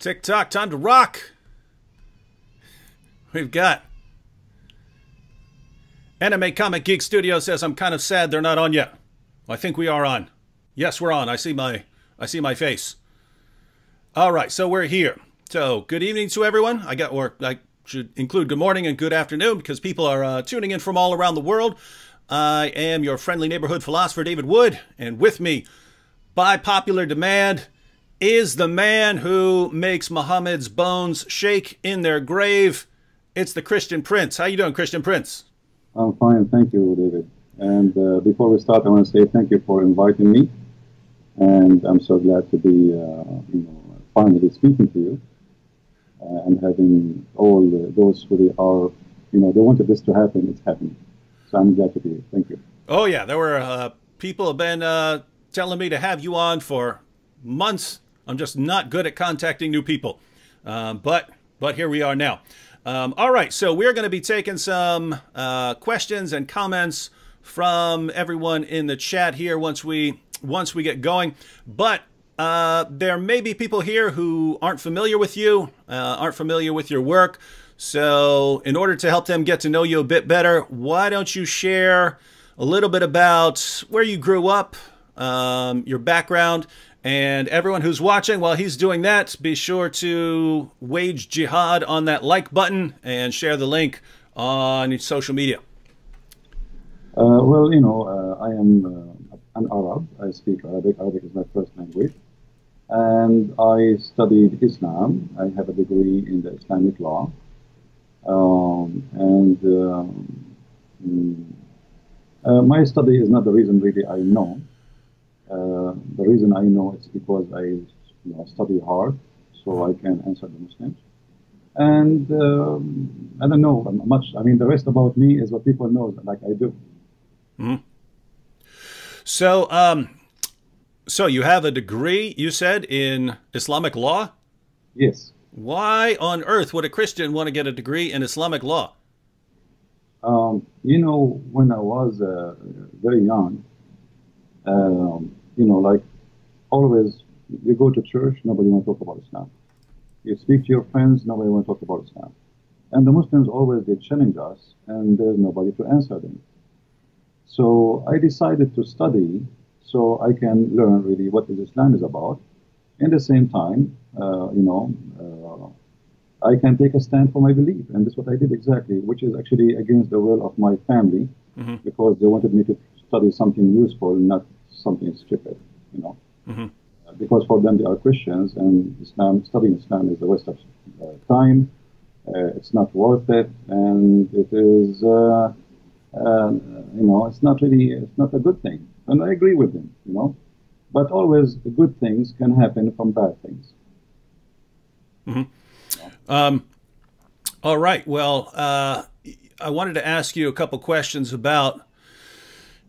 Tick tock, time to rock. We've got Anime Comic Geek Studio says I'm kind of sad they're not on yet. I think we are on. Yes, we're on. I see my I see my face. All right, so we're here. So good evening to everyone. I got or I should include good morning and good afternoon because people are uh, tuning in from all around the world. I am your friendly neighborhood philosopher, David Wood, and with me, by popular demand, is the man who makes Muhammad's bones shake in their grave. It's the Christian Prince. How you doing, Christian Prince? I'm fine, thank you, David. And uh, before we start, I want to say thank you for inviting me, and I'm so glad to be, uh, you know, finally speaking to you uh, and having all those who they are, you know, they wanted this to happen. It's happening. So I'm glad to be here. Thank you. Oh yeah, there were uh, people have been uh, telling me to have you on for months. I'm just not good at contacting new people, um, but but here we are now. Um, all right, so we're going to be taking some uh, questions and comments from everyone in the chat here once we once we get going. But uh, there may be people here who aren't familiar with you, uh, aren't familiar with your work. So, in order to help them get to know you a bit better, why don't you share a little bit about where you grew up, um, your background, and everyone who's watching, while he's doing that, be sure to wage jihad on that like button and share the link on social media. Uh, well, you know, uh, I am uh, an Arab. I speak Arabic. Arabic is my first language. And I studied Islam. I have a degree in the Islamic law. Um, and um, mm, uh, my study is not the reason really I know. Uh, the reason I know it's because I you know, study hard, so I can answer the Muslims. And um, I don't know much. I mean, the rest about me is what people know, like I do. Mm-hmm. So, um, so you have a degree, you said, in Islamic law. Yes. Why on earth would a Christian want to get a degree in Islamic law? Um, you know, when I was uh, very young, um, you know, like always, you go to church, nobody want to talk about Islam. You speak to your friends, nobody want to talk about Islam. And the Muslims always they challenge us, and there's nobody to answer them. So I decided to study so I can learn really what Islam is about. In the same time, uh, you know, uh, I can take a stand for my belief, and that's what I did exactly, which is actually against the will of my family, mm-hmm. because they wanted me to study something useful, not something stupid, you know. Mm-hmm. Uh, because for them they are Christians, and Islam studying Islam is a waste of uh, time. Uh, it's not worth it, and it is, uh, you know, it's not really, it's not a good thing. And I agree with them, you know. But always good things can happen from bad things. Mm-hmm. Um, all right. Well, uh, I wanted to ask you a couple questions about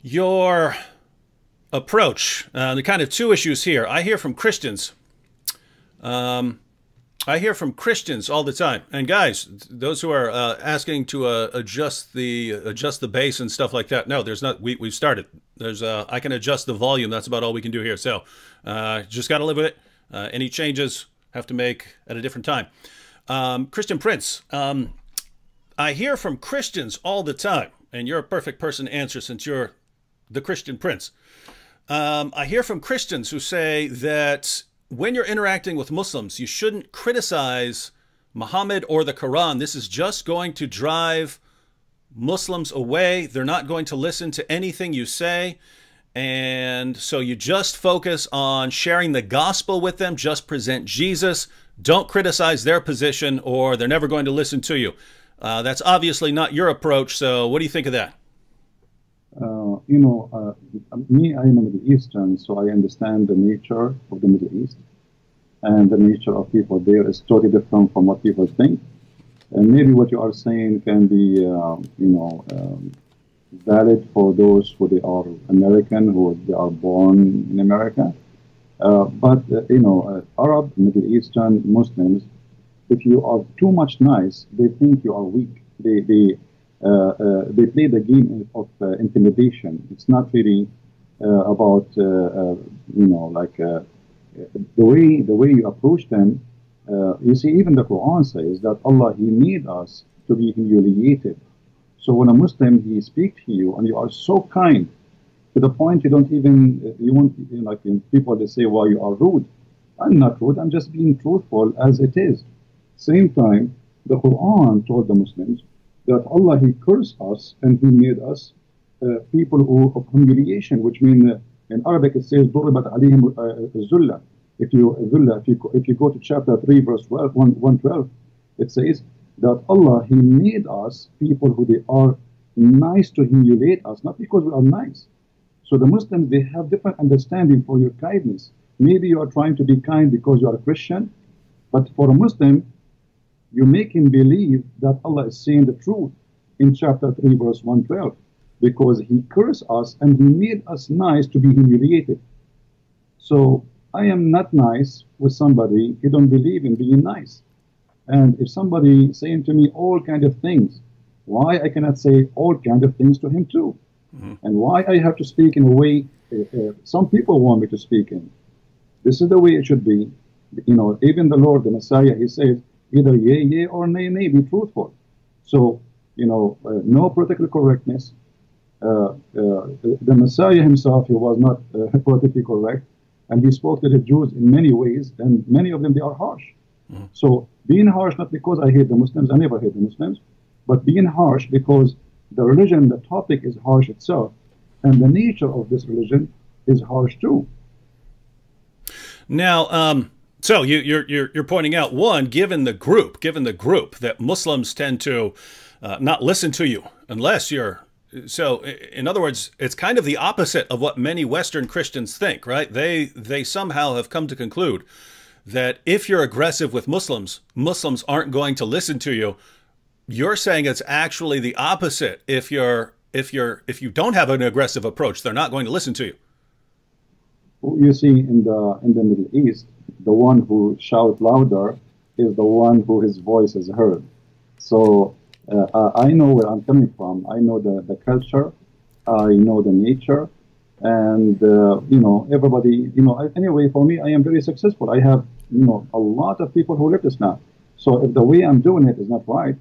your approach. Uh, the kind of two issues here. I hear from Christians. Um, I hear from Christians all the time, and guys, those who are uh, asking to uh, adjust the adjust the bass and stuff like that. No, there's not. We we've started. There's uh, I can adjust the volume. That's about all we can do here. So uh, just got to live with it. Uh, any changes have to make at a different time. Um, Christian Prince, um, I hear from Christians all the time, and you're a perfect person to answer since you're the Christian Prince. Um, I hear from Christians who say that when you're interacting with Muslims, you shouldn't criticize Muhammad or the Quran. This is just going to drive Muslims away. They're not going to listen to anything you say. And so you just focus on sharing the gospel with them, just present Jesus. Don't criticize their position, or they're never going to listen to you. Uh, that's obviously not your approach. So, what do you think of that? Uh, you know, uh, me, I am a Middle Eastern, so I understand the nature of the Middle East. And the nature of people there is totally different from what people think. And maybe what you are saying can be, uh, you know, um, valid for those who they are American, who they are born in America. Uh, but, uh, you know, uh, Arab, Middle Eastern, Muslims, if you are too much nice, they think you are weak. They, they, Uh, uh, they play the game of uh, intimidation. It's not really uh, about, you know, like the way the way you approach them Uh, you see, even the Quran says that Allah, He made us to be humiliated. So when a Muslim, he speaks to you and you are so kind to the point you don't even, you won't, you know, like people, they say, well, you are rude. I'm not rude, I'm just being truthful as it is. Same time, the Quran told the Muslims that Allah, He cursed us and He made us uh, people who, of humiliation, which means uh, in Arabic it says, ضُرِبَتْ عَلِيهِمُ الذُّلَّةِ if you, if you, if you go to chapter 3, verse 12, 112, it says that Allah, He made us people who they are nice to humiliate us, not because we are nice. So the Muslims, they have different understanding for your kindness. Maybe you are trying to be kind because you are a Christian, but for a Muslim, you make him believe that Allah is saying the truth in chapter 3, verse 112, because He cursed us and He made us nice to be humiliated. So I am not nice with somebody who don't believe in being nice. And if somebody saying to me all kind of things, why I cannot say all kind of things to him too? Mm-hmm. And why I have to speak in a way uh, uh, some people want me to speak in. This is the way it should be. You know, even the Lord, the Messiah, he says either yea, yea, or nay, nay, be truthful. So, you know, uh, no political correctness. Uh, uh, the Messiah himself, he was not uh, politically correct and he spoke to the Jews in many ways, and many of them they are harsh. Mm. So being harsh not because I hate the Muslims, I never hate the Muslims, but being harsh because the religion, the topic is harsh itself, and the nature of this religion is harsh too. Now, um, so you, you're you're you're pointing out one, given the group, given the group that Muslims tend to uh, not listen to you unless you're so in other words it's kind of the opposite of what many western christians think right? They they somehow have come to conclude that if you're aggressive with muslims muslims aren't going to listen to you. You're saying it's actually the opposite. If you're if you're if you don't have an aggressive approach they're not going to listen to you. You see in the in the middle east the one who shouts louder is the one who his voice is heard so uh, I know where I'm coming from. I know the, the culture. I know the nature. And, uh, you know, everybody, you know, anyway, for me, I am very successful. I have, you know, a lot of people who live Islam. So if the way I'm doing it is not right,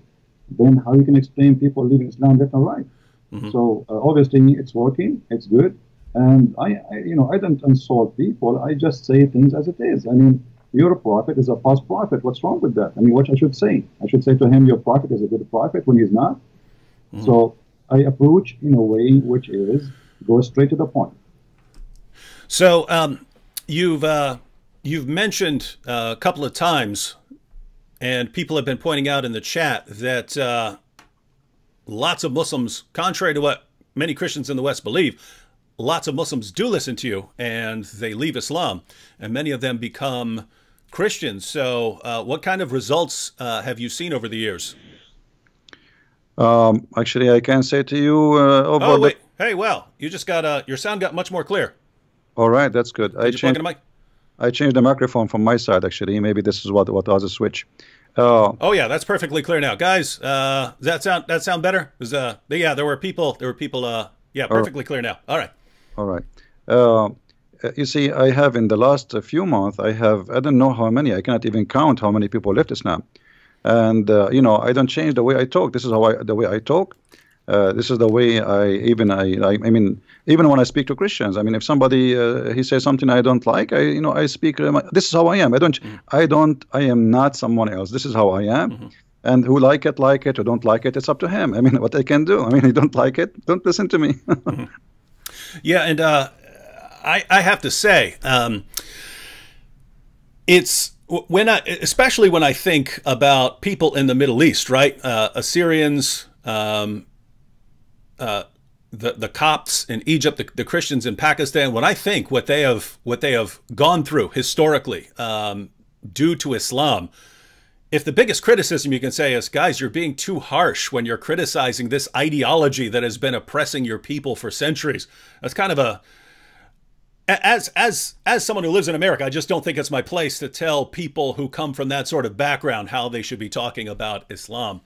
then how you can explain people leaving Islam left and right? Mm-hmm. So uh, obviously it's working, it's good, and I, I, you know, I don't insult people. I just say things as it is. I mean, your prophet is a false prophet. What's wrong with that? I mean, what I should say? I should say to him, your prophet is a good prophet when he's not. Mm-hmm. So I approach in a way which is go straight to the point. So um, you've uh, you've mentioned uh, a couple of times, and people have been pointing out in the chat that uh, lots of Muslims, contrary to what many Christians in the West believe, lots of Muslims do listen to you, and they leave Islam, and many of them become Christians. So, uh, what kind of results uh, have you seen over the years? Um, actually, I can say to you. Uh, over oh wait, the... hey, well, you just got uh, your sound got much more clear. All right, that's good. Did I changed. I changed the microphone from my side. Actually, maybe this is what what was a switch. Uh, oh yeah, that's perfectly clear now, guys. Uh, does that sound that sound better? Was, uh, yeah, there were people. There were people. Uh, yeah, perfectly clear now. All right. All right. Uh, you see, I have in the last few months, I have, I don't know how many, I cannot even count how many people left Islam. And, uh, you know, I don't change the way I talk. This is how I, the way I talk. Uh, this is the way I even I, I, I mean even when I speak to Christians I mean if somebody uh, he says something I don't like I you know I speak uh, this is how I am I don't mm. I don't I am not someone else this is how I am mm-hmm. and who like it like it or don't like it it's up to him I mean what I can do I mean you don't like it don't listen to me mm-hmm. Yeah and uh, I, I have to say, um, it's when I, especially when I think about people in the Middle East, right? Uh, Assyrians, um, uh, the the Copts in Egypt, the, the, Christians in Pakistan. When I think what they have what they have gone through historically um, due to Islam, if the biggest criticism you can say is, guys, you're being too harsh when you're criticizing this ideology that has been oppressing your people for centuries, that's kind of a as as as someone who lives in America, I just don't think it's my place to tell people who come from that sort of background how they should be talking about Islam.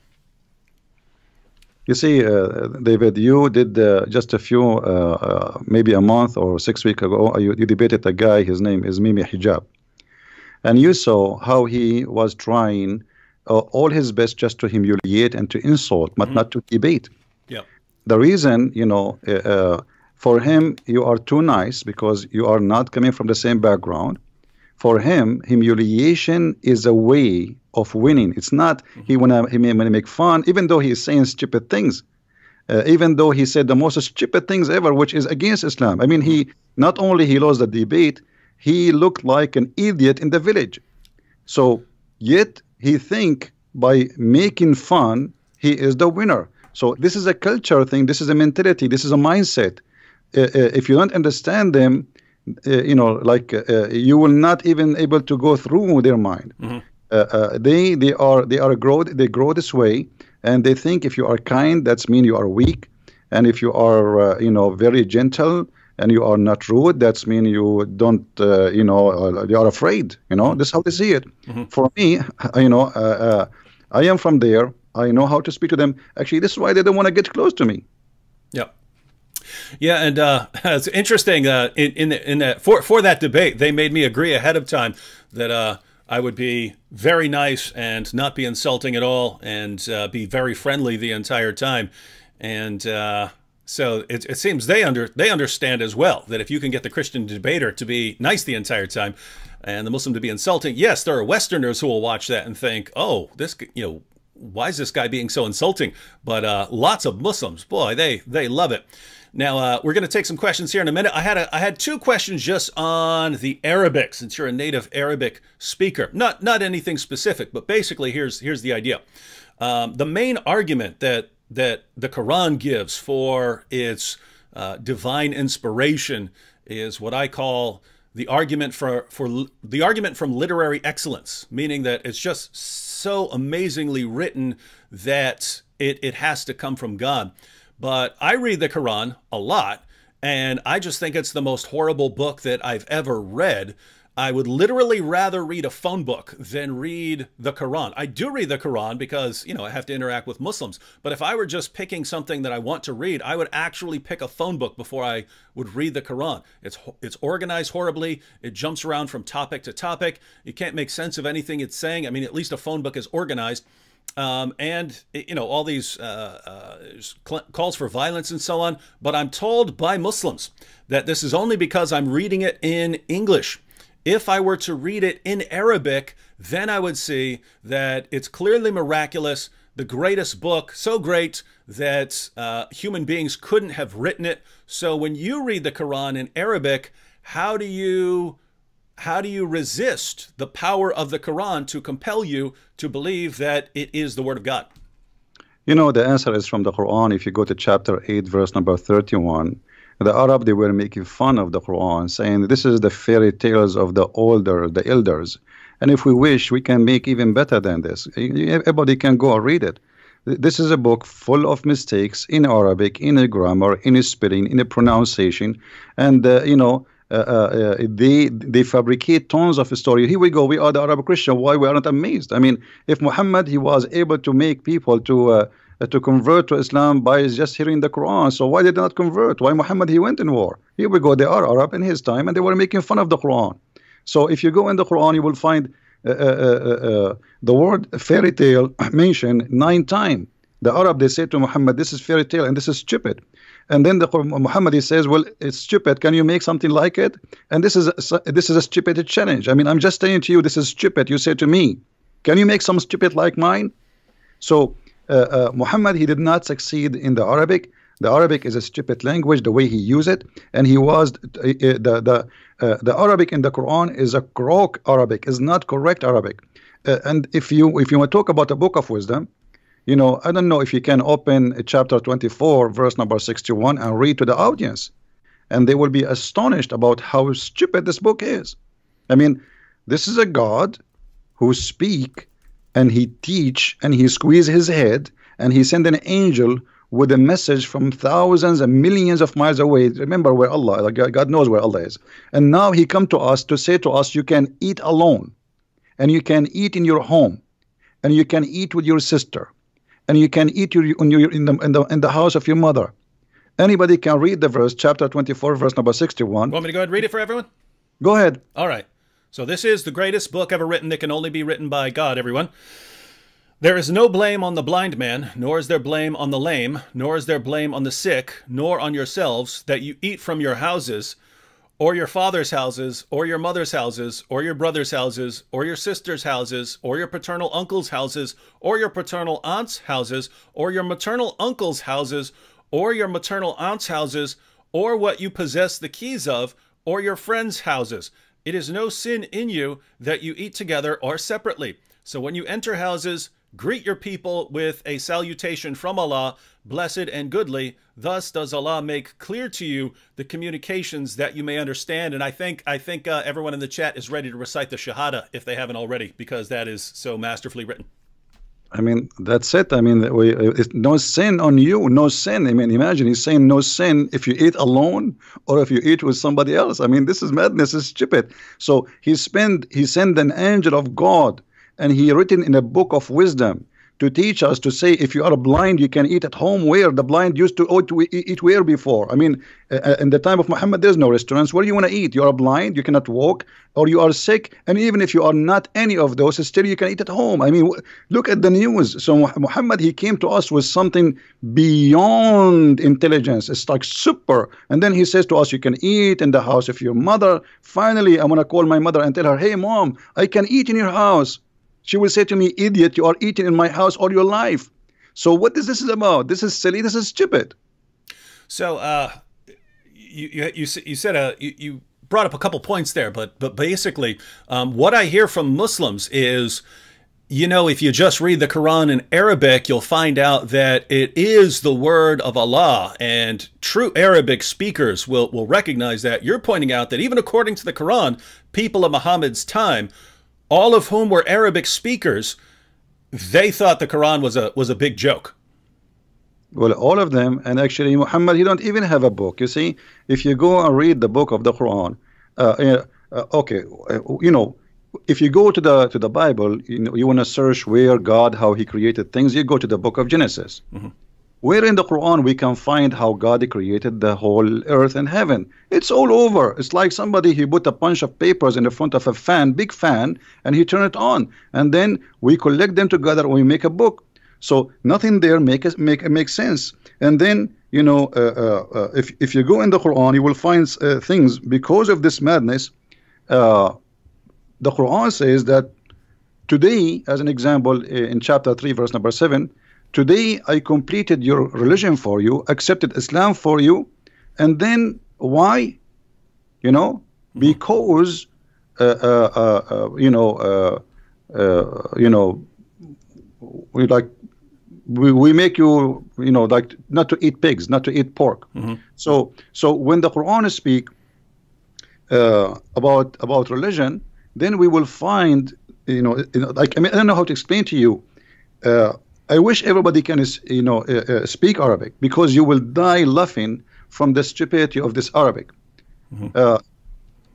You see, uh, David, you did uh, just a few, uh, uh maybe a month or six weeks ago, you, you, debated a guy. His name is Mimi Hijab, And you saw how he was trying uh, all his best just to humiliate and to insult, but Mm-hmm. not to debate. Yep. The reason, you know, uh, uh, for him, you are too nice because you are not coming from the same background. For him, humiliation is a way of winning. It's not he wanna he may wanna make fun, even though he is saying stupid things. Uh, even though he said the most stupid things ever, which is against Islam. I mean, he not only he lost the debate, he looked like an idiot in the village. So yet he think by making fun he is the winner. So this is a culture thing. This is a mentality. This is a mindset. Uh, uh, if you don't understand them, uh, you know, like uh, uh, you will not even able to go through their mind. Uh, uh, they they are they are grow they grow this way, and they think if you are kind, that's mean you are weak, and if you are uh, you know very gentle and you are not rude, that's mean you don't uh, you know uh, you are afraid. You know, this is how they see it. For me, you know, uh, uh, I am from there. I know how to speak to them. Actually, this is why they don't want to get close to me. Yeah. Yeah, and uh, it's interesting. Uh, in in, the, in that for for that debate, they made me agree ahead of time that uh, I would be very nice and not be insulting at all, and uh, be very friendly the entire time. And uh, so it, it seems they under they understand as well that if you can get the Christian debater to be nice the entire time, and the Muslim to be insulting, yes, there are Westerners who will watch that and think, oh, this you know why is this guy being so insulting? But uh, lots of Muslims, boy, they they love it. Now uh, we're going to take some questions here in a minute. I had a, I had two questions just on the Arabic, since you're a native Arabic speaker. Not not anything specific, but basically here's here's the idea. Um, the main argument that that the Quran gives for its uh, divine inspiration is what I call the argument for for the argument from literary excellence, meaning that it's just so amazingly written that it, it has to come from God. But I read the Quran a lot, and I just think it's the most horrible book that I've ever read. I would literally rather read a phone book than read the Quran. I do read the Quran because, you know, I have to interact with Muslims. But if I were just picking something that I want to read, I would actually pick a phone book before I would read the Quran. It's it's organized horribly. It jumps around from topic to topic. You can't make sense of anything it's saying. I mean, at least a phone book is organized. Um, and you know all these uh, uh, calls for violence and so on. But I'm told by Muslims that this is only because I'm reading it in English. If I were to read it in Arabic, then I would see that it's clearly miraculous, the greatest book, so great that uh, human beings couldn't have written it. So when you read the Quran in Arabic, how do you how do you resist the power of the Quran to compel you to believe that it is the word of God? You know, the answer is from the Quran. If you go to chapter 8, verse number 31, the Arab, they were making fun of the Quran, saying this is the fairy tales of the older, the elders. And if we wish, we can make even better than this. Everybody can go and read it. This is a book full of mistakes in Arabic, in a grammar, in a spelling, in a pronunciation. And, uh, you know, uh, uh, they they fabricate tons of story. Here we go. We are the Arab Christian. Why we are not amazed? I mean, if Muhammad he was able to make people to uh, to convert to Islam by just hearing the Quran, so why did they not convert? Why Muhammad he went in war? Here we go. They are Arab in his time, and they were making fun of the Quran. So if you go in the Quran, you will find uh, uh, the word fairy tale mentioned nine times. The Arab they say to Muhammad, "This is fairy tale and this is stupid." And then the Muhammad he says, "Well, it's stupid. Can you make something like it?" And this is a, this is a stupid challenge. I mean, I'm just saying to you, this is stupid. You say to me, "Can you make some stupid like mine?" So uh, uh, Muhammad he did not succeed in the Arabic. The Arabic is a stupid language, the way he used it, and he was uh, the the uh, the Arabic in the Quran is a croak Arabic, is not correct Arabic. And if you if you want to talk about a book of wisdom, you know, I don't know if you can open chapter 24, verse number 61, and read to the audience, and they will be astonished about how stupid this book is. I mean, this is a God who speak and he teach and he squeeze his head and he send an angel with a message from thousands and millions of miles away. Remember where Allah, God knows where Allah is. And now he come to us to say to us, you can eat alone, and you can eat in your home, and you can eat with your sister, and you can eat your, in, your, in, the, in, the, in the house of your mother. Anybody can read the verse, chapter 24, verse number 61. Want me to go ahead and read it for everyone? Go ahead. All right. So this is the greatest book ever written that can only be written by God, everyone. There is no blame on the blind man, nor is there blame on the lame, nor is there blame on the sick, nor on yourselves, that you eat from your houses, or your father's houses, or your mother's houses, or your brother's houses, or your sister's houses, or your paternal uncle's houses, or your paternal aunt's houses, or your maternal uncle's houses, or your maternal aunt's houses, or what you possess the keys of, or your friends' houses. It is no sin in you that you eat together or separately. So when you enter houses, greet your people with a salutation from Allah, blessed and goodly. Thus does Allah make clear to you the communications that you may understand. And I think I think uh, everyone in the chat is ready to recite the Shahada if they haven't already, because that is so masterfully written. I mean, that's it. I mean, we, uh, no sin on you, no sin. I mean, imagine he's saying no sin if you eat alone or if you eat with somebody else. I mean, this is madness, it's stupid. So he spent, he sent an angel of God and he written in a book of wisdom to teach us to say if you are blind you can eat at home where the blind used to eat where before. I mean uh, uh, in the time of muhammad there's no restaurants. Where do you want to eat? You are blind you cannot walk or you are sick and even if you are not any of those still you can eat at home. I mean look at the news. So muhammad he came to us with something beyond intelligence. It's like super. And then he says to us you can eat in the house of your mother. Finally i'm going to call my mother and tell her hey mom i can eat in your house she will say to me, idiot, you are eating in my house all your life. So what is this about? This is silly. This is stupid. So uh, you, you, you, you said uh, you, you brought up a couple points there, but, but basically um, what I hear from Muslims is, you know, if you just read the Quran in Arabic, you'll find out that it is the word of Allah, and true Arabic speakers will, will recognize that. You're pointing out that even according to the Quran, people of Muhammad's time all of whom were Arabic speakers, they thought the Quran was a was a big joke. Well, all of them, and actually Muhammad, he don't even have a book. You see, if you go and read the book of the Quran, uh, uh, uh okay, uh, you know, if you go to the to the Bible, you know, you want to search where God, how He created things, you go to the book of Genesis. Mm -hmm. Where in the Quran we can find how God created the whole earth and heaven? It's all over. It's like somebody he put a bunch of papers in the front of a fan, big fan, and he turned it on, and then we collect them together we make a book. So nothing there make make make sense. And then you know, uh, uh, uh, if if you go in the Quran, you will find uh, things because of this madness. Uh, the Quran says that today, as an example, in chapter three, verse number seven Today I completed your religion for you, accepted Islam for you, and then why? You know, mm-hmm. because uh, uh, uh, uh you know, uh, uh, you know, we like we, we make you you know like not to eat pigs, not to eat pork. Mm-hmm. So so when the Quran speak about about religion, then we will find you know, like I mean I don't know how to explain to you. I wish everybody can, you know, uh, uh, speak Arabic because you will die laughing from the stupidity of this Arabic. Mm-hmm. Uh,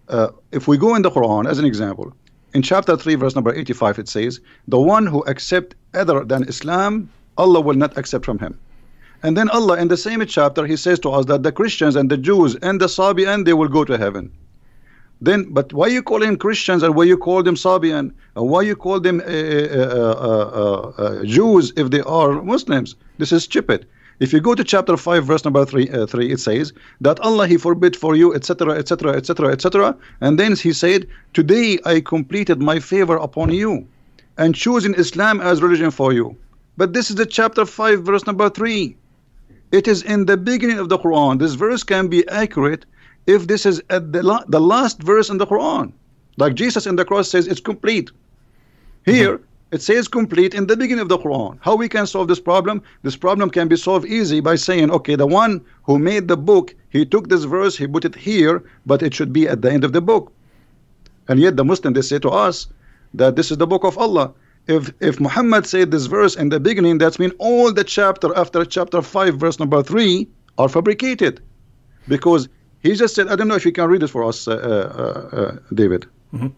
uh, if we go in the Quran as an example, in chapter 3, verse number 85, it says, The one who accept other than Islam, Allah will not accept from him. And then Allah, in the same chapter, He says to us that the Christians and the Jews and the Sabian, they will go to heaven. Then, but why you call them Christians and why you call them Sabian? And why you call them uh uh, uh, Jews if they are Muslims? This is stupid. If you go to chapter 5, verse number 3, uh, 3 it says that Allah He forbid for you, etc., etc., etc., etc. And then He said, Today I completed my favor upon you and choosing Islam as religion for you. But this is the chapter 5, verse number 3. It is in the beginning of the Quran. This verse can be accurate if this is at the, la the last verse in the Quran. Like Jesus in the cross says it's complete. Here, mm -hmm. it says complete in the beginning of the Quran. How we can solve this problem? This problem can be solved easy by saying, okay, the one who made the book, he took this verse, he put it here, but it should be at the end of the book. And yet the Muslim, they say to us that this is the book of Allah. If, if Muhammad said this verse in the beginning, that means all the chapter after chapter 5, verse number 3 are fabricated. Because he just said, I don't know if you can read it for us, uh, uh, uh David. Mm -hmm.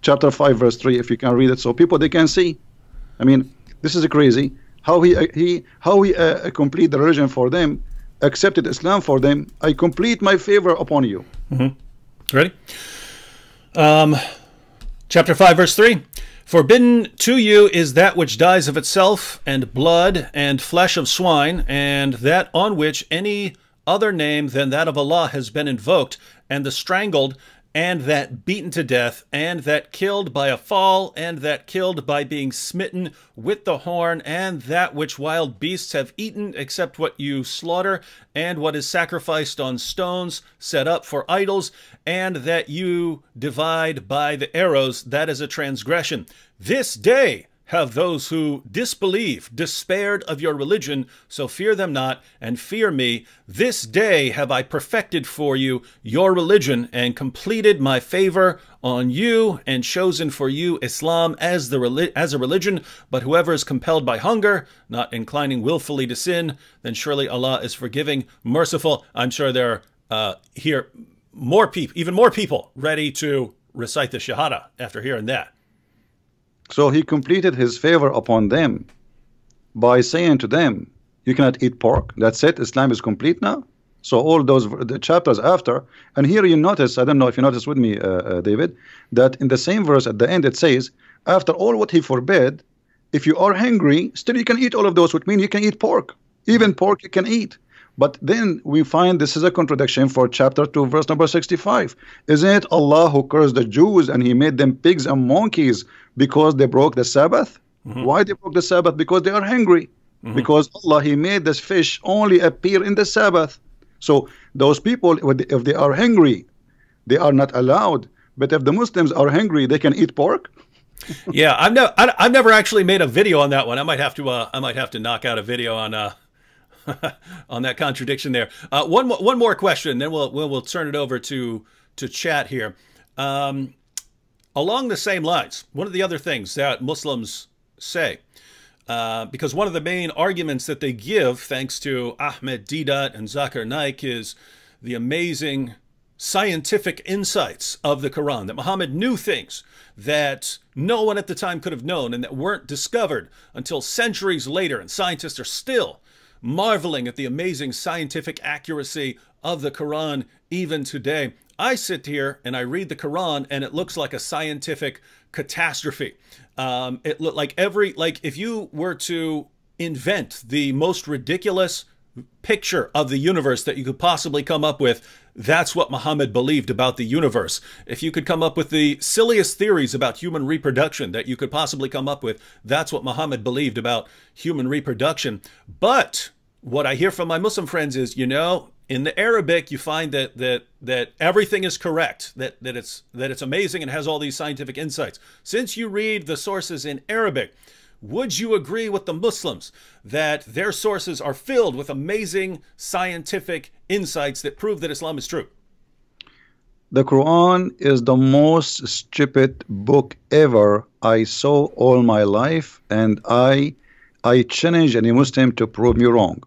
Chapter 5, verse 3, if you can read it so people they can see. I mean, this is crazy. How he, uh, he, how he uh, complete the religion for them, accepted Islam for them. I complete my favor upon you. Mm -hmm. Ready? Um, Chapter 5, verse 3 Forbidden to you is that which dies of itself, and blood, and flesh of swine, and that on which any other name than that of Allah has been invoked, and the strangled, and that beaten to death, and that killed by a fall, and that killed by being smitten with the horn, and that which wild beasts have eaten, except what you slaughter, and what is sacrificed on stones set up for idols, and that you divide by the arrows, that is a transgression. This day have those who disbelieve despaired of your religion, so fear them not, and fear me. This day have I perfected for you your religion, and completed my favor on you, and chosen for you Islam as the as a religion. But whoever is compelled by hunger, not inclining willfully to sin, then surely Allah is forgiving, merciful. I'm sure there are uh, here more people, even more people, ready to recite the Shahada after hearing that. So he completed his favor upon them by saying to them, you cannot eat pork. That's it. Islam is complete now. So all those the chapters after, and here you notice, I don't know if you notice with me, uh, uh, David, that in the same verse at the end it says, after all what he forbid, if you are hungry, still you can eat all of those, which means you can eat pork. Even pork you can eat. But then we find this is a contradiction for chapter 2, verse number 65. Isn't it Allah who cursed the Jews and he made them pigs and monkeys because they broke the Sabbath? Mm-hmm. Why they broke the Sabbath? Because they are hungry. Mm-hmm. Because Allah, He made this fish only appear in the Sabbath. So those people, if they are hungry, they are not allowed. But if the Muslims are hungry, they can eat pork. yeah, I've never, I've never actually made a video on that one. I might have to, uh, I might have to knock out a video on, uh, on that contradiction there. Uh, one, one more question, then we'll, we'll, we'll turn it over to, to chat here. Um, Along the same lines, one of the other things that Muslims say, uh, because one of the main arguments that they give, thanks to Ahmed Deedat and Zakir Naik, is the amazing scientific insights of the Quran, that Muhammad knew things that no one at the time could have known and that weren't discovered until centuries later, and scientists are still marveling at the amazing scientific accuracy of the Quran even today. I sit here and I read the Quran and it looks like a scientific catastrophe. Um, it looked like every, like if you were to invent the most ridiculous picture of the universe that you could possibly come up with, that's what Muhammad believed about the universe. If you could come up with the silliest theories about human reproduction that you could possibly come up with, that's what Muhammad believed about human reproduction. But what I hear from my Muslim friends is, you know, in the Arabic, you find that that that everything is correct, that that it's that it's amazing and has all these scientific insights. Since you read the sources in Arabic, would you agree with the Muslims that their sources are filled with amazing scientific insights that prove that Islam is true? The Quran is the most stupid book ever I saw all my life, and I I challenge any Muslim to prove me wrong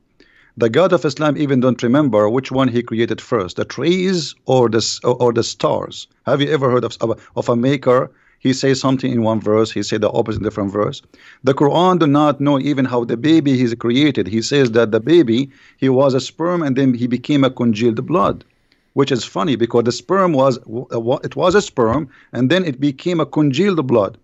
the God of Islam even don't remember which one he created first, the trees or the, or the stars. Have you ever heard of, of a maker? He says something in one verse, he said the opposite in different verse. The Quran do not know even how the baby is created. He says that the baby, he was a sperm and then he became a congealed blood which is funny because the sperm was uh, it was a sperm and then it became a congealed blood.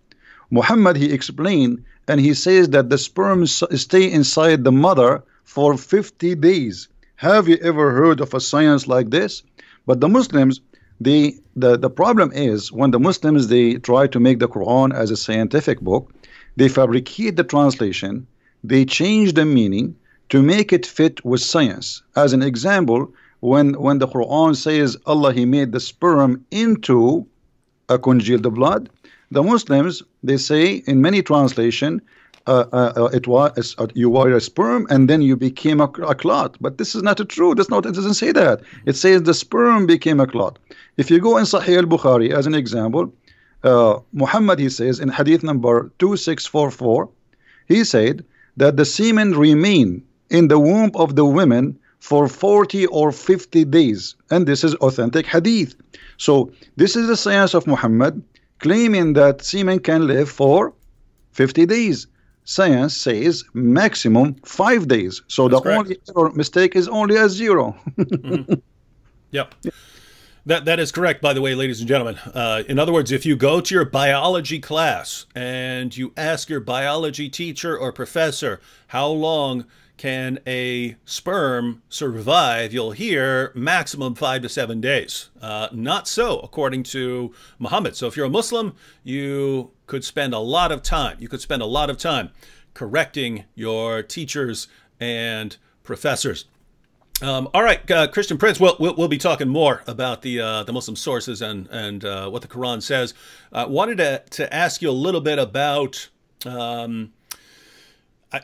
Muhammad he explained and he says that the sperm stay inside the mother for 50 days. Have you ever heard of a science like this? But the Muslims, they, the, the problem is when the Muslims, they try to make the Quran as a scientific book, they fabricate the translation, they change the meaning to make it fit with science. As an example, when, when the Quran says Allah, He made the sperm into a congealed blood, the Muslims, they say in many translation, uh, uh, uh, it was uh, you were a sperm and then you became a, a, clot. But this is not true. That's not. It doesn't say that. It says the sperm became a clot. If you go in Sahih al-Bukhari as an example, uh, Muhammad he says in Hadith number two six four four, he said that the semen remain in the womb of the women for 40 or 50 days and this is authentic hadith so this is the science of Muhammad claiming that semen can live for 50 days science says maximum five days. So That's the correct. only error mistake is only a 0 mm -hmm. Yep. That that is correct, by the way, ladies and gentlemen. Uh, in other words, if you go to your biology class and you ask your biology teacher or professor how long can a sperm survive, you'll hear maximum five to seven days. Uh, not so, according to Muhammad. So if you're a Muslim, you could spend a lot of time. You could spend a lot of time correcting your teachers and professors. Um, all right, uh, Christian Prince. We'll, we'll, we'll be talking more about the uh, the Muslim sources and and uh, what the Quran says. Uh, wanted to to ask you a little bit about. Um,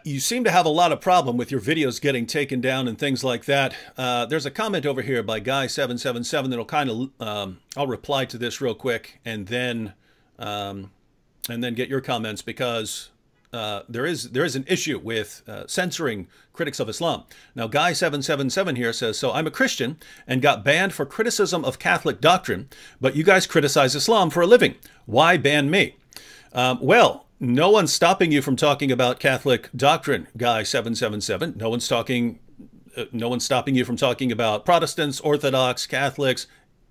you seem to have a lot of problem with your videos getting taken down and things like that. Uh, there's a comment over here by Guy seven seven seven that'll kind of. Um, I'll reply to this real quick and then um, and then get your comments because uh, there is there is an issue with uh, censoring critics of Islam. Now, Guy seven seven seven here says, "So I'm a Christian and got banned for criticism of Catholic doctrine, but you guys criticize Islam for a living. Why ban me?" Um, well, no one's stopping you from talking about Catholic doctrine, Guy seven seven seven. No one's talking. Uh, no one's stopping you from talking about Protestants, Orthodox, Catholics,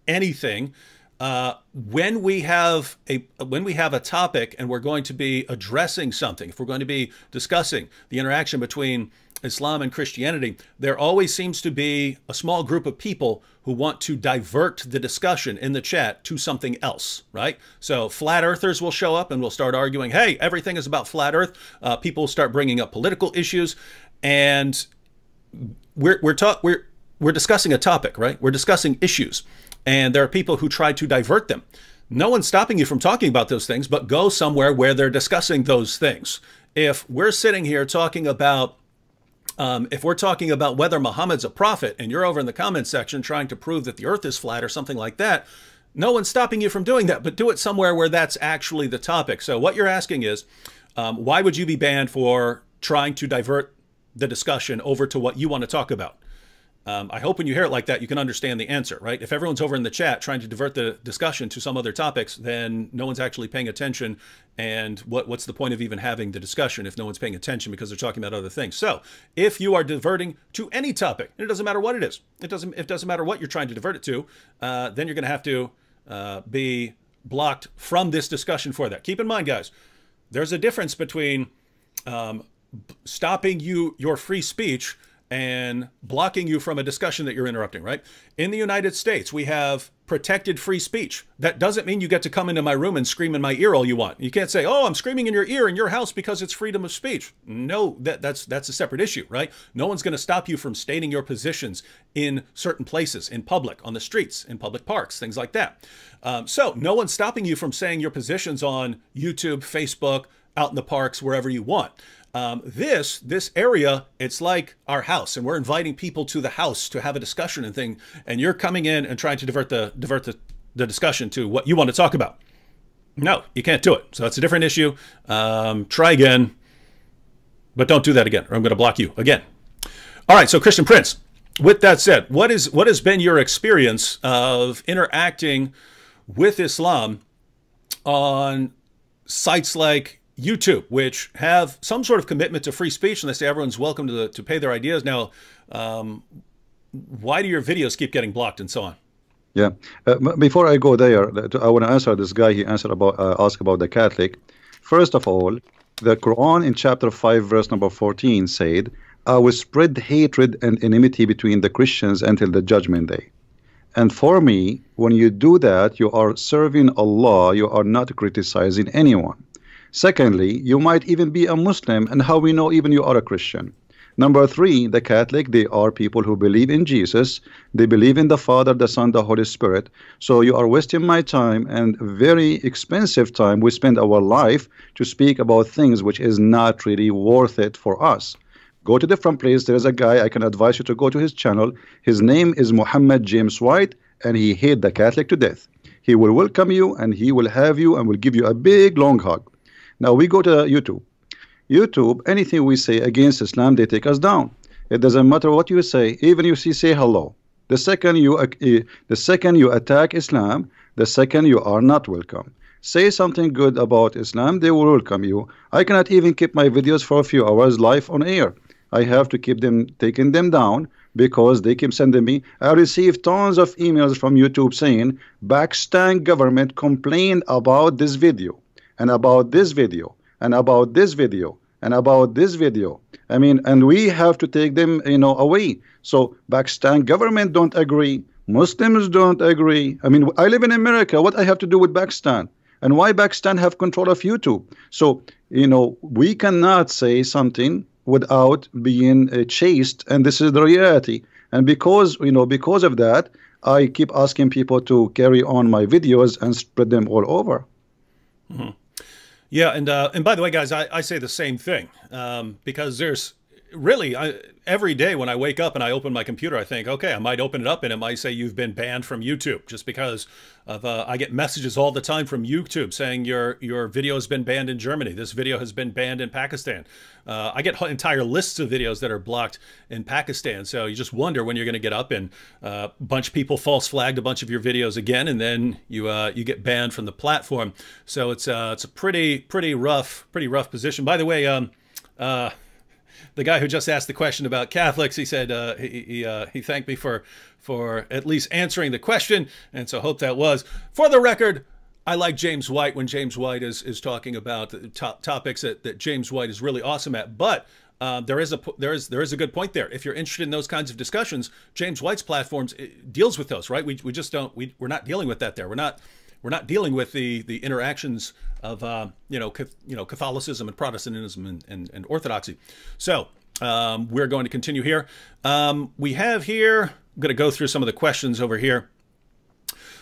anything. Uh, when we have a when we have a topic and we're going to be addressing something, if we're going to be discussing the interaction between Islam and Christianity, there always seems to be a small group of people who want to divert the discussion in the chat to something else, right? So flat earthers will show up and we'll start arguing, hey, everything is about flat earth. Uh, people start bringing up political issues. And we're, we're, talk, we're, we're discussing a topic, right? We're discussing issues and there are people who try to divert them. No one's stopping you from talking about those things, but go somewhere where they're discussing those things. If we're sitting here talking about um, if we're talking about whether Muhammad's a prophet and you're over in the comments section trying to prove that the earth is flat or something like that, no one's stopping you from doing that, but do it somewhere where that's actually the topic. So, what you're asking is um, why would you be banned for trying to divert the discussion over to what you want to talk about? Um, I hope when you hear it like that, you can understand the answer, right? If everyone's over in the chat trying to divert the discussion to some other topics, then no one's actually paying attention. And what, what's the point of even having the discussion if no one's paying attention because they're talking about other things? So if you are diverting to any topic, and it doesn't matter what it is, it doesn't, it doesn't matter what you're trying to divert it to, uh, then you're going to have to uh, be blocked from this discussion for that. Keep in mind, guys, there's a difference between um, stopping you your free speech and blocking you from a discussion that you're interrupting, right? In the United States, we have protected free speech. That doesn't mean you get to come into my room and scream in my ear all you want. You can't say, "Oh, I'm screaming in your ear in your house because it's freedom of speech." No, that, that's that's a separate issue, right? No one's going to stop you from stating your positions in certain places, in public, on the streets, in public parks, things like that. Um, so, no one's stopping you from saying your positions on YouTube, Facebook, out in the parks, wherever you want. Um, this this area, it's like our house, and we're inviting people to the house to have a discussion and thing. And you're coming in and trying to divert the divert the, the discussion to what you want to talk about. No, you can't do it. So that's a different issue. Um, try again, but don't do that again, or I'm going to block you again. All right. So Christian Prince. With that said, what is what has been your experience of interacting with Islam on sites like YouTube, which have some sort of commitment to free speech, and they say everyone's welcome to, the, to pay their ideas. Now, um, why do your videos keep getting blocked and so on? Yeah. Uh, before I go there, I want to answer this guy. He answered about uh, asked about the Catholic. First of all, the Quran in chapter five, verse number fourteen said, "I will spread hatred and enmity between the Christians until the judgment day." And for me, when you do that, you are serving Allah. You are not criticizing anyone. Secondly, you might even be a Muslim, and how we know even you are a Christian. Number three, the Catholic, they are people who believe in Jesus. They believe in the Father, the Son, the Holy Spirit. So you are wasting my time and very expensive time. We spend our life to speak about things which is not really worth it for us. Go to different place. There is a guy, I can advise you to go to his channel. His name is Muhammad James White, and he hate the Catholic to death. He will welcome you, and he will have you, and will give you a big, long hug. Now we go to YouTube. YouTube, anything we say against Islam, they take us down. It doesn't matter what you say, even if you see say hello. The second you uh, the second you attack Islam, the second you are not welcome. Say something good about Islam, they will welcome you. I cannot even keep my videos for a few hours live on air. I have to keep them taking them down because they keep sending me. I received tons of emails from YouTube saying Pakistan government complained about this video and about this video and about this video and about this video. I mean, and we have to take them, you know, away. So Pakistan government don't agree. Muslims don't agree. I mean, I live in America. What I have to do with Pakistan? And why Pakistan have control of YouTube? So, you know, we cannot say something without being uh, chased, and this is the reality. And because, you know, because of that, I keep asking people to carry on my videos and spread them all over. Mm -hmm. Yeah, and uh, and by the way, guys, I, I say the same thing um, because there's really I, every day when I wake up and I open my computer, I think, okay, I might open it up and it might say you've been banned from YouTube just because of uh, I get messages all the time from YouTube saying your your video has been banned in Germany. This video has been banned in Pakistan. Uh, I get entire lists of videos that are blocked in Pakistan. So you just wonder when you're going to get up and uh, a bunch of people false flagged a bunch of your videos again, and then you uh, you get banned from the platform. So it's uh, it's a pretty pretty rough pretty rough position. By the way, um, uh, the guy who just asked the question about Catholics, he said uh, he he, uh, he thanked me for for at least answering the question, and so hope that was for the record. I like James White when James White is is talking about top topics that, that James White is really awesome at, but. Uh, there is a there is there is a good point there. If you're interested in those kinds of discussions, James White's platforms deals with those, right? We, we just don't we we're not dealing with that there. We're not we're not dealing with the the interactions of uh, you know you know Catholicism and Protestantism and, and, and Orthodoxy. So um, we're going to continue here. Um, we have here. I'm going to go through some of the questions over here.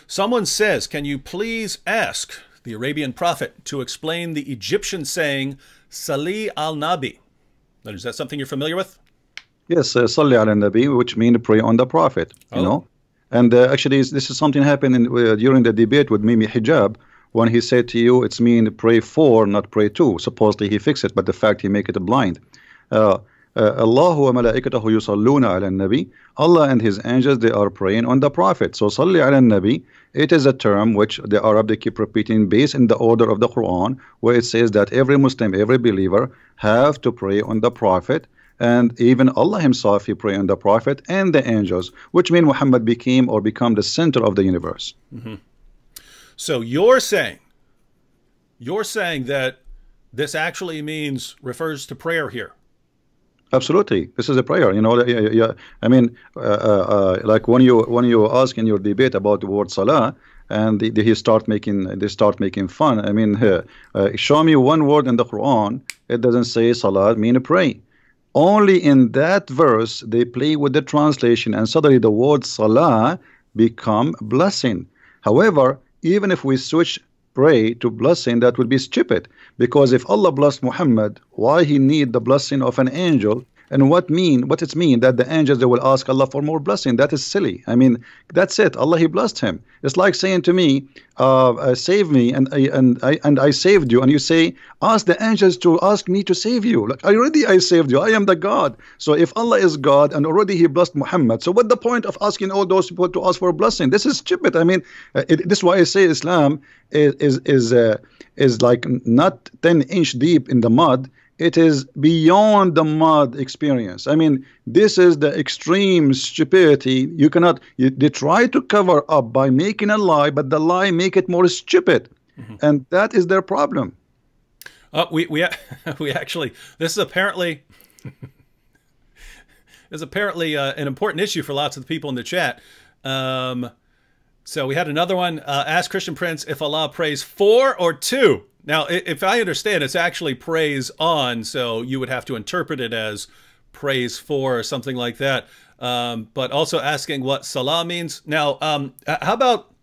Someone says, "Can you please ask the Arabian prophet to explain the Egyptian saying Sali al Nabi?" Is that something you're familiar with? Yes, uh, al Nabi, which means pray on the prophet. You oh. know, and uh, actually, this is something happened uh, during the debate with Mimi Hijab when he said to you, it's mean pray for, not pray to. Supposedly he fixed it, but the fact he make it blind. Uh, uh, Allah wa malaikatahu yusalluna ala nabi Allah and his angels they are praying on the prophet so salli ala nabi it is a term which the Arab they keep repeating based in the order of the Quran where it says that every Muslim every believer have to pray on the prophet and even Allah himself he prayed on the prophet and the angels which mean Muhammad became or become the center of the universe. Mm -hmm. so you're saying you're saying that this actually means refers to prayer here. Absolutely. This is a prayer you know yeah, yeah. I mean uh, uh, uh, like when you when you ask in your debate about the word salah and they, they start making they start making fun. I mean uh, show me one word in the Quran it doesn't say salah mean pray only in that verse they play with the translation and suddenly the word salah become blessing. However even if we switch pray to blessing that would be stupid because if Allah blessed Muhammad why he need the blessing of an angel and what mean what it mean that the angels they will ask Allah for more blessing? That is silly. I mean that's it. Allah he blessed him. It's like saying to me uh, uh, save me and I and I and I saved you. And you say ask the angels to ask me to save you. Like already I saved you. I am the God. So if Allah is God and already he blessed Muhammad so what the point of asking all those people to ask for a blessing? This is stupid. I mean uh, it, this is why I say Islam is is is, uh, is like not 10 inch deep in the mud it is beyond the mud experience. I mean, this is the extreme stupidity. You cannot, you, they try to cover up by making a lie, but the lie make it more stupid. Mm -hmm. And that is their problem. Uh, we, we, we actually, this is apparently, is apparently uh, an important issue for lots of the people in the chat. Um, so we had another one. Uh, ask Christian Prince if Allah prays for or to now, if I understand, it's actually praise on, so you would have to interpret it as praise for or something like that. Um, but also asking what salah means. Now, um, how about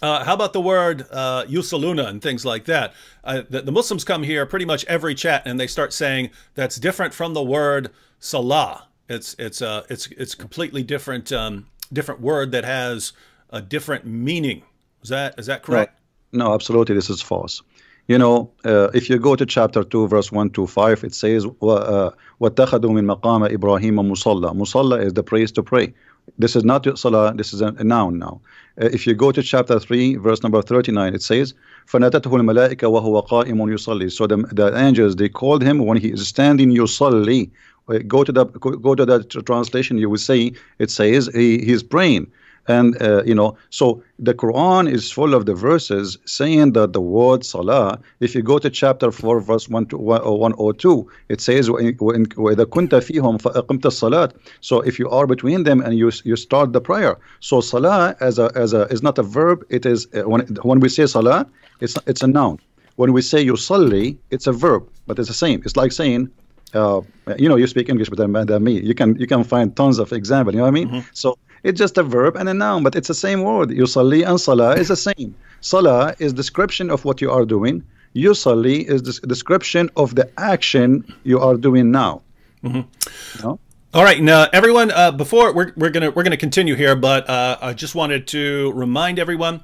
uh, how about the word uh, yusaluna and things like that? Uh, the, the, Muslims come here pretty much every chat and they start saying that's different from the word salah. It's it's uh, it's it's completely different um, different word that has a different meaning. Is that is that correct? No, no absolutely. This is false you know, uh, if you go to chapter 2, verse 1 to 5, it says, وَاتَّخَذُوا مِن مَقَامَ إِبْرَاهِيمَ مُصَلَّى Musalla is the place to pray. This is not salah, this is a, a noun now. Uh, if you go to chapter 3, verse number 39, it says, فَنَتَتْهُ الْمَلَائِكَ وَهُوَ قَائِمٌ يُصَلِّي So the, the angels, they called him when he is standing يُصَلِّي. Uh, go to the go to that translation, you will see it says he, he's praying and uh, you know so the quran is full of the verses saying that the word salah if you go to chapter 4 verse 1 to 102 it says وَإِذَا كُنْتَ فِيهُمْ فَأَقِمْتَ الصَّلَاةِ so if you are between them and you you start the prayer so salah as a as a is not a verb it is uh, when when we say salah it's it's a noun when we say yusalli it's a verb but it's the same it's like saying uh, you know, you speak English better than me. You can you can find tons of examples. You know what I mean? Mm-hmm. So it's just a verb and a noun, but it's the same word. Yusalli and salah is the same. Salah is description of what you are doing. Yusalli is the description of the action you are doing now. Mm-hmm. Know? All right, now everyone. Uh, before we're we're gonna we're gonna continue here, but uh, I just wanted to remind everyone,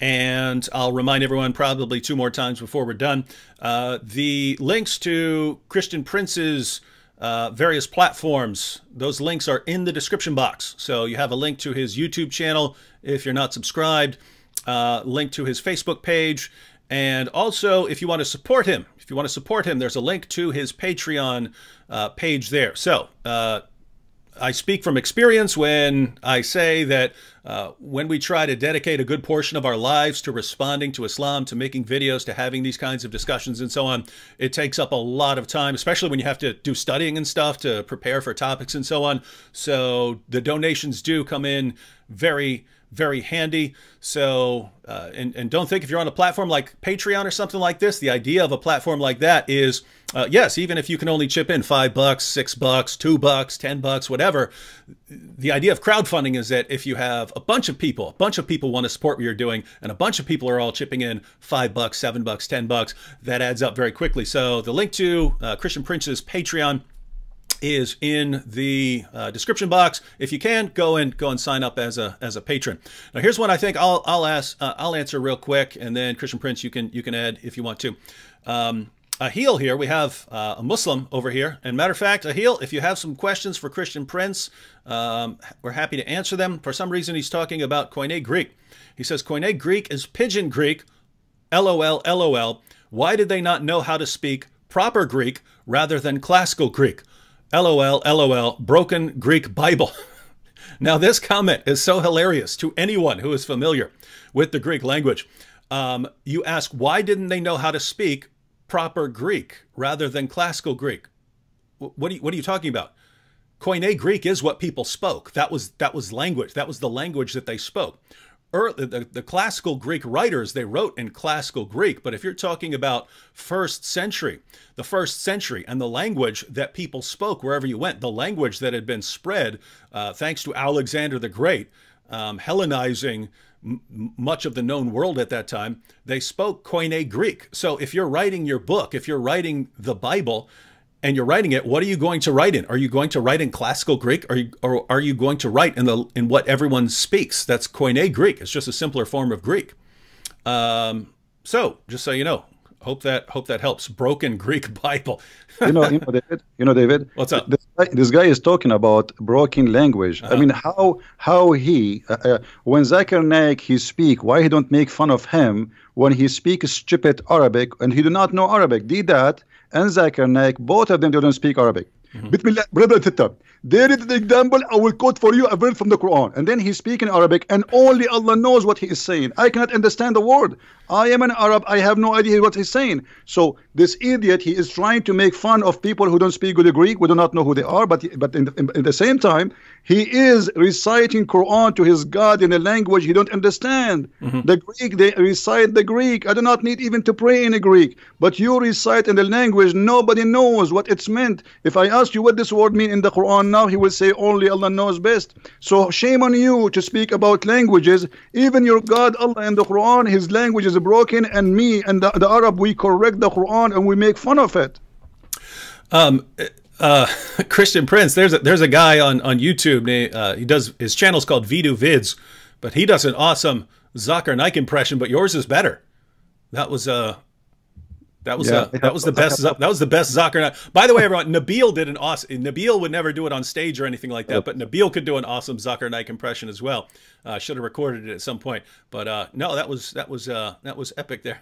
and I'll remind everyone probably two more times before we're done. Uh, the links to Christian Prince's uh, various platforms. Those links are in the description box. So you have a link to his YouTube channel if you're not subscribed, uh, link to his Facebook page, and also if you want to support him, if you want to support him, there's a link to his Patreon uh, page there. So uh, I speak from experience when I say that uh, when we try to dedicate a good portion of our lives to responding to Islam, to making videos, to having these kinds of discussions and so on, it takes up a lot of time, especially when you have to do studying and stuff to prepare for topics and so on. So the donations do come in very very handy. So, uh, and, and don't think if you're on a platform like Patreon or something like this, the idea of a platform like that is, uh, yes, even if you can only chip in five bucks, six bucks, two bucks, ten bucks, whatever, the idea of crowdfunding is that if you have a bunch of people, a bunch of people want to support what you're doing, and a bunch of people are all chipping in five bucks, seven bucks, ten bucks, that adds up very quickly. So the link to uh, Christian Prince's Patreon is in the uh, description box. If you can, go and go and sign up as a as a patron. Now, here's one I think I'll I'll ask uh, I'll answer real quick, and then Christian Prince, you can you can add if you want to. Um, Ahil here, we have uh, a Muslim over here. And matter of fact, Ahil, if you have some questions for Christian Prince, um, we're happy to answer them. For some reason, he's talking about Koine Greek. He says Koine Greek is Pidgin Greek. LOL, LOL. Why did they not know how to speak proper Greek rather than classical Greek? LOL, LOL, broken Greek Bible. now, this comment is so hilarious to anyone who is familiar with the Greek language. Um, you ask, why didn't they know how to speak proper Greek rather than classical Greek? What are you, what are you talking about? Koine Greek is what people spoke. That was that was language. That was the language that they spoke early, the, the classical Greek writers, they wrote in classical Greek. But if you're talking about first century, the first century, and the language that people spoke wherever you went, the language that had been spread uh, thanks to Alexander the Great, um, Hellenizing much of the known world at that time, they spoke Koine Greek. So if you're writing your book, if you're writing the Bible, and you're writing it, what are you going to write in? Are you going to write in classical Greek, or, you, or are you going to write in the in what everyone speaks? That's Koine Greek. It's just a simpler form of Greek. Um, so, just so you know, hope that hope that helps. Broken Greek Bible. you know, you know, David. You know, David. What's up? This guy, this guy is talking about broken language. Uh -huh. I mean, how how he uh, uh, when Zakir Naik he speak, why he don't make fun of him when he speaks stupid Arabic and he do not know Arabic? Did that and Zakir Naik, both of them they don't speak Arabic. Mm-hmm. There is the example. I will quote for you a verse from the Quran. And then he's speaking Arabic, and only Allah knows what he is saying. I cannot understand the word. I am an Arab. I have no idea what he's saying. So this idiot, he is trying to make fun of people who don't speak good Greek. We do not know who they are. But but in the, in, in the same time, he is reciting Quran to his God in a language he don't understand. Mm-hmm. The Greek, they recite the Greek. I do not need even to pray in a Greek. But you recite in the language nobody knows what it's meant. If I ask you what this word mean in the Quran now, he will say only Allah knows best. So shame on you to speak about languages. Even your God Allah in the Quran, his language is broken, and me and the, the Arab, we correct the Quran and we make fun of it. Um, uh, Christian Prince, there's a, there's a guy on on YouTube. Uh, he does his channel's called Vidu Vids, but he does an awesome Zakir Naik impression. But yours is better. That was uh That was yeah. uh, that was the best that was the best Naik. By the way, everyone, Nabeel did an awesome. Nabeel would never do it on stage or anything like that, but Nabeel could do an awesome Zakir Naik impression as well. Uh, should have recorded it at some point, but uh, no, that was that was uh, that was epic there.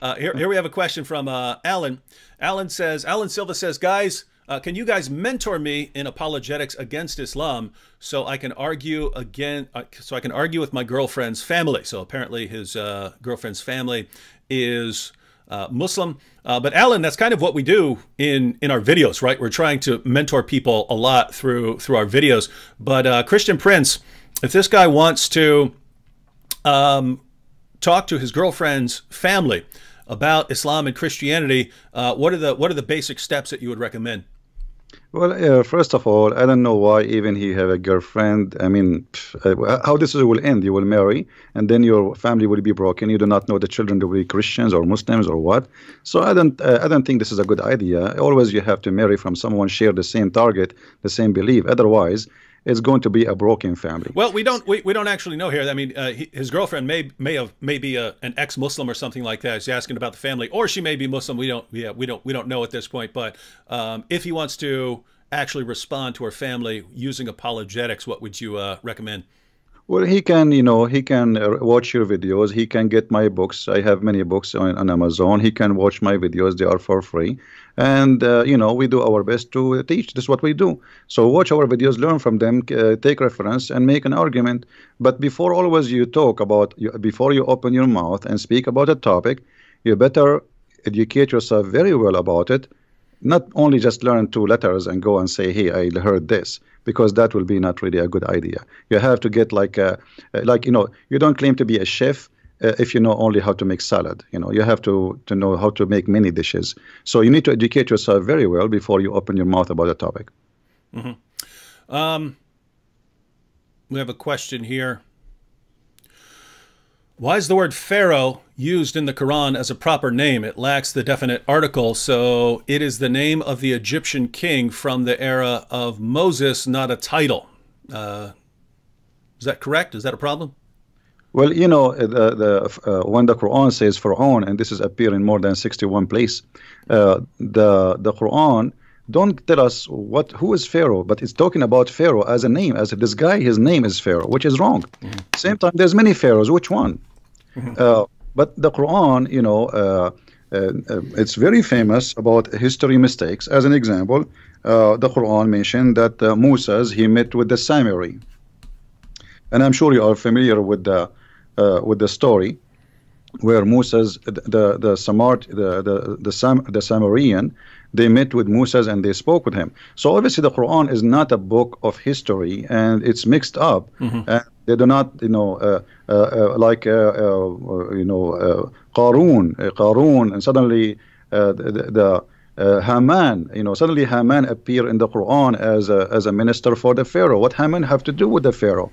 Uh, here, here we have a question from uh, Alan. Alan says, Alan Silva says, guys, uh, can you guys mentor me in apologetics against Islam so I can argue again, uh, so I can argue with my girlfriend's family? So apparently his uh, girlfriend's family is uh, Muslim. Uh, but Alan, that's kind of what we do in in our videos, right? We're trying to mentor people a lot through through our videos. But uh, Christian Prince, if this guy wants to um, talk to his girlfriend's family about Islam and Christianity, uh, what are the what are the basic steps that you would recommend? Well, uh, first of all, I don't know why even he have a girlfriend. I mean, uh, how this will end? You will marry, and then your family will be broken. You do not know the children will be Christians or Muslims or what. So I don't, uh, I don't think this is a good idea. Always you have to marry from someone share the same target, the same belief. Otherwise, it's going to be a broken family. Well, we don't we, we don't actually know here. I mean, uh, his girlfriend may may have may be a, an ex-Muslim or something like that. He's asking about the family, or she may be Muslim. We don't yeah we don't we don't know at this point. But um, if he wants to actually respond to her family using apologetics, what would you uh, recommend? Well, he can, you know, he can uh, watch your videos. He can get my books. I have many books on, on Amazon. He can watch my videos. They are for free. And, uh, you know, we do our best to teach. This is what we do. So watch our videos, learn from them, uh, take reference, and make an argument. But before always you talk about, you, before you open your mouth and speak about a topic, you better educate yourself very well about it. Not only just learn two letters and go and say, hey, I heard this because that will be not really a good idea. You have to get like a, like you know, you don't claim to be a chef uh, if you know only how to make salad. You know, you have to to know how to make many dishes. So you need to educate yourself very well before you open your mouth about a topic. Mm -hmm. um, we have a question here. Why is the word Pharaoh used in the Quran as a proper name? It lacks the definite article, so it is the name of the Egyptian king from the era of Moses, not a title. Uh, is that correct? Is that a problem? Well, you know, the, the, uh, when the Quran says Pharaoh, and this is appear in more than 61 places, uh, the, the Quran don't tell us what who is Pharaoh, but it's talking about Pharaoh as a name, as this guy, his name is Pharaoh, which is wrong. Mm -hmm. Same time, there's many pharaohs. Which one? Mm -hmm. uh, but the Quran, you know, uh, uh, uh, it's very famous about history mistakes. As an example, uh, the Quran mentioned that uh, Moses he met with the Samiri, and I'm sure you are familiar with the with the story where Moses, the the Samart, the the the, Sam, the Samarian, they met with Moses and they spoke with him. So obviously the Quran is not a book of history and it's mixed up. Mm-hmm. And they do not, you know, uh, uh, uh, like, uh, uh, you know, uh, Qarun, Qarun, and suddenly the, the Haman, you know, suddenly Haman appear in the Quran as a, as a minister for the Pharaoh. What Haman have to do with the Pharaoh?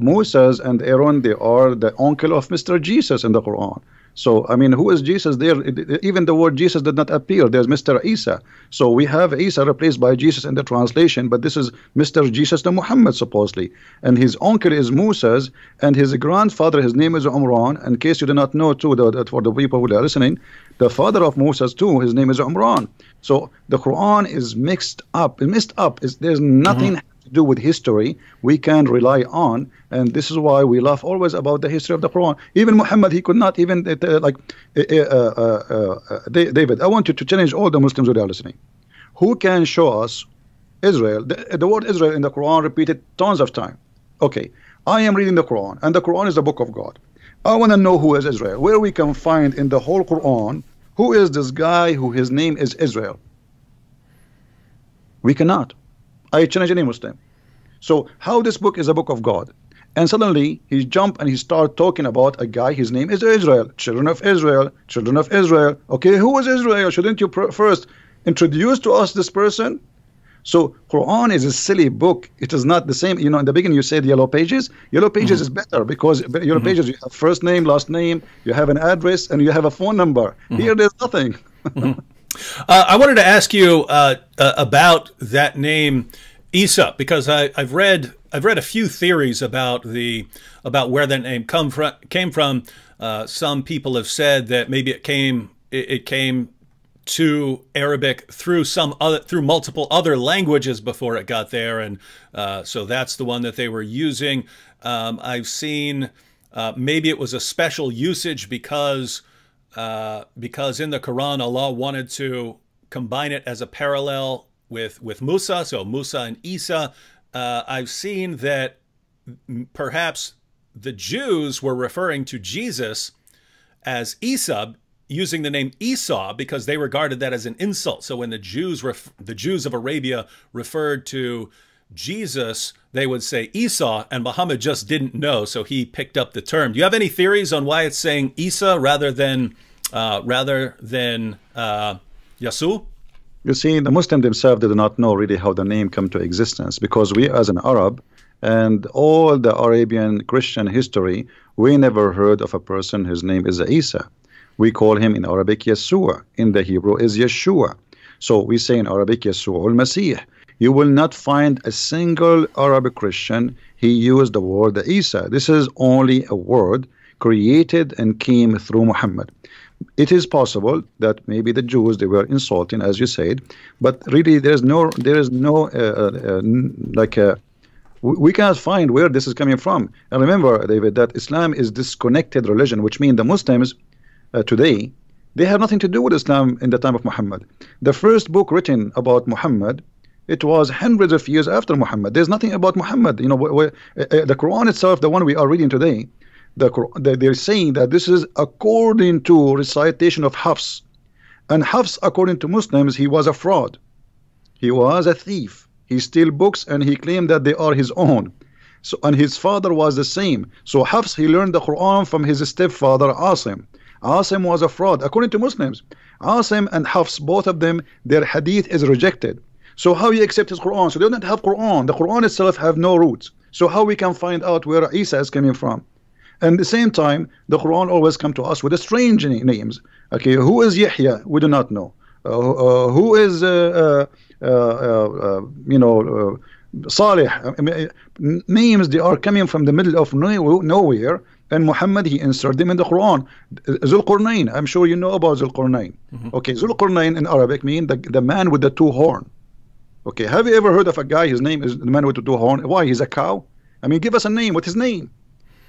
Moses and Aaron, they are the uncle of Mr. Jesus in the Quran. So, I mean, who is Jesus there? Even the word Jesus did not appear. There's Mr. Isa. So we have Isa replaced by Jesus in the translation, but this is Mr. Jesus the Muhammad, supposedly. And his uncle is Moses, and his grandfather, his name is Umran. In case you do not know, too, that for the people who are listening, the father of Moses, too, his name is Umran. So the Quran is mixed up. Mixed up. It's, there's nothing. Mm -hmm do with history we can rely on and this is why we laugh always about the history of the Quran. Even Muhammad he could not even uh, uh like uh uh, David I want you to challenge all the Muslims who are listening. Who can show us Israel the, the word Israel in the Quran repeated tons of time. Okay I am reading the Quran and the Quran is the book of God. I want to know who is Israel where we can find in the whole Quran who is this guy who his name is Israel? We cannot I challenge any Muslim. So how this book is a book of God. And suddenly he jump and he start talking about a guy, his name is Israel, children of Israel, children of Israel. Okay, who is Israel? Shouldn't you first introduce to us this person? So Quran is a silly book. It is not the same. You know, in the beginning you said yellow pages. Yellow pages mm -hmm. is better because yellow mm -hmm. pages you have first name, last name, you have an address, and you have a phone number. Mm -hmm. Here there's nothing. Uh, I wanted to ask you uh, uh, about that name, Isa, because I, have read I've read a few theories about the about where that name come from came from. Uh, some people have said that maybe it came it, it came to Arabic through some other through multiple other languages before it got there, and uh, so that's the one that they were using. Um, I've seen uh, maybe it was a special usage because uh, because in the Quran Allah wanted to combine it as a parallel with with Musa, so Musa and Isa. Uh, I've seen that perhaps the Jews were referring to Jesus as Isa using the name Esau because they regarded that as an insult. So when the Jews the Jews of Arabia referred to Jesus, they would say Esau, and Muhammad just didn't know, so he picked up the term. Do you have any theories on why it's saying Isa rather than uh, rather than uh, Yasu? You see, the Muslim themselves did not know really how the name came to existence because we, as an Arab, and all the Arabian Christian history, we never heard of a person whose name is Isa. We call him in Arabic Yeshua. In the Hebrew is Yeshua. So we say in Arabic Yeshua al-Masih. You will not find a single Arabic Christian he used the word Isa. This is only a word created and came through Muhammad. It is possible that maybe the Jews they were insulting, as you said, but really there is no there is no uh, uh, like a we cannot find where this is coming from. And remember, David, that Islam is disconnected religion, which means the Muslims uh, today, they have nothing to do with Islam in the time of Muhammad. The first book written about Muhammad, it was hundreds of years after Muhammad. There's nothing about Muhammad. You know, uh, the Quran itself, the one we are reading today, the, they're saying that this is according to recitation of Hafs. And Hafs, according to Muslims, he was a fraud. He was a thief. He steal books and he claimed that they are his own. So, and his father was the same. So Hafs, he learned the Quran from his stepfather Asim. Asim was a fraud, according to Muslims. Asim and Hafs, both of them, their hadith is rejected. So how you accept his Quran? So they don't have Quran. The Quran itself have no roots. So how we can find out where Isa is coming from? And at the same time, the Quran always come to us with strange names. Okay, who is Yahya? We do not know. Uh, uh, who is, uh, uh, uh, uh you know, Salih? I mean, names, they are coming from the middle of nowhere and Muhammad he inserted them in the Quran. Zulqarnain, I'm sure you know about Zulqarnain. Mm -hmm. Okay, Zulqarnain in Arabic mean the, the man with the two horn. Okay, have you ever heard of a guy, his name is the man with the two horn? Why, he's a cow? I mean, give us a name, what's his name?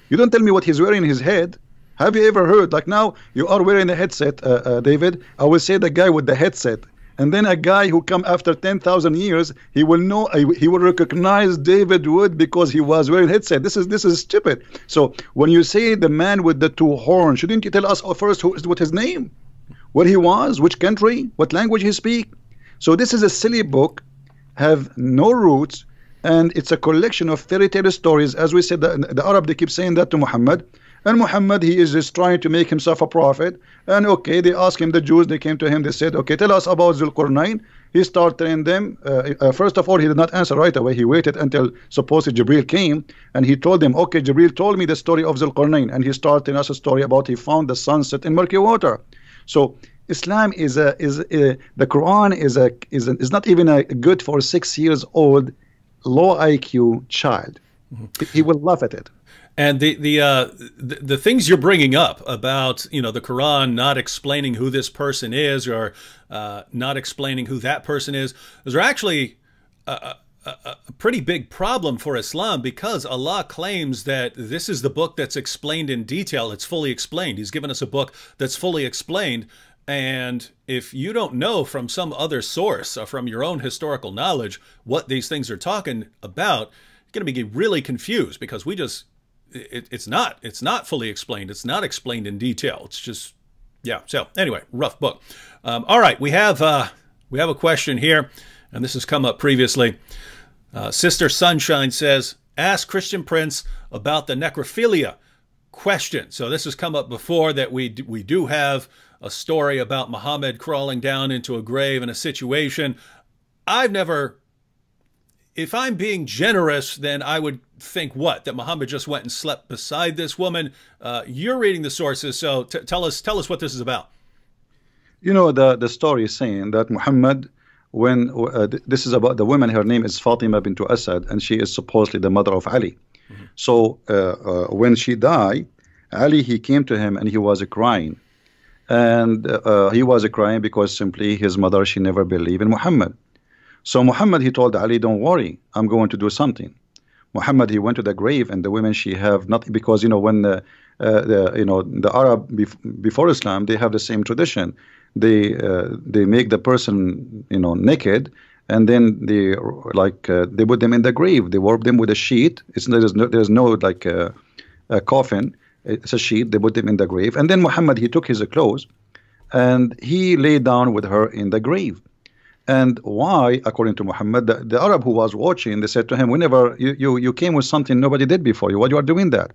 You don't tell me what he's wearing in his head. Have you ever heard, like now, you are wearing a headset, uh, uh, David, I will say the guy with the headset and then a guy who come after 10,000 years he will know he will recognize David Wood because he was wearing headset this is this is stupid so when you say the man with the two horns shouldn't you tell us first who, what his name where he was which country what language he speak so this is a silly book have no roots and it's a collection of fairy tale stories as we said the, the Arab they keep saying that to Muhammad and Muhammad, he is just trying to make himself a prophet. And okay, they asked him, the Jews, they came to him, they said, okay, tell us about Zulqarnain. He started telling them, uh, uh, first of all, he did not answer right away. He waited until supposedly Jibril came and he told them, okay, Jibril told me the story of Zulqarnain. And he started telling us a story about he found the sunset in murky water. So Islam is a is a, the Quran is a is a, is not even a good for six years old low IQ child. Mm -hmm. He will laugh at it. And the the, uh, the, the things you're bringing up about you know the Quran not explaining who this person is or uh, not explaining who that person is, those are actually a, a, a, pretty big problem for Islam because Allah claims that this is the book that's explained in detail. It's fully explained. He's given us a book that's fully explained. And if you don't know from some other source or from your own historical knowledge what these things are talking about, you're going to be really confused because we just it, it's not it's not fully explained. It's not explained in detail. It's just yeah. So anyway, rough book. Um, all right, we have uh, we have a question here, and this has come up previously. Uh, Sister Sunshine says, "Ask Christian Prince about the necrophilia question." So this has come up before that we we do have a story about Muhammad crawling down into a grave in a situation. I've never if I'm being generous, then I would think what that Muhammad just went and slept beside this woman. Uh, you're reading the sources, so tell us tell us what this is about. You know the the story is saying that Muhammad, when uh, this is about the woman, her name is Fatima bint Asad, and she is supposedly the mother of Ali. Mm -hmm. So uh, uh, when she died, Ali he came to him and he was crying, and uh, he was crying because simply his mother she never believed in Muhammad. So Muhammad he told Ali, "Don't worry, I'm going to do something." Muhammad he went to the grave, and the women she have nothing because you know when the, uh, the you know the Arab bef before Islam they have the same tradition. They uh, they make the person you know naked, and then they like uh, they put them in the grave. They warp them with a sheet. It's there's no there's no like a coffin. It's a. They put them in the grave, and then Muhammad he took his clothes, and he lay down with her in the grave. And why, according to Muhammad, the, the, Arab who was watching, they said to him, whenever you, you, you came with something nobody did before you, why you are doing that?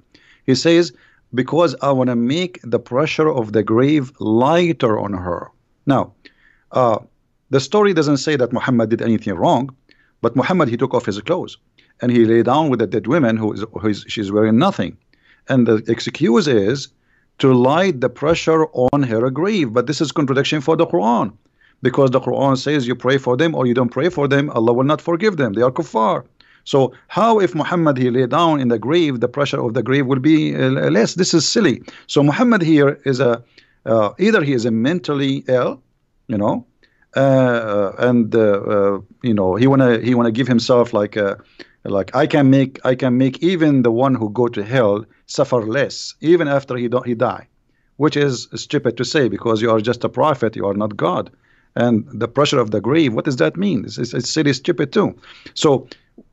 He says, because I want to make the pressure of the grave lighter on her. Now, uh, the story doesn't say that Muhammad did anything wrong, but Muhammad, he took off his clothes and he lay down with a dead woman who is, who is she's wearing nothing. And the excuse is to light the pressure on her grave. But this is contradiction for the Quran because the Quran says you pray for them or you don't pray for them, Allah will not forgive them. They are kuffar. So how if Muhammad he lay down in the grave, the pressure of the grave will be uh, less? This is silly. So Muhammad here is a uh, either he is a mentally ill, you know, uh, and uh, uh, you know he wanna he wanna give himself like a like I can make I can make even the one who go to hell suffer less even after he don't he die, which is stupid to say because you are just a prophet, you are not God and the pressure of the grave. What does that mean? It's, it's, it's silly, stupid too. So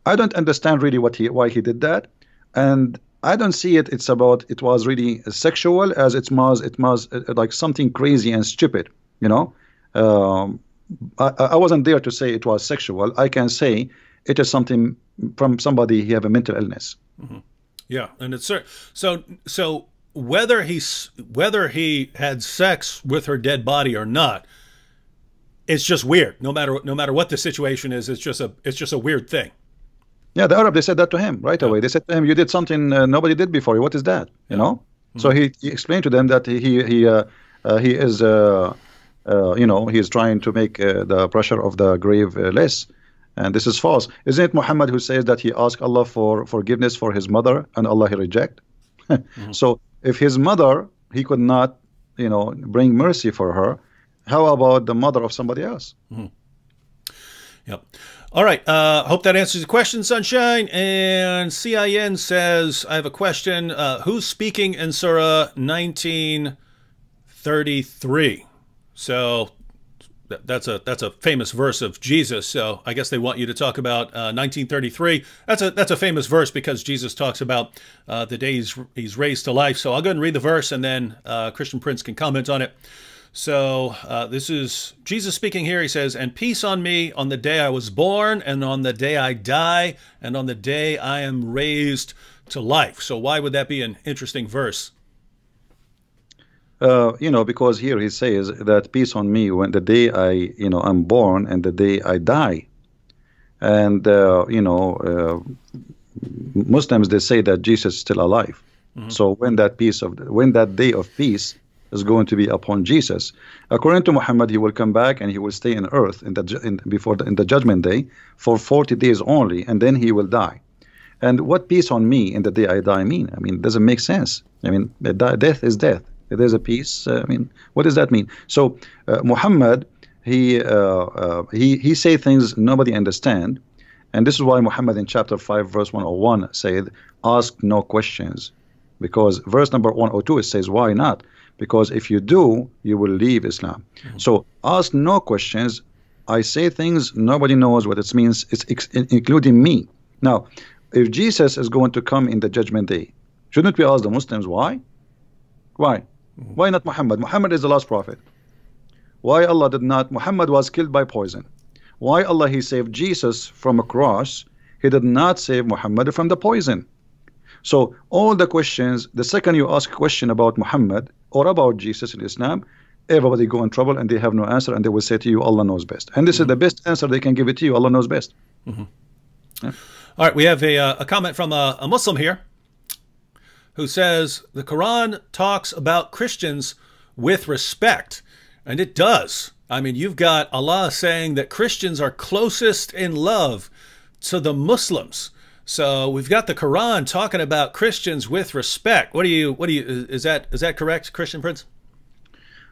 I don't understand really what he why he did that, and I don't see it. It's about it was really sexual as it was it was uh, like something crazy and stupid. You know, um, I, I wasn't there to say it was sexual. I can say it is something from somebody he have a mental illness. Mm-hmm. Yeah, and it's so so whether he's whether he had sex with her dead body or not it's just weird. No matter no matter what the situation is, it's just a it's just a weird thing. Yeah, the Arab they said that to him right away. They said to him, "You did something uh, nobody did before you. What is that?" You know. Mm-hmm. So he, he explained to them that he he uh, uh, he is uh, uh, you know he is trying to make uh, the pressure of the grave less, and this is false. Isn't it Muhammad who says that he asked Allah for forgiveness for his mother and Allah he reject? mm-hmm. So if his mother he could not you know bring mercy for her how about the mother of somebody else? Mm-hmm. Yep. All right. Uh, hope that answers the question, Sunshine. And CIN says, I have a question. Uh, who's speaking in Surah 1933? So that's a that's a famous verse of Jesus. So I guess they want you to talk about uh, 1933. That's a that's a famous verse because Jesus talks about uh, the day he's, he's raised to life. So I'll go ahead and read the verse, and then uh, Christian Prince can comment on it. So uh, this is Jesus speaking here. He says, And peace on me on the day I was born, and on the day I die, and on the day I am raised to life. So why would that be an interesting verse? Uh, you know, because here he says that peace on me when the day I, you know, I'm born and the day I die. And, uh, you know, uh, Muslims, they say that Jesus is still alive. Mm -hmm. So when that peace of, when that day of peace is going to be upon Jesus. According to Muhammad, he will come back and he will stay in earth in the in, before the, in the judgment day for 40 days only, and then he will die. And what peace on me in the day I die mean? I mean, it doesn't make sense. I mean, death is death. There's a peace, uh, I mean, what does that mean? So uh, Muhammad, he uh, uh, he he say things nobody understand, and this is why Muhammad in chapter five verse 101 said, "Ask no questions," because verse number 102 it says, "Why not?" because if you do, you will leave Islam. Mm-hmm. So ask no questions. I say things nobody knows what it means, it's ex- including me. Now, if Jesus is going to come in the judgment day, shouldn't we ask the Muslims why? Why? Mm-hmm. Why not Muhammad? Muhammad is the last prophet. Why Allah did not? Muhammad was killed by poison. Why Allah He saved Jesus from a cross? He did not save Muhammad from the poison. So all the questions, the second you ask a question about Muhammad, or about Jesus in Islam, everybody go in trouble and they have no answer and they will say to you, Allah knows best. And this mm-hmm. is the best answer they can give it to you. Allah knows best. Mm-hmm. Yeah. All right, we have a, uh, a comment from a, a Muslim here who says the Quran talks about Christians with respect, and it does. I mean, you've got Allah saying that Christians are closest in love to the Muslims. So we've got the Quran talking about Christians with respect. What do you? What do you? Is that is that correct, Christian Prince?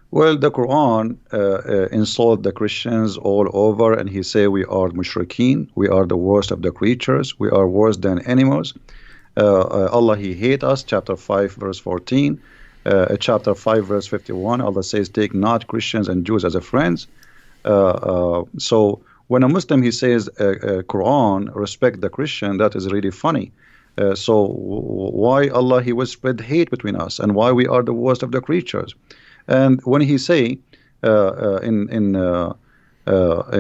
Well, the Quran uh, uh, insulted the Christians all over, and he say we are mushrikeen, we are the worst of the creatures, we are worse than animals. Uh, uh Allah, He hate us. Chapter five, verse fourteen. Uh, chapter five, verse fifty-one. Allah says, "Take not Christians and Jews as a friends." Uh, so when a Muslim he says Quran respect the Christian, that is really funny. so why Allah He will spread hate between us, and why we are the worst of the creatures? And when he say uh, uh, in in uh,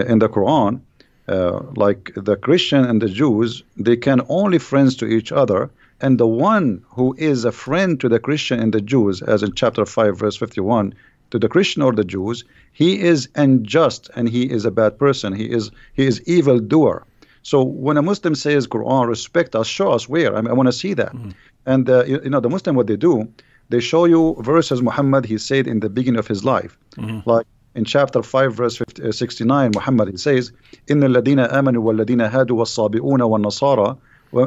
in the Quran, like the Christian and the Jews, they can only friends to each other. And the one who is a friend to the Christian and the Jews, as in chapter 5, verse 51, to the Christian or the Jews, he is unjust and he is a bad person. He is he is evil doer. So when a Muslim says Quran, respect us, show us where. I, mean, I want to see that. Mm-hmm. And uh, you, you, know the Muslim what they do, they show you verses Muhammad he said in the beginning of his life. Mm-hmm. Like in chapter 5 verse 50, uh, 69 Muhammad he says إن الذين آمنوا والذين هادوا والصابئون والنصارى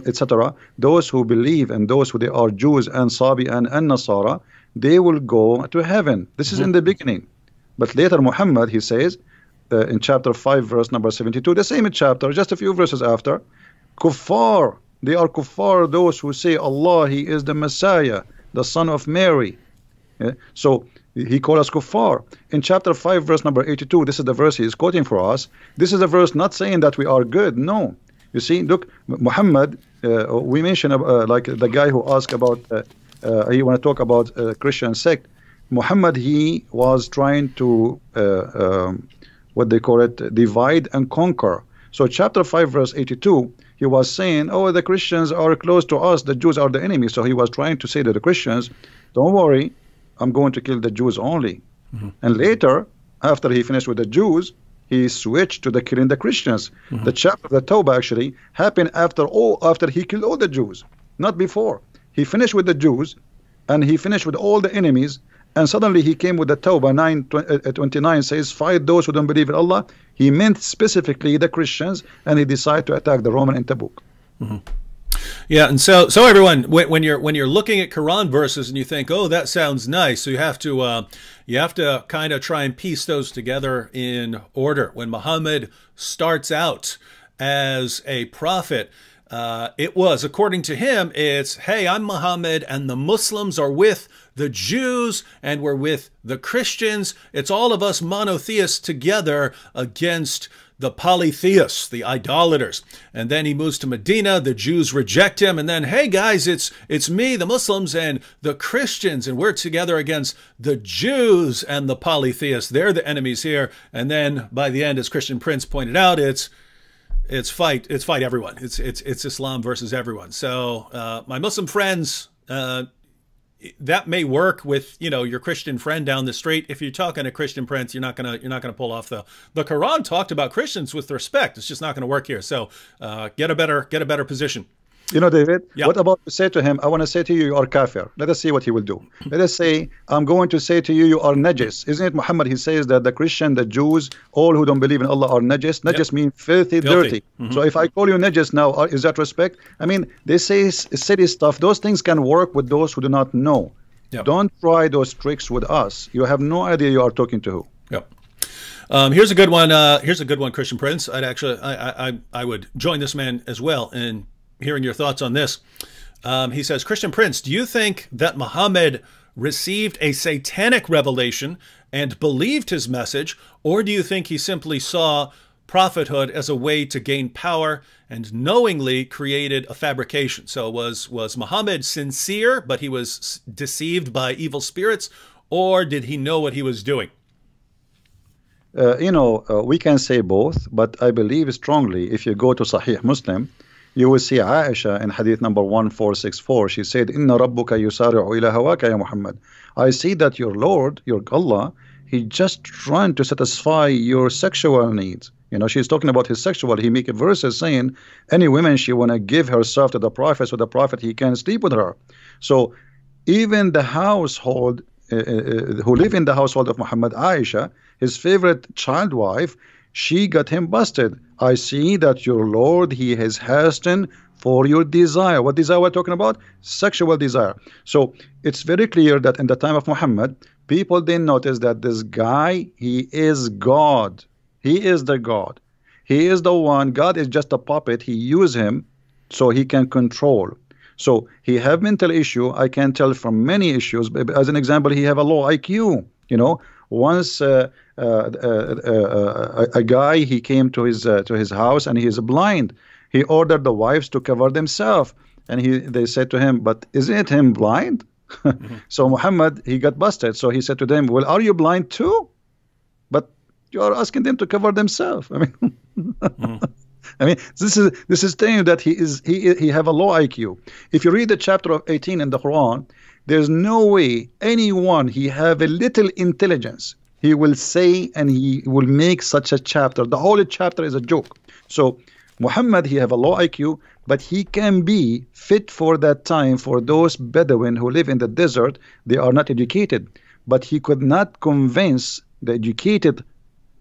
etc. Those who believe and those who they are Jews and Sabi and, and Nasara they will go to heaven. This is mm-hmm. in the beginning. But later Muhammad he says uh, in chapter 5 verse number 72 the same chapter just a few verses after kuffar they are kuffar those who say Allah he is the Messiah the son of Mary. Yeah? So he called us kuffar. In chapter 5, verse number 82, this is the verse he is quoting for us. This is a verse not saying that we are good. No. You see, look, Muhammad, uh, we mentioned uh, like the guy who asked about, uh, uh, he want to talk about uh, Christian sect. Muhammad, he was trying to, uh, um, what they call it, divide and conquer. So chapter 5, verse 82, he was saying, oh, the Christians are close to us, the Jews are the enemy. So he was trying to say to the Christians, don't worry, I'm going to kill the Jews only. Mm-hmm. And later, after he finished with the Jews, he switched to the killing the Christians. Mm-hmm. The chapter of the Tawbah actually happened after all after he killed all the Jews, not before. He finished with the Jews, and he finished with all the enemies, and suddenly he came with the Tawbah 9 uh, 29 says, Fight those who don't believe in Allah. He meant specifically the Christians, and he decided to attack the Roman in Tabuk. Mm-hmm. Yeah, and so so everyone, when, when, you're when you're looking at Quran verses and you think, oh, that sounds nice, so you have to uh, you have to kind of try and piece those together in order. When Muhammad starts out as a prophet, uh, it was, according to him, it's, hey, I'm Muhammad and the Muslims are with the Jews and we're with the Christians. It's all of us monotheists together against the polytheists, the idolaters. And then he moves to Medina, the Jews reject him, and then, hey guys, it's it's me, the Muslims, and the Christians, and we're together against the Jews and the polytheists. They're the enemies here. And then by the end, as Christian Prince pointed out, it's it's fight it's fight everyone. It's it's it's Islam versus everyone. So uh, my Muslim friends, uh, that may work with you know your Christian friend down the street. If you're talking to Christian Prince, you're not gonna you're not gonna pull off the the Quran talked about Christians with respect. It's just not gonna work here. So uh, get a better get a better position. You know, David, yeah. what about to say to him, I want to say to you, you are kafir. Let us see what he will do. Let us say, I'm going to say to you, you are najis. Isn't it Muhammad? He says that the Christian, the Jews, all who don't believe in Allah are najis. Najis yep. means filthy, filthy. dirty. Mm-hmm. So if I call you najis now, is that respect? I mean, they say silly stuff. Those things can work with those who do not know. Yep. Don't try those tricks with us. You have no idea you are talking to who. Yep. Um, here's a good one. Uh, here's a good one, Christian Prince. I'd actually, I, I, I would join this man as well in hearing your thoughts on this. Um, he says, Christian Prince, do you think that Muhammad received a satanic revelation and believed his message, or do you think he simply saw prophethood as a way to gain power and knowingly created a fabrication? So was was Muhammad sincere, but he was deceived by evil spirits, or did he know what he was doing? Uh, you know, uh, we can say both, but I believe strongly if you go to Sahih Muslim, you will see Aisha in hadith number 1464. She said, Inna rabbuka yusari'u ila hawaka ya Muhammad. I see that your Lord, your Allah, he just trying to satisfy your sexual needs. You know, she's talking about his sexual. He make verses saying any woman she want to give herself to the prophet, so the prophet he can sleep with her. So even the household uh, uh, uh who live in the household of Muhammad, Aisha, his favorite child wife, she got him busted. I see that your Lord, he has hastened for your desire. What desire we're talking about? Sexual desire. So it's very clear that in the time of Muhammad, people didn't notice that this guy, he is God. He is the God. He is the one. God is just a puppet. He use him so he can control. So he have mental issue. I can tell from many issues. As an example, he have a low IQ. You know, once uh, uh, uh, uh, a, a guy he came to his uh, to his house and he is blind. He ordered the wives to cover themselves, and he they said to him, "But isn't him blind?" mm-hmm. So Muhammad he got busted. So he said to them, "Well, are you blind too?" But you are asking them to cover themselves. I mean. mm-hmm. I mean, this is this is saying that he is he he have a low IQ. If you read the chapter of 18 in the Quran, there's no way anyone he have a little intelligence he will say and he will make such a chapter. The whole chapter is a joke. So Muhammad he have a low IQ, but he can be fit for that time for those Bedouin who live in the desert. They are not educated, but he could not convince the educated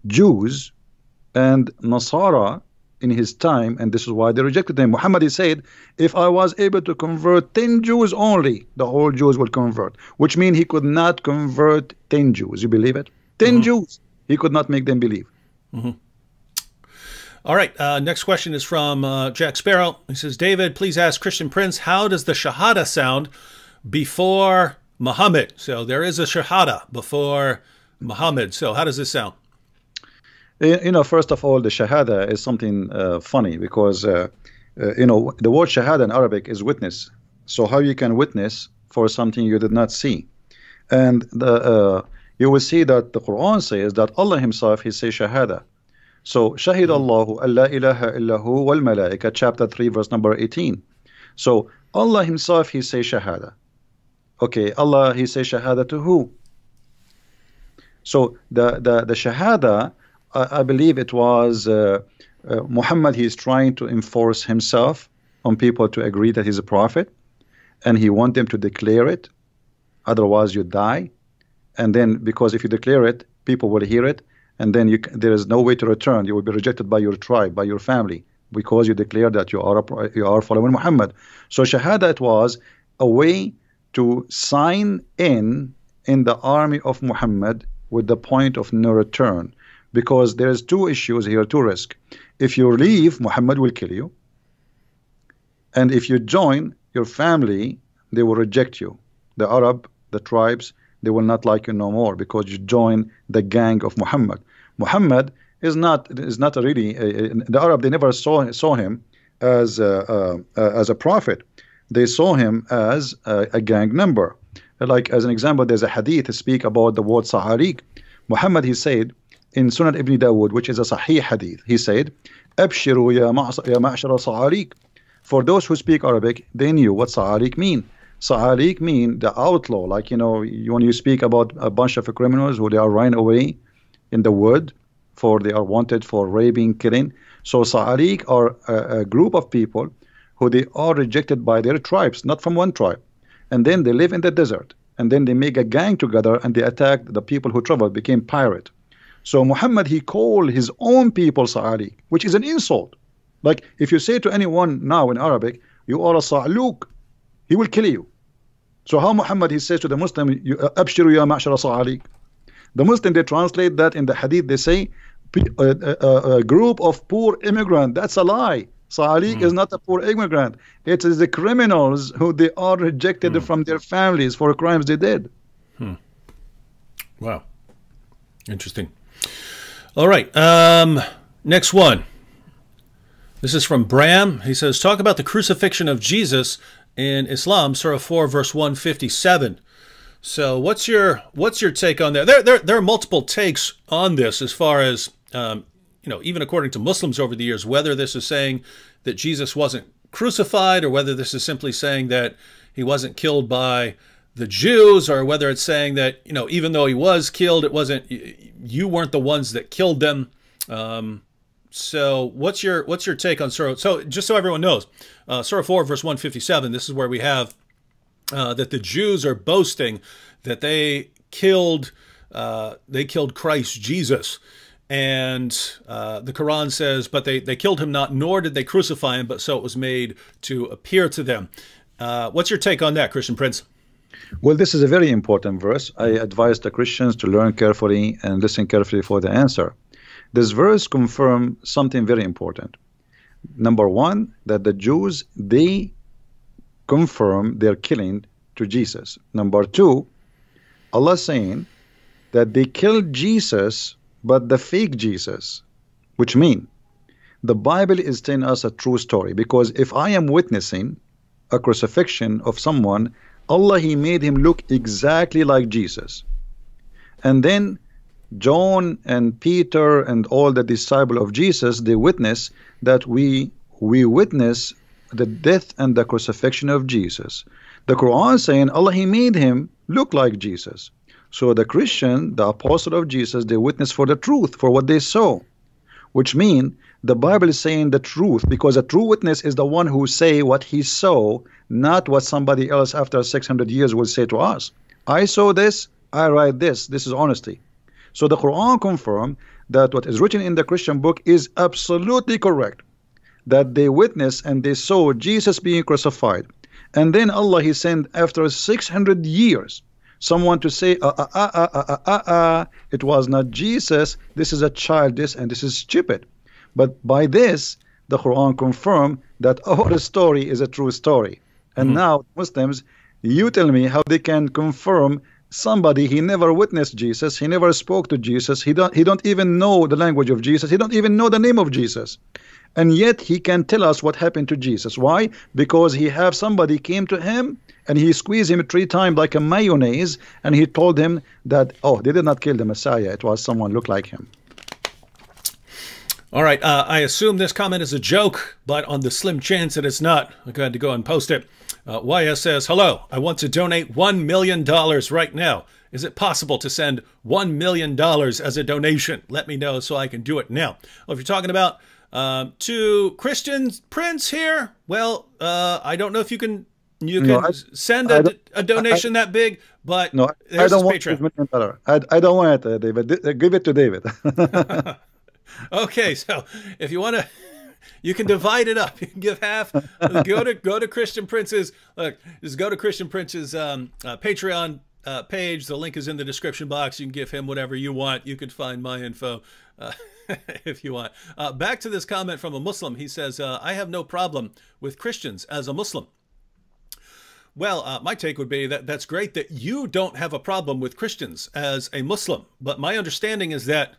Jews and Nasara in his time, and this is why they rejected him. Muhammad he said, if I was able to convert 10 Jews only, the whole Jews will convert, which means he could not convert 10 Jews. You believe it? 10 mm-hmm. Jews, he could not make them believe. Mm-hmm. All right, uh, next question is from uh, Jack Sparrow. He says, David, please ask Christian Prince, how does the Shahada sound before Muhammad? So there is a Shahada before Muhammad. So how does this sound? You know, first of all, the Shahada is something uh, funny because, uh, uh, you know, the word Shahada in Arabic is witness. So how you can witness for something you did not see? And the, uh, you will see that the Quran says that Allah Himself, He says Shahada. So, Shahid Allahu Allah ilaha illahu wal malaika, chapter 3, verse number 18. So, Allah Himself, He says Shahada. Okay, Allah, He says Shahada to who? So, the, the, the Shahada I, I believe it was uh, uh, Muhammad. He is trying to enforce himself on people to agree that he's a prophet, and he want them to declare it. Otherwise, you die. And then, because if you declare it, people will hear it, and then you, there is no way to return. You will be rejected by your tribe, by your family, because you declare that you are a, you are following Muhammad. So Shahada it was a way to sign in in the army of Muhammad with the point of no return because there's two issues here, two risks. If you leave, Muhammad will kill you. And if you join your family, they will reject you. The Arab, the tribes, they will not like you no more because you join the gang of Muhammad. Muhammad is not is not a really a, a, the Arab. They never saw saw him as a, as a prophet. They saw him as a, gang member. Like as an example, there's a hadith to speak about the word Sa'ariq. Muhammad he said in Sunan Ibn Dawood, which is a Sahih hadith, he said, Abshiru ya ma'shara sa'ariq. For those who speak Arabic, they knew what sa'ariq mean. Sa'ariq mean the outlaw, like, you know, when you speak about a bunch of criminals who they are running away in the wood, for they are wanted for raping, killing. So Sa'ariq are a, a group of people who they are rejected by their tribes, not from one tribe. And then they live in the desert. And then they make a gang together and they attack the people who travel, became pirate. So Muhammad, he called his own people Sa'ali, which is an insult. Like if you say to anyone now in Arabic, you are a Sa'luk, he will kill you. So how Muhammad, he says to the Muslim, uh, Abshiru ya ma'shara Sa'alik. The Muslim, they translate that in the hadith, they say, a, a, uh, uh, a group of poor immigrant. That's a lie. Sa'alik mm. is not a poor immigrant. It is the criminals who they are rejected mm. from their families for crimes they did. Hmm. Wow. Interesting. All right. Um, next one. This is from Bram. He says, Talk about the crucifixion of Jesus in Islam, Surah 4, verse 157. So what's your what's your take on that? There, there, there are multiple takes on this as far as um, you know, even according to Muslims over the years, whether this is saying that Jesus wasn't crucified or whether this is simply saying that he wasn't killed by the Jews, or whether it's saying that you know even though he was killed, it wasn't you weren't the ones that killed them. Um, so what's your what's your take on Surah? So just so everyone knows, uh, Surah four verse one fifty seven. This is where we have uh, that the Jews are boasting that they killed uh, they killed Christ Jesus. And uh, the Quran says, but they, they killed him not, nor did they crucify him, but so it was made to appear to them. Uh, what's your take on that, Christian Prince? Well, this is a very important verse. I advise the Christians to learn carefully and listen carefully for the answer. This verse confirms something very important. Number one, that the Jews they confirm their killing to Jesus. Number two, Allah saying that they killed Jesus, but the fake Jesus, which mean the Bible is telling us a true story. Because if I am witnessing a crucifixion of someone, Allah He made him look exactly like Jesus. And then John and Peter and all the disciple of Jesus, they witness that we we witness the death and the crucifixion of Jesus. The Quran saying Allah He made him look like Jesus. So the Christian, the apostle of Jesus, they witness for the truth, for what they saw. Which mean the Bible is saying the truth because a true witness is the one who say what he saw, not what somebody else after 600 years will say to us. I saw this, I write this. This is honesty. So the Quran confirmed that what is written in the Christian book is absolutely correct. That they witnessed and they saw Jesus being crucified. And then Allah He sent after 600 years someone to say, ah, ah, ah, ah, ah, ah, ah, ah, it was not Jesus, this is a child, this and this is stupid. But by this, the Quran confirmed that our story is a true story. And mm -hmm. now Muslims, you tell me how they can confirm somebody he never witnessed Jesus, he never spoke to Jesus, he don't he don't even know the language of Jesus, he don't even know the name of Jesus and yet he can tell us what happened to Jesus. Why? Because he have somebody came to him and he squeezed him three times like a mayonnaise and he told him that, oh, they did not kill the Messiah. It was someone looked like him. All right. Uh, I assume this comment is a joke, but on the slim chance that it's not, I'm going to go and post it. Uh, YS says, Hello, I want to donate $1 million right now. Is it possible to send $1 million as a donation? Let me know so I can do it now. Well, if you're talking about um, to Christian Prince here, well, uh, I don't know if you can you can no, I, send a, a donation I, that big, but no, I don't want dollar. I, I don't want it, uh, David. Uh, give it to David. okay, so if you want to, you can divide it up. You can give half. go to go to Christian Prince's. Look, just go to Christian Prince's um, uh, Patreon uh, page. The link is in the description box. You can give him whatever you want. You can find my info. Uh, if you want. Uh, back to this comment from a Muslim. He says, uh, I have no problem with Christians as a Muslim. Well, uh, my take would be that that's great that you don't have a problem with Christians as a Muslim. But my understanding is that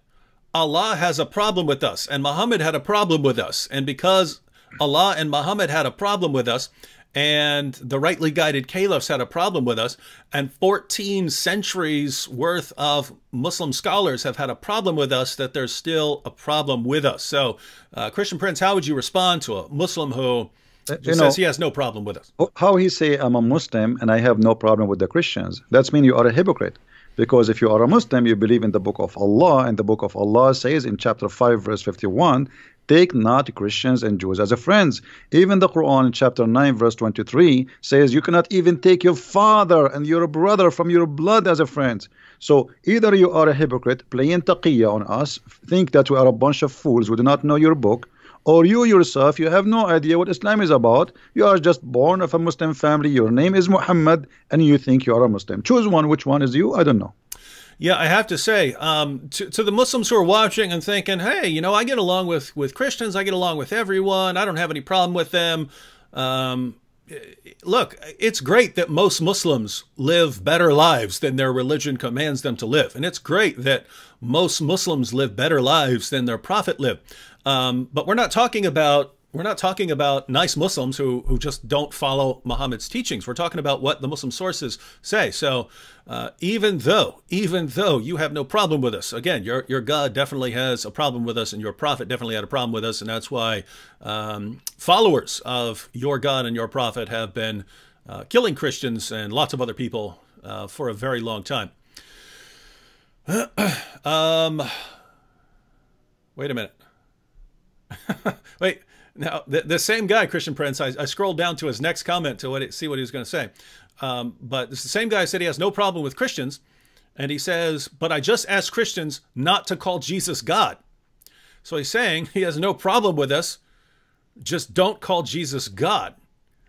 Allah has a problem with us and Muhammad had a problem with us. And because Allah and Muhammad had a problem with us, and the rightly guided caliphs had a problem with us, and 14 centuries worth of Muslim scholars have had a problem with us, that there's still a problem with us. So, uh, Christian Prince, how would you respond to a Muslim who uh, you says he has no problem with us? How he say I'm a Muslim and I have no problem with the Christians? That's mean you are a hypocrite. Because if you are a Muslim, you believe in the book of Allah, and the book of Allah says in chapter 5, verse 51, Take not Christians and Jews as a friends. Even the Quran in chapter 9 verse 23 says you cannot even take your father and your brother from your blood as a friend. So either you are a hypocrite playing taqiyya on us, think that we are a bunch of fools who do not know your book, or you yourself, you have no idea what Islam is about. You are just born of a Muslim family. Your name is Muhammad, and you think you are a Muslim. Choose one. Which one is you? I don't know. Yeah, I have to say, um, to, to the Muslims who are watching and thinking, hey, you know, I get along with, with Christians, I get along with everyone, I don't have any problem with them. Um, look, it's great that most Muslims live better lives than their religion commands them to live. And it's great that most Muslims live better lives than their prophet lived. Um, but we're not talking about we're not talking about nice Muslims who, who just don't follow Muhammad's teachings. We're talking about what the Muslim sources say. So uh, even though, even though you have no problem with us, again, your, your God definitely has a problem with us and your prophet definitely had a problem with us. And that's why um, followers of your God and your prophet have been uh, killing Christians and lots of other people uh, for a very long time. um, wait a minute. wait. Now, the, the same guy, Christian Prince, I, I scrolled down to his next comment to what it, see what he was going to say. Um, but it's the same guy said he has no problem with Christians. And he says, but I just asked Christians not to call Jesus God. So he's saying he has no problem with us. Just don't call Jesus God.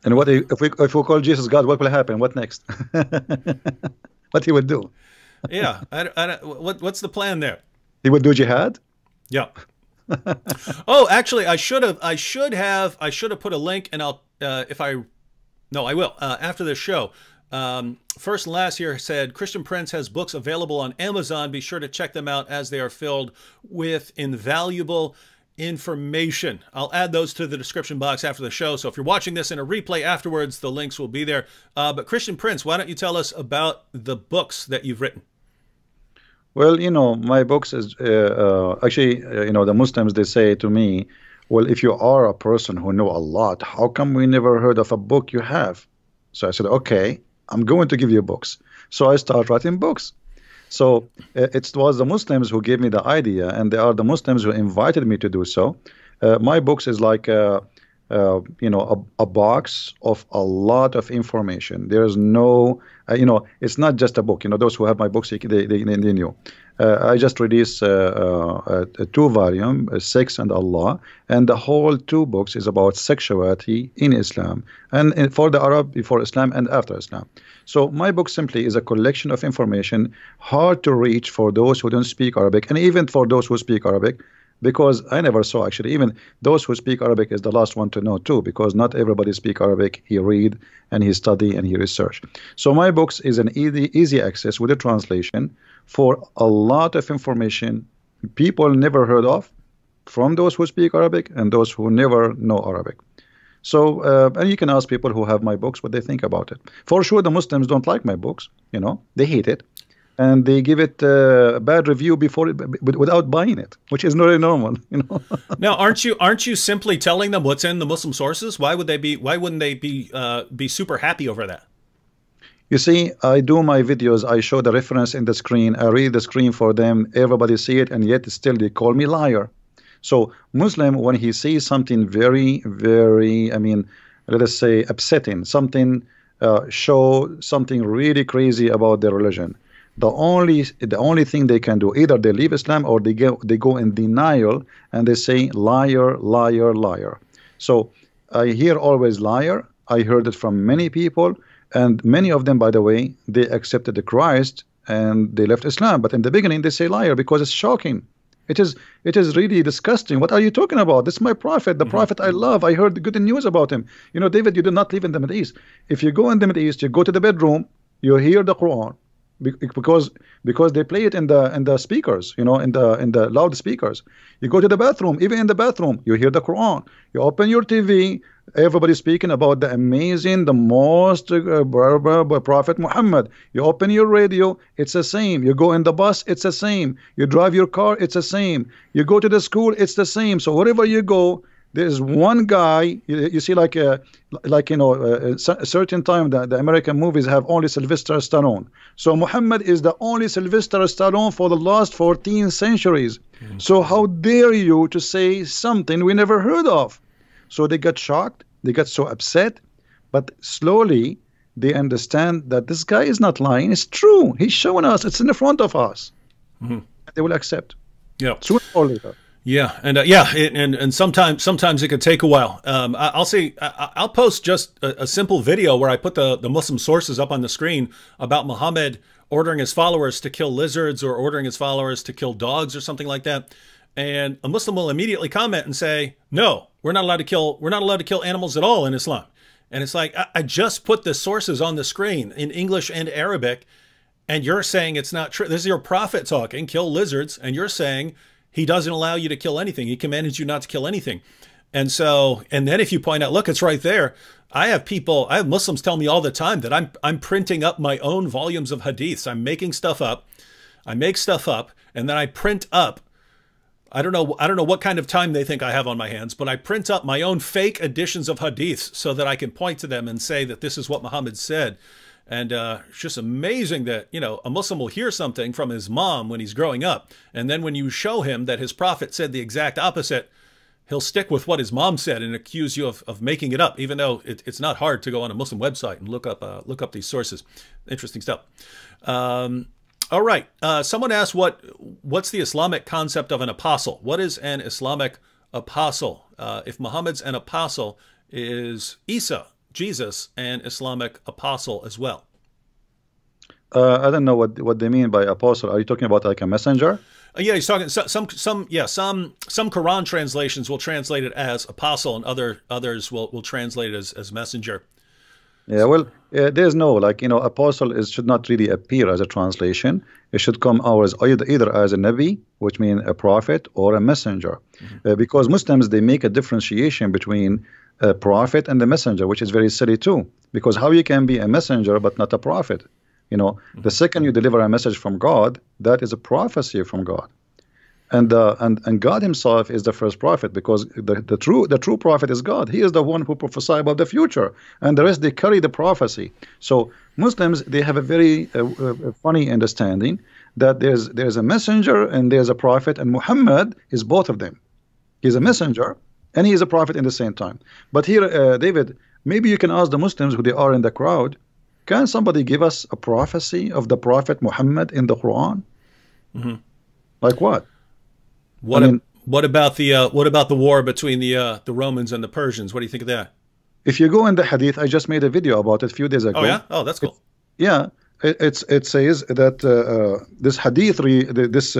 And what if we if we call Jesus God? What will happen? What next? what he would do? yeah, I, I, what what's the plan there? He would do jihad. Yeah. Oh, actually, I should have. I should have. I should have put a link, and I'll uh, if I. No, I will uh, after this show. Um, first and last here said Christian Prince has books available on Amazon. Be sure to check them out as they are filled with invaluable information. I'll add those to the description box after the show. So if you're watching this in a replay afterwards, the links will be there. Uh, but Christian Prince, why don't you tell us about the books that you've written? Well, you know, my books is uh, uh, actually, uh, you know, the Muslims they say to me, well, if you are a person who know a lot, how come we never heard of a book you have? So I said, okay, I'm going to give you books. So I start writing books. So uh, it was the Muslims who gave me the idea, and they are the Muslims who invited me to do so. Uh, my books is like uh, uh, you know, a, a, box of a lot of information. There's no, uh, you know, it's not just a book. You know, those who have my books, they, they, they, they know. Uh, I just released uh, uh, a two volume, Sex and Allah, and the whole two books is about sexuality in Islam, and for the Arab before Islam and after Islam. So my book simply is a collection of information hard to reach for those who don't speak Arabic, and even for those who speak Arabic because I never saw actually even those who speak Arabic is the last one to know too because not everybody speak Arabic. He read and he study and he research. So my books is an easy easy access with a translation for a lot of information people never heard of from those who speak Arabic and those who never know Arabic. So uh, and you can ask people who have my books what they think about it. For sure the Muslims don't like my books you know they hate it and they give it uh, a bad review before it, without buying it, which is not normal, you know. now, aren't you aren't you simply telling them what's in the Muslim sources? Why would they be Why wouldn't they be uh, be super happy over that? You see, I do my videos. I show the reference in the screen. I read the screen for them. Everybody see it, and yet still they call me liar. So Muslim, when he sees something very, very, I mean, let us say upsetting, something uh, show something really crazy about their religion the only the only thing they can do either they leave Islam or they go they go in denial and they say liar liar liar. So I hear always liar. I heard it from many people and many of them by the way they accepted the Christ and they left Islam. But in the beginning they say liar because it's shocking. It is it is really disgusting. What are you talking about? This is my prophet the mm -hmm. prophet I love. I heard good news about him. You know David you do not live in the Middle East. If you go in the Middle East you go to the bedroom you hear the Quran because because they play it in the in the speakers you know in the in the loudspeakers you go to the bathroom even in the bathroom you hear the quran. You open your tv everybody speaking about the amazing the most uh, prophet muhammad. You open your radio it's the same. You go in the bus it's the same. You drive your car it's the same. You go to the school it's the same. So wherever you go there's one guy you, you see like a like you know a, a certain time that the American movies have only Sylvester Stallone. So Muhammad is the only Sylvester Stallone for the last 14 centuries. Mm. so how dare you to say something we never heard of? So they got shocked they got so upset but slowly they understand that this guy is not lying it's true. He's showing us it's in the front of us. Mm -hmm. they will accept. Yeah. Sooner or later yeah, and uh, yeah, it, and and sometimes sometimes it could take a while. Um, I, will say I, will post just a, a, simple video where I put the the Muslim sources up on the screen about Muhammad ordering his followers to kill lizards or ordering his followers to kill dogs or something like that. And a Muslim will immediately comment and say, "No, we're not allowed to kill. We're not allowed to kill animals at all in Islam." And it's like I, I just put the sources on the screen in English and Arabic, and you're saying it's not true. This is your prophet talking. Kill lizards, and you're saying he doesn't allow you to kill anything. He commands you not to kill anything. And so, and then if you point out, look, it's right there. I have people, I have Muslims tell me all the time that I'm I'm printing up my own volumes of hadiths. I'm making stuff up. I make stuff up and then I print up I don't know I don't know what kind of time they think I have on my hands, but I print up my own fake editions of hadiths so that I can point to them and say that this is what Muhammad said. And uh, it's just amazing that, you know, a Muslim will hear something from his mom when he's growing up. And then when you show him that his prophet said the exact opposite, he'll stick with what his mom said and accuse you of, of making it up, even though it, it's not hard to go on a Muslim website and look up uh, look up these sources. Interesting stuff. Um, all right. Uh, someone asked what what's the Islamic concept of an apostle? What is an Islamic apostle? Uh, if Muhammad's an apostle, is Isa Jesus an Islamic apostle as well? Uh, I don't know what what they mean by apostle. Are you talking about like a messenger? Uh, yeah, he's talking some, some some yeah some some Quran translations will translate it as apostle, and other others will will translate it as as messenger. Yeah, well, uh, there's no like you know apostle is should not really appear as a translation. It should come out as either either as a nabi, which means a prophet, or a messenger, mm-hmm. uh, because Muslims they make a differentiation between a prophet and the messenger, which is very silly too. Because how you can be a messenger but not a prophet? You know, mm-hmm. the second you deliver a message from God, that is a prophecy from God. And, uh, and and God Himself is the first prophet because the, the true the true prophet is God. He is the one who prophesies about the future, and the rest they carry the prophecy. So Muslims they have a very uh, uh, funny understanding that there's there's a messenger and there's a prophet, and Muhammad is both of them. He's a messenger and he is a prophet in the same time. But here, uh, David, maybe you can ask the Muslims who they are in the crowd can somebody give us a prophecy of the Prophet Muhammad in the Quran? Mm-hmm. Like what? What? I mean, what about the uh, what about the war between the uh, the Romans and the Persians? What do you think of that? If you go in the Hadith, I just made a video about it a few days ago. Oh yeah, oh that's cool. It, yeah, it, it's it says that uh, uh this Hadith, re, this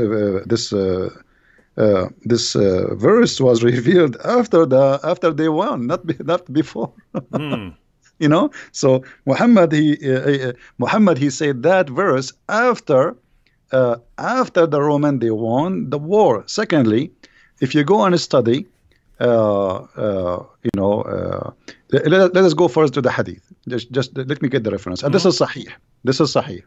uh, this uh, verse was revealed after the after they won, not be, not before. mm you know? So muhammad he uh, uh, muhammad he said that verse after uh, after the roman they won the war. Secondly if you go and study uh, uh, you know uh, let, let, us go first to the hadith. Just just let me get the reference. And this is sahih. This is sahih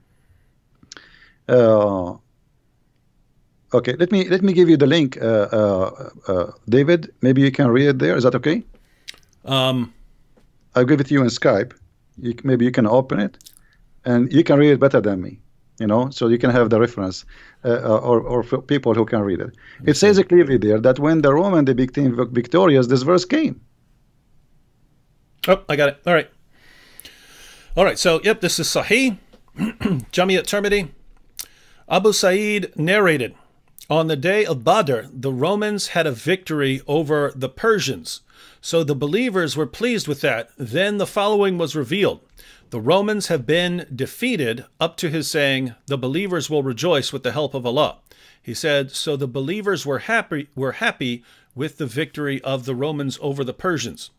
okay let me let me give you the link david maybe you can read it there is that okay um I'll give it to you in Skype. You, maybe you can open it, and you can read it better than me. You know, so you can have the reference, uh, uh or or people who can read it. It says it clearly there that when the Roman they became victorious, this verse came. Oh, I got it. All right. All right. So, yep, this is Sahih, Jami at Tirmidhi. Abu Sa'id narrated, on the day of Badr, the Romans had a victory over the Persians. So the believers were pleased with that. Then the following was revealed. The Romans have been defeated up to his saying, the believers will rejoice with the help of Allah. He said, so the believers were happy were happy with the victory of the Romans over the Persians.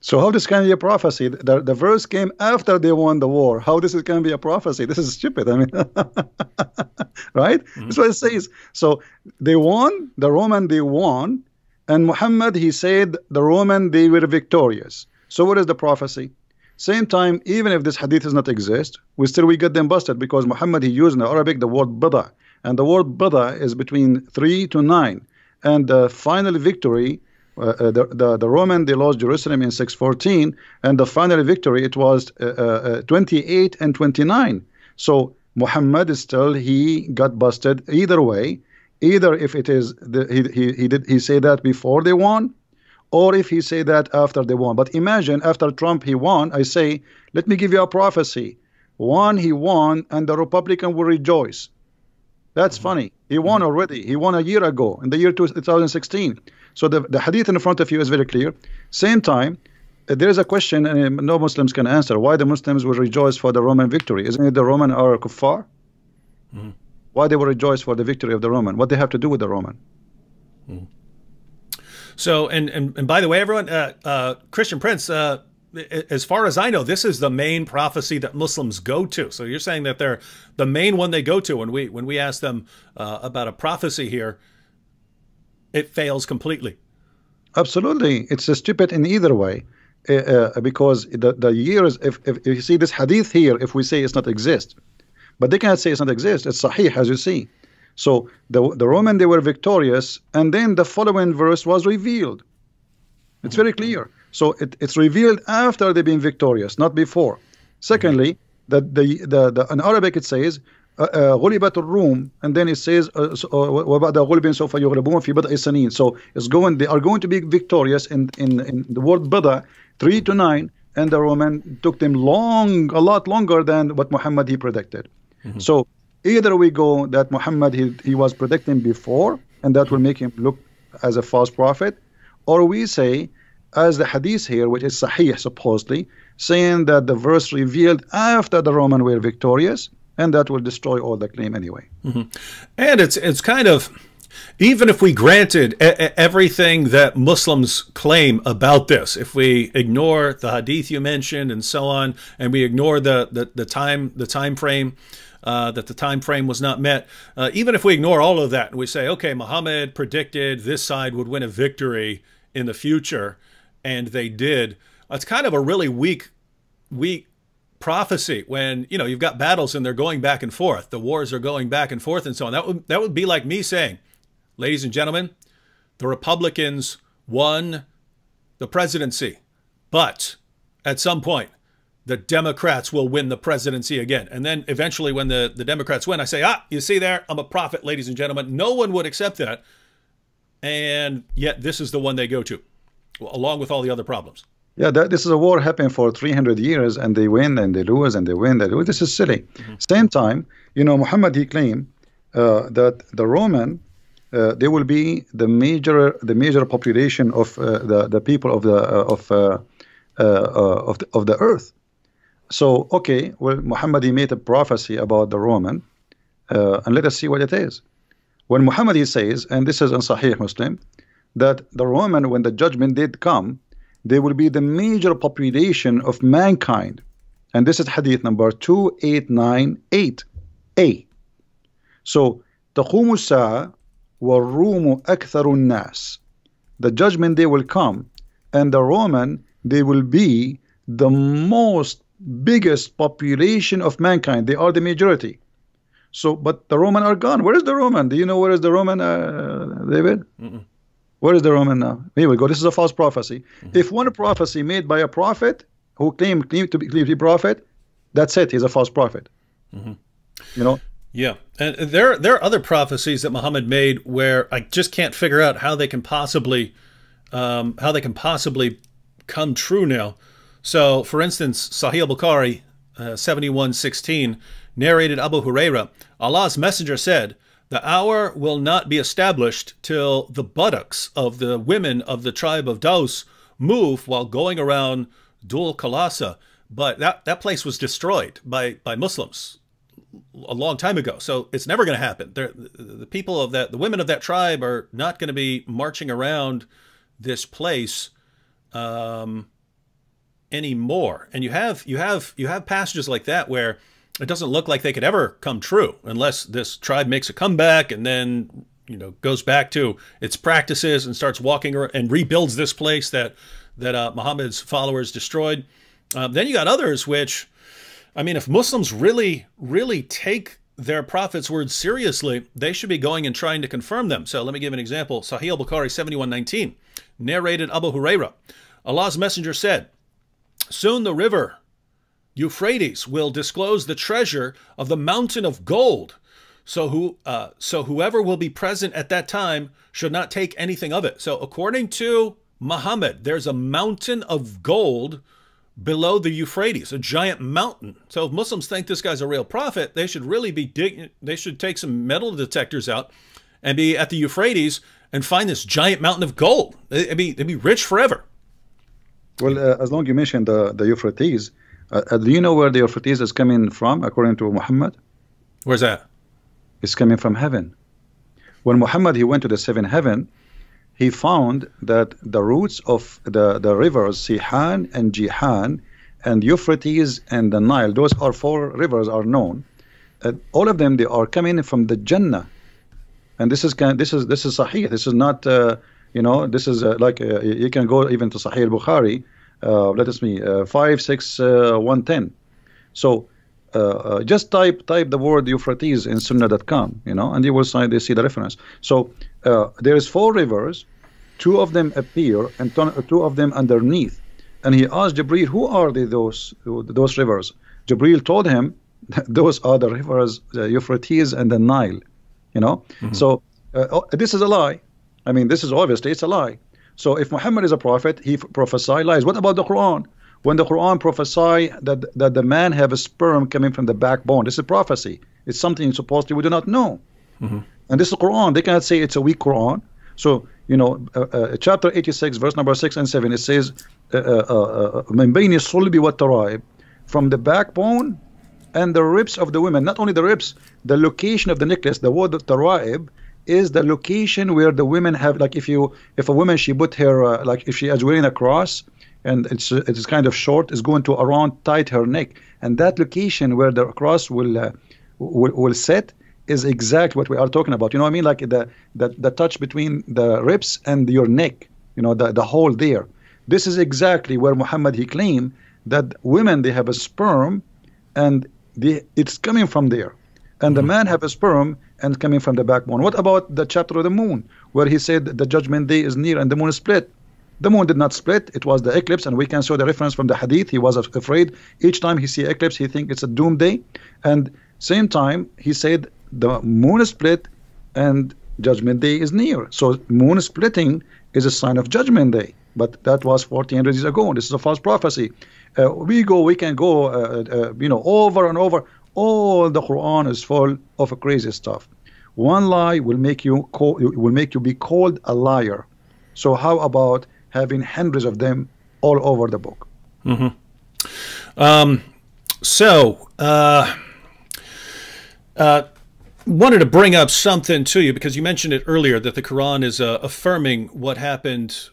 So how this can be a prophecy? The, the verse came after they won the war. How this is can be a prophecy? This is stupid. I mean, right? Mm -hmm. That's what it says. So they won. The Roman they won, and Muhammad, he said, the Roman, they were victorious. So what is the prophecy? Same time, even if this hadith does not exist, we still we get them busted because Muhammad, he used in the Arabic the word bada. And the word bada is between 3 to 9. And the final victory, uh, uh, the, the, the Roman, they lost Jerusalem in 614. And the final victory, it was uh, uh, 28 and 29. So Muhammad is still, he got busted either way. Either if it is the, he, he, he did he say that before they won or if he say that after they won. But imagine after Trump he won I say let me give you a prophecy. One he won and the Republican will rejoice. That's mm -hmm. funny. He won already. He won a year ago in the year 2016 so the, the hadith in front of you is very clear same time uh, there is a question and no Muslims can answer why the Muslims will rejoice for the Roman victory isn't it the Roman are kuffar mm. Why they will rejoice for the victory of the Roman? What they have to do with the Roman? Hmm. So, and, and and by the way, everyone, uh, uh, Christian Prince, uh, as far as I know, this is the main prophecy that Muslims go to. So you're saying that they're the main one they go to when we when we ask them uh, about a prophecy here, it fails completely. Absolutely, it's stupid in either way. Uh, because the the years, if, if, if you see this hadith here, if we say it's not exist, but they cannot say it's not exist. It's sahih, as you see. So the, the Roman, they were victorious, and then the following verse was revealed. It's very clear. So it, it's revealed after they've been victorious, not before. Secondly, that the, the, the in Arabic it says غلبت الروم and then it says وبعد غلب سوف يغلبون في بضع سنين so it's going they are going to be victorious in in, in the word bada 3 to 9 and the Roman took them long a lot longer than what Muhammad he predicted Mm -hmm. So either we go that Muhammad he, he was predicting before, and that will make him look as a false prophet, or we say as the hadith here, which is sahih supposedly, saying that the verse revealed after the Roman were victorious, and that will destroy all the claim anyway. Mm-hmm. And it's it's kind of even if we granted everything that Muslims claim about this, if we ignore the hadith you mentioned and so on, and we ignore the the, the time the time frame. Uh, that the time frame was not met. Uh, even if we ignore all of that and we say, okay, Muhammad predicted this side would win a victory in the future, and they did. It's kind of a really weak, weak prophecy when you know you've got battles and they're going back and forth. The wars are going back and forth and so on. That would that would be like me saying, ladies and gentlemen, the Republicans won the presidency, but at some point the Democrats will win the presidency again. And then eventually, when the, the Democrats win, I say, ah, you see there, I'm a prophet, ladies and gentlemen. No one would accept that. And yet, this is the one they go to, along with all the other problems. Yeah, that, this is a war happening for 300 years, and they win and they lose and they win. They lose. This is silly. Mm-hmm. Same time, you know, Muhammad he claimed uh, that the Roman uh, they will be the major the major population of uh, the the people of the uh, of uh, uh, of the, of the earth. So okay, well, Muhammad he made a prophecy about the Roman, and let us see what it is. When Muhammad he says, and this is in Sahih Muslim, that the Roman when the judgment did come they will be the major population of mankind. And this is hadith number 2898a. So, تقوم الساعة والروم أكثر الناس. The judgment day will come and the Roman, they will be the most biggest population of mankind. They are the majority. So, but the Roman are gone. Where is the Roman? Do you know where is the Roman, uh, David? Mm -mm. Where is the Roman now? Here we go. This is a false prophecy. Mm-hmm. If one prophecy made by a prophet who claimed, claimed to be, claimed to be prophet, that's it. He's a false prophet. Mm-hmm. You know. Yeah, and there there are other prophecies that Muhammad made where I just can't figure out how they can possibly um, how they can possibly come true now. So, for instance, Sahih Bukhari uh, seventy one sixteen narrated Abu Huraira, Allah's messenger said. The hour will not be established till the buttocks of the women of the tribe of Daus move while going around Dul Kalasa. But that, that place was destroyed by, by Muslims a long time ago. So it's never going to happen. They're, the people of that, the women of that tribe are not going to be marching around this place um, anymore. And you have, you have, you have passages like that where it doesn't look like they could ever come true unless this tribe makes a comeback and then you know goes back to its practices and starts walking and rebuilds this place that that uh, Muhammad's followers destroyed. Uh, then you got others which, I mean, if Muslims really really take their prophet's words seriously, they should be going and trying to confirm them. So let me give an example. Sahih al-Bukhari 7119, narrated Abu Huraira. Allah's messenger said, Soon the river Euphrates will disclose the treasure of the mountain of gold. So who uh, so whoever will be present at that time should not take anything of it. So according to Muhammad, there's a mountain of gold below the Euphrates, a giant mountain. So if Muslims think this guy's a real prophet, they should really be dig- they should take some metal detectors out and be at the Euphrates and find this giant mountain of gold. They'd be, they'd be rich forever. Well, uh, as long as you mentioned the, the Euphrates, uh, do you know where the Euphrates is coming from, according to Muhammad? Where's that? It's coming from heaven. When Muhammad he went to the seventh heaven, he found that the roots of the, the rivers Sihan and Jihan and Euphrates and the Nile, those are four rivers are known. Uh, all of them they are coming from the Jannah, and this is this is this is Sahih. This is not uh, you know this is uh, like uh, you can go even to Sahih Bukhari uh, let us see, uh, 5, 6, uh, 110. So uh, uh, just type type the word Euphrates in Sunnah.com, you know, and you will see, they see the reference. So uh, there is four rivers, two of them appear and two of them underneath. And he asked Jibril, who are they, those those rivers? Jibril told him, those are the rivers, the Euphrates and the Nile, you know. Mm-hmm. So oh, this is a lie. I mean, this is obviously it's a lie. So if Muhammad is a prophet, he prophesy lies. What about the Quran? When the Quran prophesy that that the man have a sperm coming from the backbone, this is prophecy. It's something supposedly we do not know. Mm-hmm. And this is Quran. They cannot say it's a weak Quran. So, you know, uh, uh, chapter 86, verse number 6 and 7, it says, uh, uh, uh, من بين الصلب والترائب, from the backbone and the ribs of the women. Not only the ribs, the location of the necklace, the word taraib, is the location where the women have, like if you, if a woman, she put her, uh, like if she is wearing a cross, and it's it's kind of short, is going to around tight her neck, and that location where the cross will uh, will, will set is exact what we are talking about. You know what I mean? Like the, the the touch between the ribs and your neck. You know the the hole there. This is exactly where Muhammad he claimed that women they have a sperm, and they, it's coming from there, and the man have a sperm and coming from the backbone. What about the chapter of the moon where he said the judgment day is near and the moon split? The moon did not split. It was the eclipse, and we can show the reference from the hadith. He was afraid. Each time he see eclipse, he think it's a doom day, And same time, he said the moon split and judgment day is near. So moon splitting is a sign of judgment day. But that was 1400 years ago. This is a false prophecy. Uh, we go, we can go, uh, uh, you know, over and over. All the Quran is full of crazy stuff. One lie will make you call, will make you be called a liar. So how about having hundreds of them all over the book? Um, so, uh, uh, wanted to bring up something to you because you mentioned it earlier that the Quran is uh, affirming what happened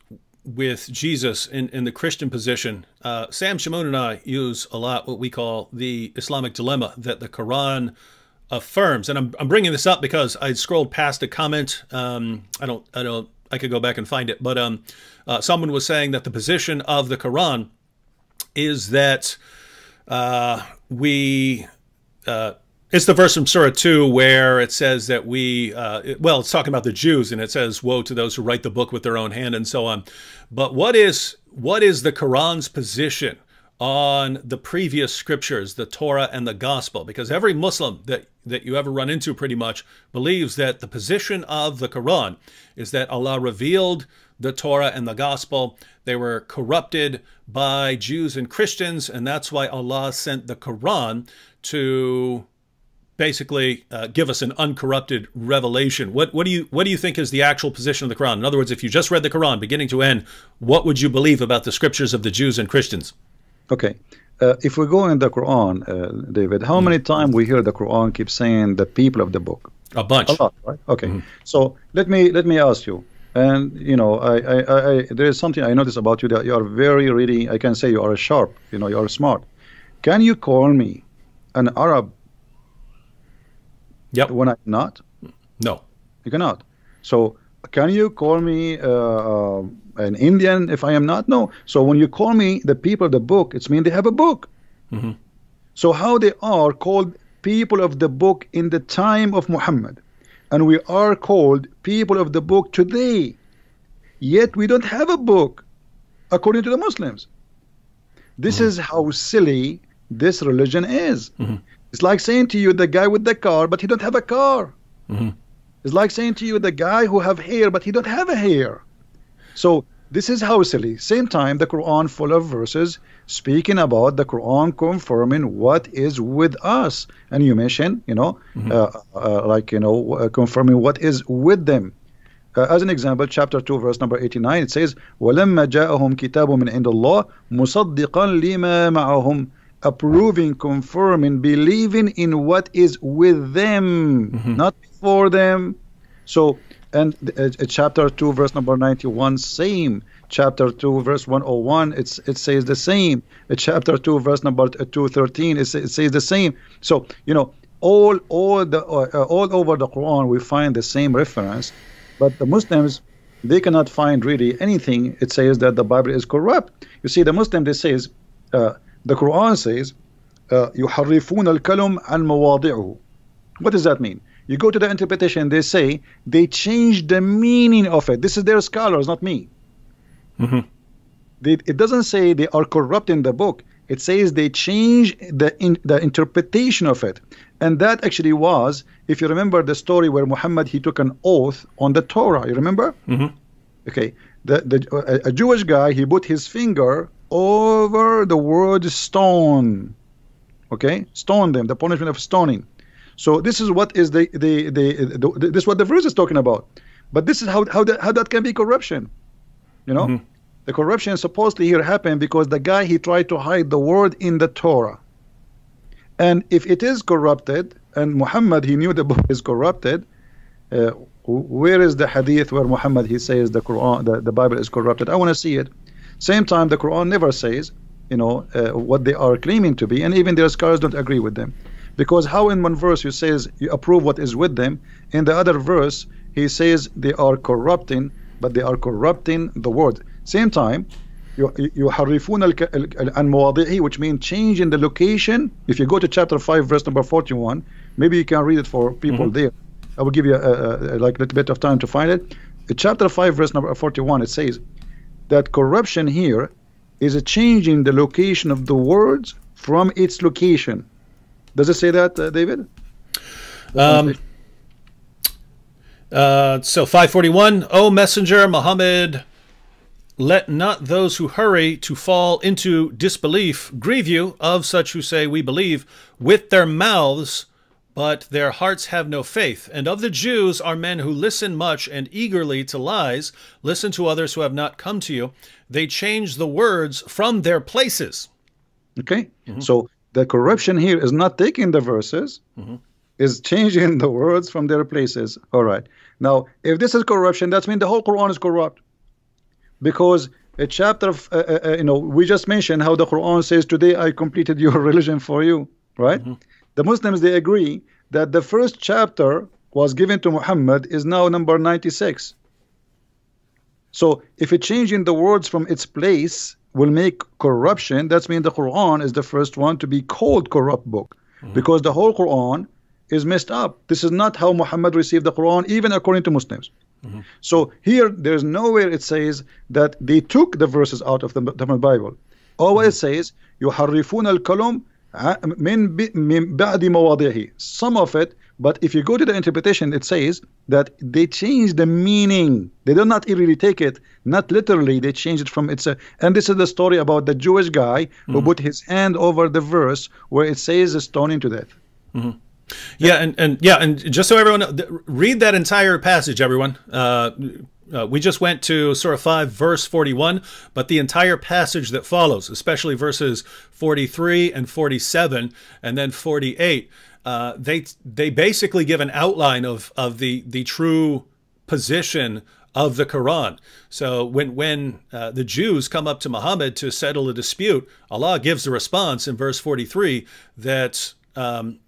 with Jesus in, in the Christian position. Uh, Sam Shamoun and I use a lot what we call the Islamic dilemma that the Quran affirms. And I'm, I'm bringing this up because I scrolled past a comment. Um, I don't, I don't, I could go back and find it, but um, uh, someone was saying that the position of the Quran is that uh, we uh, it's the verse from Surah 2 where it says that we, uh, well, it's talking about the Jews and it says, woe to those who write the book with their own hand and so on. But what is, what is the Quran's position on the previous scriptures, the Torah and the Gospel? Because every Muslim that, that you ever run into pretty much believes that the position of the Quran is that Allah revealed the Torah and the Gospel. They were corrupted by Jews and Christians, and that's why Allah sent the Quran to basically uh, give us an uncorrupted revelation. What what do you what do you think is the actual position of the Quran? In other words, if you just read the Quran beginning to end, what would you believe about the scriptures of the Jews and Christians? Okay. Uh, if we go in the Quran, uh, David, how many times we hear the Quran keep saying the people of the book? A bunch. A lot, right? Okay. So let me let me ask you, and you know, I, I, I, I there is something I notice about you that you are very really. I can say you are sharp. You know, you are smart. Can you call me an Arab Yep. when I'm not? No. You cannot. So can you call me uh, uh, an Indian if I am not? No. So when you call me the people of the book, it's mean they have a book. Mhm. So how they are called people of the book in the time of Muhammad, and we are called people of the book today. Yet we don't have a book, according to the Muslims. This is how silly this religion is. Mhm. It's like saying to you the guy with the car, but he don't have a car. Mhm. It's like saying to you the guy who have hair, but he don't have a hair. So this is how silly. Same time, the Quran full of verses speaking about the Quran confirming what is with us, and you mentioned, you know, uh, uh, like you know, uh, confirming what is with them. Uh, as an example, chapter 2, verse number 89, it says, وَلَمَّا جَاءَهُمْ كِتَابٌ مِنْ عِنْدِ اللَّهِ مُصَدِّقًا لِمَا مَعَهُمْ Approving, confirming, believing in what is with them, not before them. So, and uh, uh, chapter 2, verse number 91, same. Chapter 2, verse 101, it's, it says the same. Uh, chapter 2, verse number 213, it, it says the same. So, you know, all all the uh, uh, all over the Quran we find the same reference, but the Muslims they cannot find really anything. It says that the Bible is corrupt. You see, the Muslim they says uh, the Quran says uh, يحرفون الكلم عن مواضعه. What does that mean? You go to the interpretation, they say they change the meaning of it. This is their scholars, not me. Mhm. They, it doesn't say they are corrupting the book. It says they change the in, the interpretation of it, and that actually was, if you remember the story where Muhammad he took an oath on the Torah. You remember? Mhm. Okay, the, the a, a Jewish guy he put his finger over the word stone. Okay, stone them. The punishment of stoning. So this is what is the the, the, the, this is what the verse is talking about. But this is how how that, how that can be corruption. You know, Mhm. the corruption supposedly here happened because the guy he tried to hide the word in the Torah. And if it is corrupted, and Muhammad he knew the book is corrupted, uh, where is the hadith where Muhammad he says the Quran the, the Bible is corrupted? I want to see it. Same time the Quran never says, you know, uh, what they are claiming to be, and even their scholars don't agree with them. Because how in one verse you says you approve what is with them, in the other verse he says they are corrupting, but they are corrupting the word. Same time, يحرفون الك- ال- عن مواضعه which means changing the location. If you go to chapter 5 verse number 41, maybe you can read it for people Mhm. there. I will give you a, a, a, like a little bit of time to find it. In chapter 5 verse number 41 it says that corruption here is a change in the location of the words from its location. Does it say that, uh, David? Um, uh, so 541, O Messenger Muhammad, let not those who hurry to fall into disbelief grieve you of such who say we believe with their mouths, but their hearts have no faith. And of the Jews are men who listen much and eagerly to lies, listen to others who have not come to you. They change the words from their places. Okay. So the corruption here is not taking the verses, is changing the words from their places. All right. Now, if this is corruption, that means the whole Quran is corrupt. Because a chapter of, uh, uh, uh, you know, we just mentioned how the Quran says, Today I completed your religion for you, right? The Muslims, they agree that the first chapter was given to Muhammad is now number 96. So if it changing the words from its place will make corruption, that means the Quran is the first one to be called corrupt book because the whole Quran is messed up. This is not how Muhammad received the Quran, even according to Muslims. So here, there's nowhere it says that they took the verses out of the, the Bible. All it says, يحرفون الكلام من ب- من بعد مواضعه. Some of it, but if you go to the interpretation, it says that they change the meaning. They do not really take it, not literally. They change it from its. Uh, and this is the story about the Jewish guy who put his hand over the verse where it says stoning to death. Yeah, and, and yeah, and just so everyone know, th- read that entire passage, everyone. Uh, uh, we just went to Surah 5, verse 41, but the entire passage that follows, especially verses 43 and 47, and then 48, uh, they they basically give an outline of of the the true position of the Quran. So when when uh, the Jews come up to Muhammad to settle a dispute, Allah gives a response in verse 43 that. Um,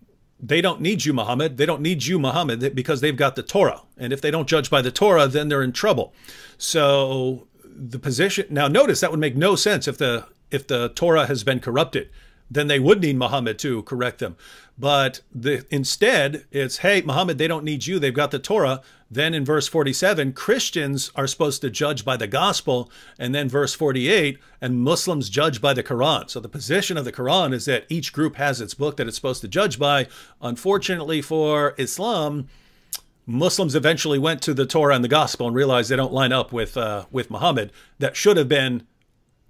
they don't need you, Muhammad. They don't need you, Muhammad, because they've got the Torah. And if they don't judge by the Torah, then they're in trouble. So the position now notice that would make no sense if the if the Torah has been corrupted. Then they would need Muhammad to correct them. But the instead, it's hey, Muhammad, they don't need you. They've got the Torah. Then in verse 47, Christians are supposed to judge by the gospel. And then verse 48, and Muslims judge by the Quran. So the position of the Quran is that each group has its book that it's supposed to judge by. Unfortunately for Islam, Muslims eventually went to the Torah and the gospel and realized they don't line up with uh, with Muhammad. That should have been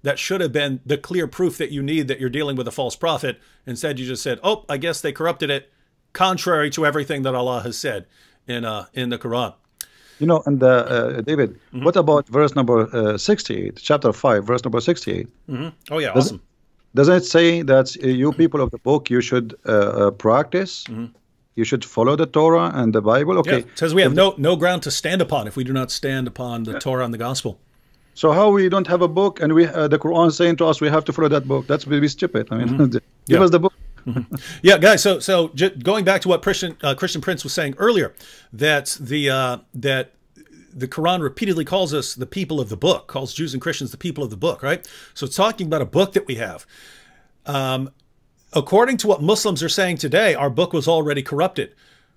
that should have been the clear proof that you need that you're dealing with a false prophet. Instead, you just said, "Oh, I guess they corrupted it," contrary to everything that Allah has said in uh, in the Quran. You know, and uh, uh, David, what about verse number uh, 68, chapter 5, verse number 68? Oh yeah, Does- awesome. Doesn't it say that you people of the book, you should uh, practice, you should follow the Torah and the Bible? Yeah, Okay. it says we have no no ground to stand upon if we do not stand upon the Torah and the gospel. So how we don't have a book and we uh, the Quran saying to us we have to follow that book? That's really stupid. I mean, give Yeah. us the book. Yeah, guys. So, so going back to what Christian uh, Christian Prince was saying earlier, that the uh, that the Quran repeatedly calls us the people of the book, calls Jews and Christians the people of the book, right? So, it's talking about a book that we have. Um, according to what Muslims are saying today, our book was already corrupted.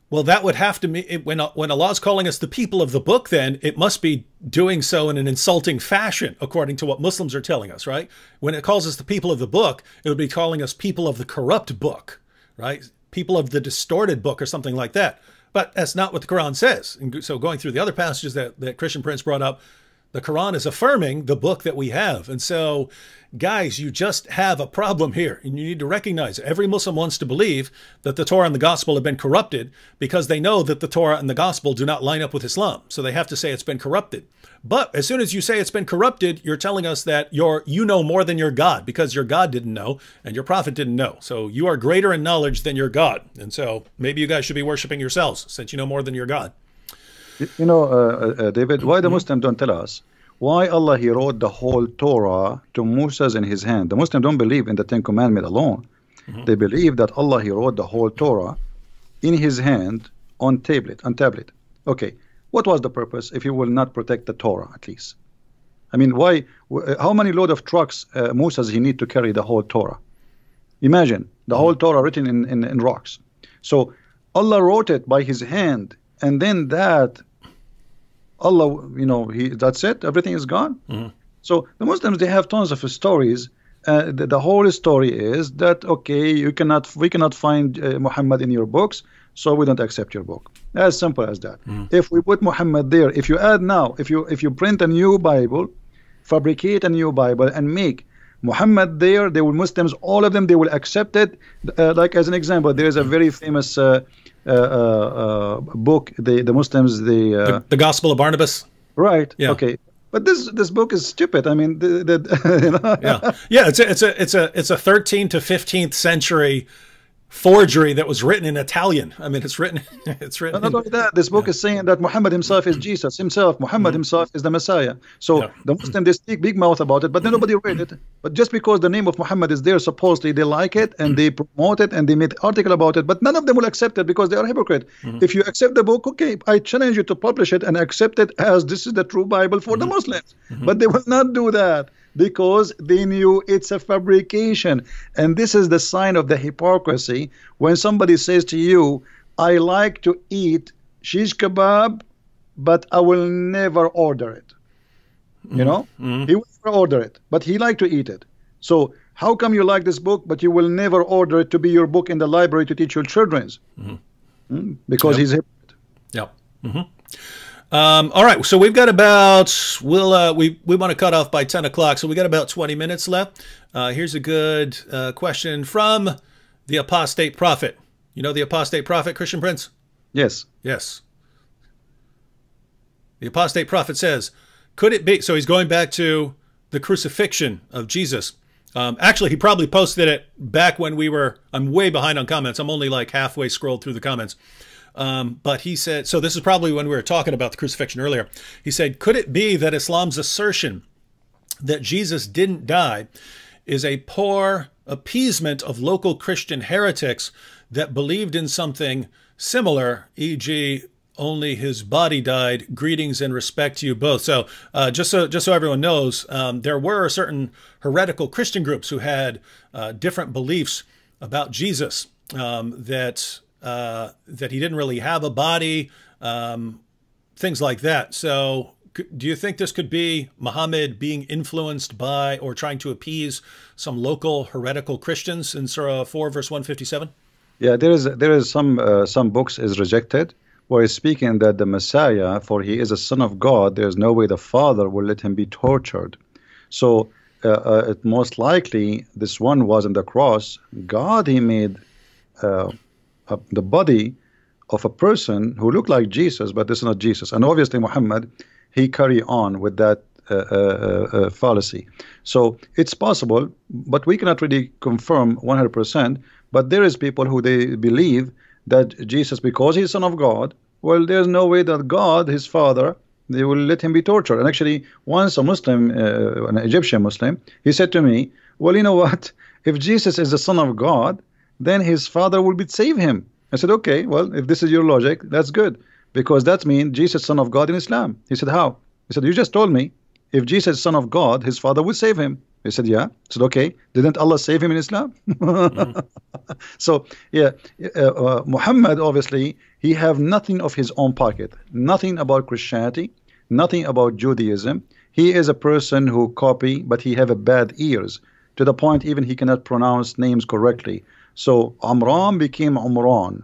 Well, that would have to mean when when Allah is calling us the people of the book, then it must be doing so in an insulting fashion, according to what Muslims are telling us, right? When it calls us the people of the book, it would be calling us people of the corrupt book, right? People of the distorted book, or something like that. But that's not what the Quran says. And so, going through the other passages that that Christian Prince brought up, The Quran is affirming the book that we have. And so, guys, you just have a problem here. And you need to recognize every Muslim wants to believe that the Torah and the gospel have been corrupted because they know that the Torah and the gospel do not line up with Islam. So they have to say it's been corrupted. But as soon as you say it's been corrupted, you're telling us that you're, you know more than your God because your God didn't know and your prophet didn't know. So you are greater in knowledge than your God. And so maybe you guys should be worshiping yourselves since you know more than your God. You know, uh, uh, David, why the Muslim don't tell us why Allah He wrote the whole Torah to Moses in his hand. The Muslim don't believe in the Ten Commandments alone. Mm-hmm. They believe that Allah He wrote the whole Torah in his hand on tablet, on tablet. Okay, what was the purpose if he will not protect the Torah at least? I mean, why? How many load of trucks uh, Moses he need to carry the whole Torah? Imagine the whole Torah written in, in, in rocks. So Allah wrote it by his hand and then that Allah, you know, he that's it. Everything is gone. Mm-hmm. So the Muslims they have tons of stories. Uh, the, the, whole story is that okay, you cannot, we cannot find uh, Muhammad in your books, so we don't accept your book. As simple as that. Mm-hmm. If we put Muhammad there, if you add now, if you if you print a new Bible, fabricate a new Bible and make Muhammad there, they will Muslims, all of them, they will accept it. Uh, like as an example, there is a very famous uh, Uh, uh, uh, book. The the Muslims the, uh, the, the Gospel of Barnabas. Right. Yeah. Okay. But this this book is stupid. I mean, the, the, you know? yeah, yeah. It's a it's a it's a it's a 13th to 15th century forgery that was written in Italian. I mean, it's written. It's written. Not only that, this book yeah. is saying that Muhammad himself is Jesus himself. Muhammad mm-hmm. himself is the Messiah. So yeah. the Muslim they speak big mouth about it, but then nobody read it. But just because the name of Muhammad is there, supposedly they like it and they promote it and they made article about it. But none of them will accept it because they are hypocrite. Mm-hmm. If you accept the book, okay, I challenge you to publish it and accept it as this is the true Bible for mm-hmm. the Muslims. Mm-hmm. But they will not do that because they knew it's a fabrication. And this is the sign of the hypocrisy when somebody says to you, I like to eat shish kebab, but I will never order it. Mm-hmm. You know, mm-hmm. he will never order it, but he like to eat it. So how come you like this book, but you will never order it to be your book in the library to teach your children? Mm-hmm. Mm? Because yep. he's a hypocrite. Yep. Um, all right, so we've got about we'll uh, we we want to cut off by ten o'clock, so we got about twenty minutes left. Uh, here's a good uh, question from the apostate prophet. You know the apostate prophet, Christian Prince? Yes. Yes. The apostate prophet says, "Could it be?" So he's going back to the crucifixion of Jesus. Um, actually, he probably posted it back when we were. I'm way behind on comments. I'm only like halfway scrolled through the comments. Um, but he said, so this is probably when we were talking about the crucifixion earlier. He said, could it be that Islam's assertion that Jesus didn't die is a poor appeasement of local Christian heretics that believed in something similar, e.g., only his body died. Greetings and respect to you both. So, uh, just so just so everyone knows, um, there were certain heretical Christian groups who had uh, different beliefs about Jesus um, that uh, that he didn't really have a body, um, things like that. So, do you think this could be Muhammad being influenced by or trying to appease some local heretical Christians in Surah 4, verse 157? Yeah, there is there is some uh, some books is rejected where he's speaking that the Messiah, for he is a son of God, there is no way the Father will let him be tortured. So uh, uh, it most likely this one was on the cross. God he made uh, uh, the body of a person who looked like Jesus, but this is not Jesus. And obviously, Muhammad, he carry on with that uh, uh, uh, fallacy. So it's possible, but we cannot really confirm 100%. But there is people who they believe that Jesus, because he's son of God, well, there's no way that God, his father, they will let him be tortured. And actually, once a Muslim, uh, an Egyptian Muslim, he said to me, well, you know what? If Jesus is the son of God, then his father will be save him. I said, okay, well, if this is your logic, that's good. Because that means Jesus, son of God in Islam. He said, how? He said, you just told me if Jesus son of God, his father will save him. He said, yeah. I said, okay. Didn't Allah save him in Islam? mm-hmm. So, yeah, uh, uh, Muhammad, obviously, he have nothing of his own pocket. Nothing about Christianity. Nothing about Judaism. He is a person who copy, but he have a bad ears. To the point even he cannot pronounce names correctly. So Amram became Umran.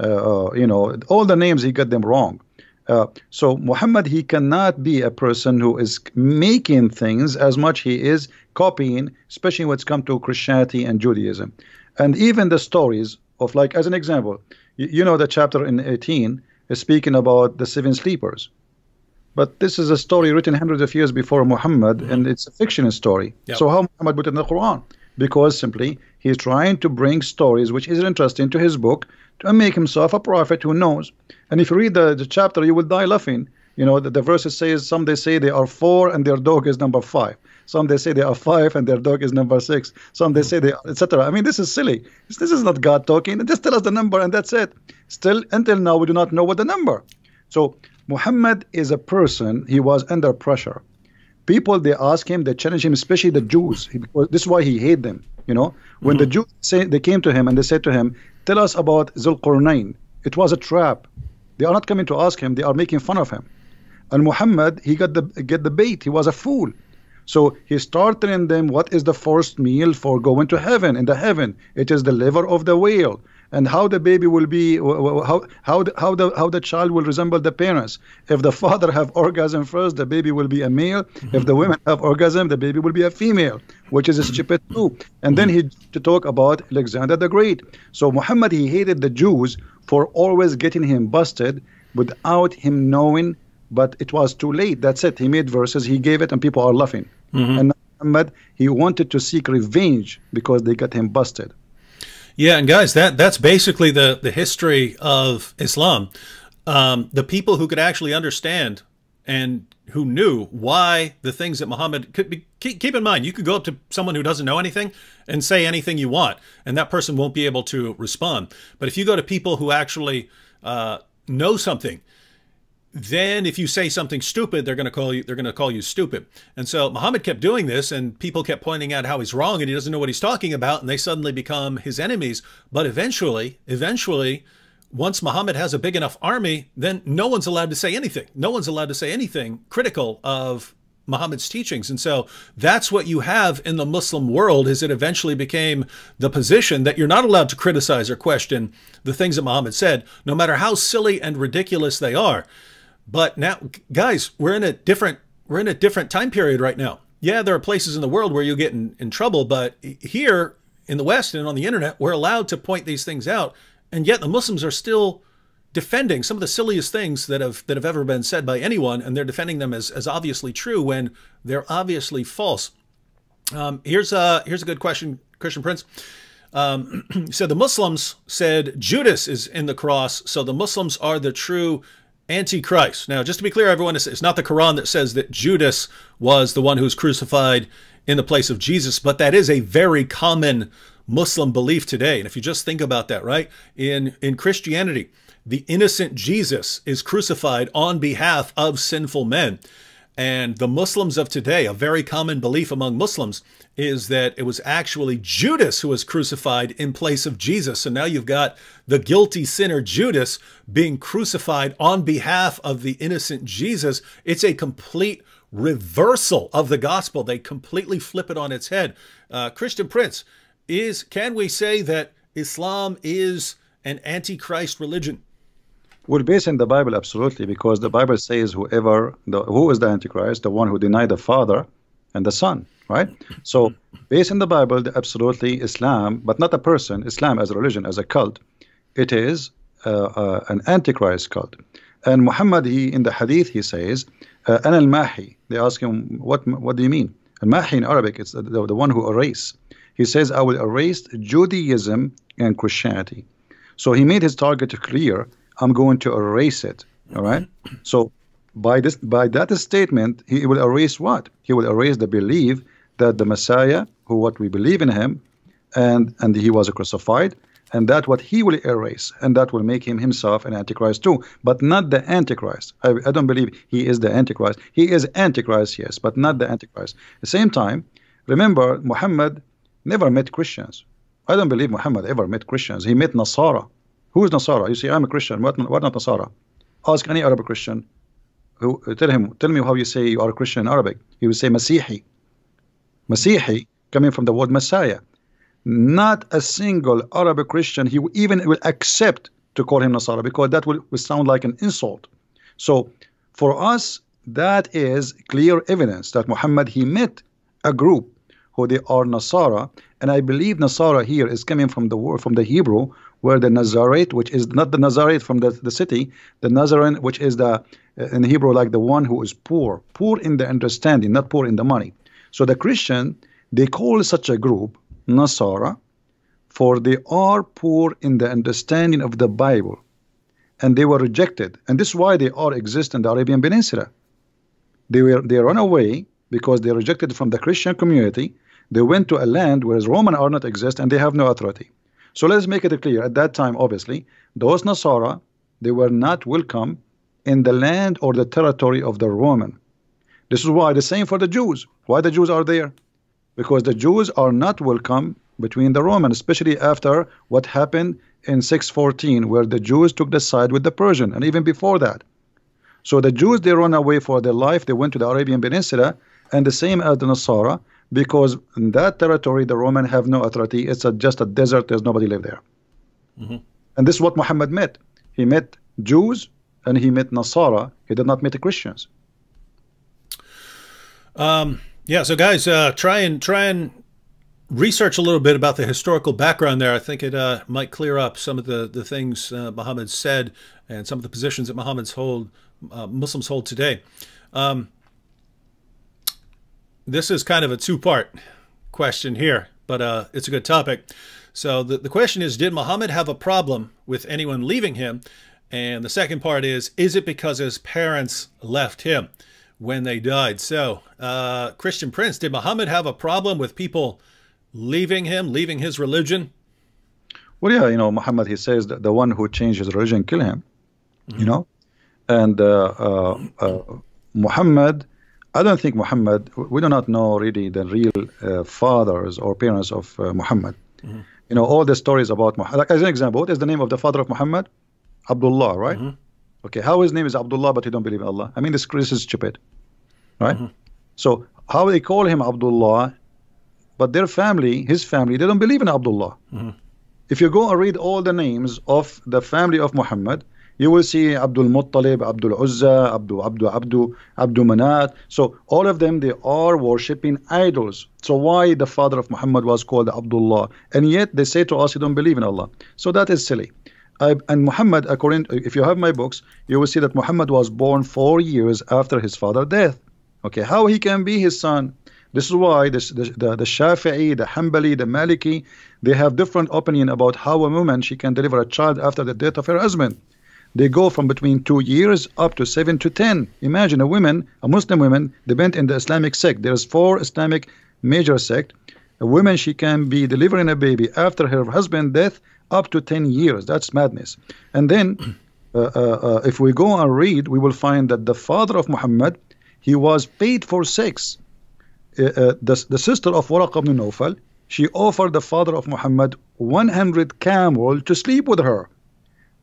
Uh, uh, you know, all the names he got them wrong. Uh, so Muhammad, he cannot be a person who is making things as much he is copying, especially when it's come to Christianity and Judaism, and even the stories of like as an example, you, you know the chapter in 18 is speaking about the seven sleepers, but this is a story written hundreds of years before Muhammad, and it's a fictional story. Yep. So how Muhammad put it in the Quran? Because simply he's trying to bring stories which is interesting to his book to make himself a prophet who knows. And if you read the, the chapter, you will die laughing. You know, the, the verses says some they say they are four and their dog is number five. Some they say they are five and their dog is number six. Some they say they etc. I mean, this is silly. This, this is not God talking. Just tell us the number and that's it. Still, until now, we do not know what the number. So Muhammad is a person. He was under pressure. People they ask him, they challenge him, especially the Jews. He, because this is why he hate them. You know, when the mm-hmm. Jews say they came to him and they said to him, "Tell us about Zulqarnain." It was a trap. They are not coming to ask him. They are making fun of him. And Muhammad, he got the get the bait. He was a fool. So he started telling them what is the first meal for going to heaven. In the heaven, it is the liver of the whale, and how the baby will be, how how the, how the how the child will resemble the parents. If the father have orgasm first, the baby will be a male. Mm-hmm. If the women have orgasm, the baby will be a female, which is stupid too. And then he to talk about Alexander the Great. So Muhammad he hated the Jews for always getting him busted without him knowing but it was too late. That's it. He made verses, he gave it, and people are laughing. Mm-hmm. And Muhammad, he wanted to seek revenge because they got him busted. Yeah, and guys, that that's basically the the history of Islam. Um, the people who could actually understand and who knew why the things that Muhammad could be. Keep, keep in mind, you could go up to someone who doesn't know anything and say anything you want, and that person won't be able to respond. But if you go to people who actually uh, know something, then if you say something stupid they're going to call you they're going to call you stupid and so muhammad kept doing this and people kept pointing out how he's wrong and he doesn't know what he's talking about and they suddenly become his enemies but eventually eventually once muhammad has a big enough army then no one's allowed to say anything no one's allowed to say anything critical of Muhammad's teachings. And so that's what you have in the Muslim world is it eventually became the position that you're not allowed to criticize or question the things that Muhammad said, no matter how silly and ridiculous they are. But now, guys, we're in a different we're in a different time period right now. Yeah, there are places in the world where you get in, in trouble, but here in the West and on the internet, we're allowed to point these things out, and yet the Muslims are still defending some of the silliest things that have that have ever been said by anyone, and they're defending them as, as obviously true when they're obviously false. Um, here's a here's a good question, Christian Prince. Um, so the Muslims said Judas is in the cross, so the Muslims are the true Antichrist. Now, just to be clear, everyone, it's not the Quran that says that Judas was the one who was crucified in the place of Jesus, but that is a very common Muslim belief today. And if you just think about that, right? In in Christianity, the innocent Jesus is crucified on behalf of sinful men. And the Muslims of today, a very common belief among Muslims, is that it was actually Judas who was crucified in place of Jesus. So now you've got the guilty sinner Judas being crucified on behalf of the innocent Jesus. It's a complete reversal of the gospel. They completely flip it on its head. Uh, Christian Prince, is can we say that Islam is an antichrist religion? Well, based in the Bible, absolutely, because the Bible says whoever, the, who is the Antichrist? The one who denied the Father and the Son, right? So, based in the Bible, absolutely Islam, but not a person, Islam as a religion, as a cult, it is uh, uh, an Antichrist cult. And Muhammad, he in the Hadith, he says, uh, "An al-Mahi." They ask him, "What? What do you mean?" Al-Mahi in Arabic, it's the, the, the one who erase. He says, "I will erase Judaism and Christianity." So he made his target clear I'm going to erase it. All right. So by this by that statement, he will erase what? He will erase the belief that the Messiah, who what we believe in him, and and he was crucified, and that what he will erase, and that will make him himself an antichrist too, but not the antichrist. I, I don't believe he is the antichrist. He is antichrist, yes, but not the antichrist. At the same time, remember Muhammad never met Christians. I don't believe Muhammad ever met Christians. He met Nasara. Who is Nasara? You say, I'm a Christian. What, what not Nasara? Ask any Arab Christian. Who, tell him, tell me how you say you are a Christian in Arabic. He will say Masihi. Masihi, coming from the word Messiah. Not a single Arab Christian he even will accept to call him Nasara because that will, will sound like an insult. So for us, that is clear evidence that Muhammad he met a group who they are Nasara, and I believe Nasara here is coming from the word from the Hebrew where the Nazarite, which is not the Nazarite from the, the city, the Nazarene, which is the uh, in Hebrew like the one who is poor, poor in the understanding, not poor in the money. So the Christian they call such a group Nasara, for they are poor in the understanding of the Bible, and they were rejected, and this is why they all exist in the Arabian Peninsula. They were they run away because they rejected from the Christian community. They went to a land whereas Roman are not exist and they have no authority. So let's make it clear. At that time, obviously, those Nasara they were not welcome in the land or the territory of the Roman. This is why the same for the Jews. Why the Jews are there? Because the Jews are not welcome between the Romans, especially after what happened in 614, where the Jews took the side with the Persian, and even before that. So the Jews they run away for their life. They went to the Arabian Peninsula, and the same as the Nasara, because in that territory the Roman have no authority. It's a, just a desert. There's nobody live there. Mm-hmm. And this is what Muhammad met. He met Jews and he met Nasara. He did not meet the Christians. Um, yeah. So guys, uh, try and try and research a little bit about the historical background there. I think it uh, might clear up some of the the things uh, Muhammad said and some of the positions that Muhammad's hold uh, Muslims hold today. Um, this is kind of a two-part question here, but uh, it's a good topic. So the, the question is, did Muhammad have a problem with anyone leaving him? And the second part is, is it because his parents left him when they died? So, uh, Christian Prince, did Muhammad have a problem with people leaving him, leaving his religion? Well, yeah, you know, Muhammad, he says that the one who changed his religion, kill him, mm-hmm. you know? And uh, uh, uh, Muhammad, I don't think Muhammad, we do not know really the real uh, fathers or parents of uh, Muhammad. Mm-hmm. You know, all the stories about Muhammad. Like, as an example, what is the name of the father of Muhammad? Abdullah, right? Mm-hmm. Okay, how his name is Abdullah, but he don't believe in Allah? I mean, this, this is stupid, right? Mm-hmm. So, how they call him Abdullah, but their family, his family, they don't believe in Abdullah. Mm-hmm. If you go and read all the names of the family of Muhammad, you will see Abdul Muttalib, Abdul Uzza, Abdul Abdul Abdul Abdul Manat. So all of them they are worshipping idols. So why the father of Muhammad was called Abdullah? And yet they say to us, you don't believe in Allah. So that is silly. I, and Muhammad, according if you have my books, you will see that Muhammad was born four years after his father's death. Okay, how he can be his son? This is why this, the, the, the Shafi'i, the Hanbali, the Maliki, they have different opinion about how a woman she can deliver a child after the death of her husband. They go from between two years up to seven to ten. Imagine a woman, a Muslim woman, they depend in the Islamic sect. There's four Islamic major sect. A woman she can be delivering a baby after her husband death up to 10 years. That's madness. And then, uh, uh, uh, if we go and read, we will find that the father of Muhammad, he was paid for sex. Uh, uh, the, the sister of Waraq ibn Nawfal, she offered the father of Muhammad 100 camel to sleep with her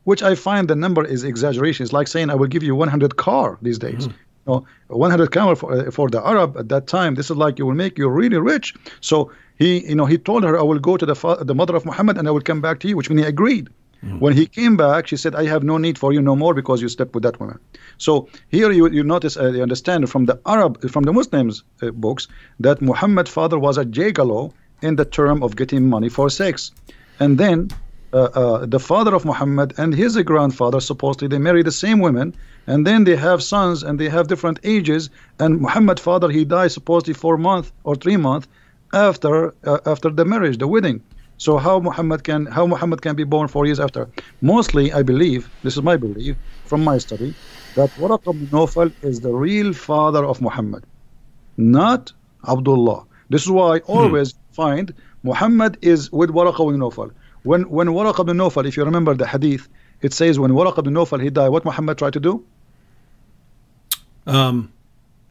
which I find the number is exaggeration. It's like saying I will give you 100 car these days. Mm-hmm. You know, 100 camel for, uh, for the Arab at that time. This is like you will make you really rich. So he, you know, he told her, I will go to the fa- the mother of Muhammad and I will come back to you, which means he agreed. Mm-hmm. When he came back, she said, I have no need for you no more because you slept with that woman. So here you, you notice, uh, you understand from the Arab, from the Muslims uh, books, that Muhammad's father was a gigolo in the term of getting money for sex. And then the father of Muhammad and his grandfather supposedly they marry the same women and then they have sons and they have different ages and Muhammad father he died supposedly four months or three months after uh, after the marriage the wedding so how Muhammad can how Muhammad can be born four years after mostly I believe this is my belief from my study that Waraq ibn Nawfal is the real father of Muhammad not Abdullah this is why I hmm. always hmm. find Muhammad is with Waraq ibn Nawfal when when Waraq ibn Nawfal, if you remember the hadith, it says when Waraq ibn Nawfal he died, what Muhammad tried to do? Um,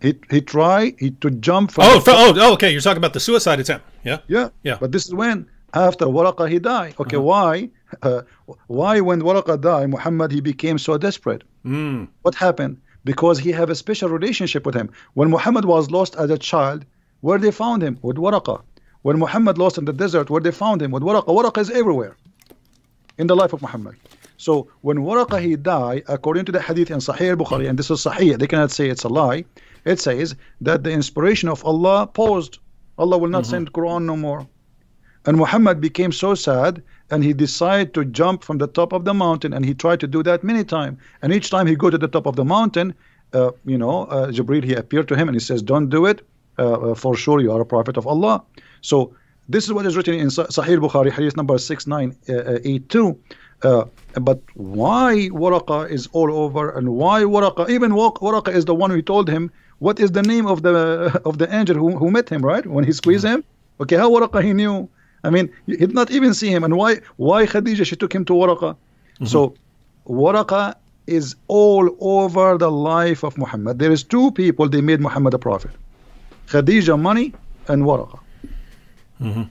he he tried he to jump from. Oh, oh, oh, okay. You're talking about the suicide attempt. Yeah. Yeah. Yeah. But this is when after Waraqa he died. Okay, uh-huh. why? Uh, why when Waraqa died, Muhammad he became so desperate? Mm. What happened? Because he have a special relationship with him. When Muhammad was lost as a child, where they found him with Waraqa. When Muhammad lost in the desert, where they found him with Waraqa, Waraqa is everywhere in the life of Muhammad. So when Waraqa he died, according to the hadith in Sahih al-Bukhari, and this is Sahih, they cannot say it's a lie. It says that the inspiration of Allah paused. Allah will not send Quran no more. And Muhammad became so sad and he decided to jump from the top of the mountain and he tried to do that many times. And each time he go to the top of the mountain, uh, you know, uh, Jibril, he appeared to him and he says, don't do it. Uh, uh, for sure you are a prophet of Allah. So this is what is written in Sahih Bukhari, hadith number 6982. Uh, but why Waraqa is all over and why Waraqa, even Wa- Waraqa is the one who told him what is the name of the of the angel who, who met him, right? When he squeezed him. Okay, how Waraqa he knew? I mean, he did not even see him. And why why Khadija she took him to Waraqa? So Waraqa is all over the life of Muhammad. There is two people they made Muhammad a prophet. Khadija money and Waraqa.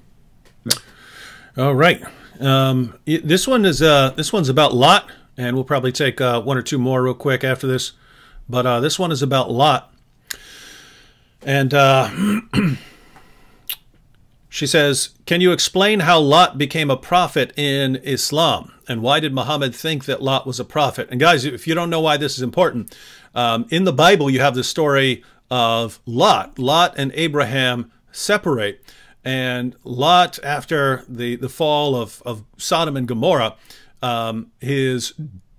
All right. Um, i- this one is uh, this one's about Lot, and we'll probably take uh, one or two more real quick after this. But uh, this one is about Lot, and uh, she says, "Can you explain how Lot became a prophet in Islam, and why did Muhammad think that Lot was a prophet?" And guys, if you don't know why this is important, um, in the Bible you have the story of Lot. Lot and Abraham separate. And Lot, after the, the fall of, of Sodom and Gomorrah, um, his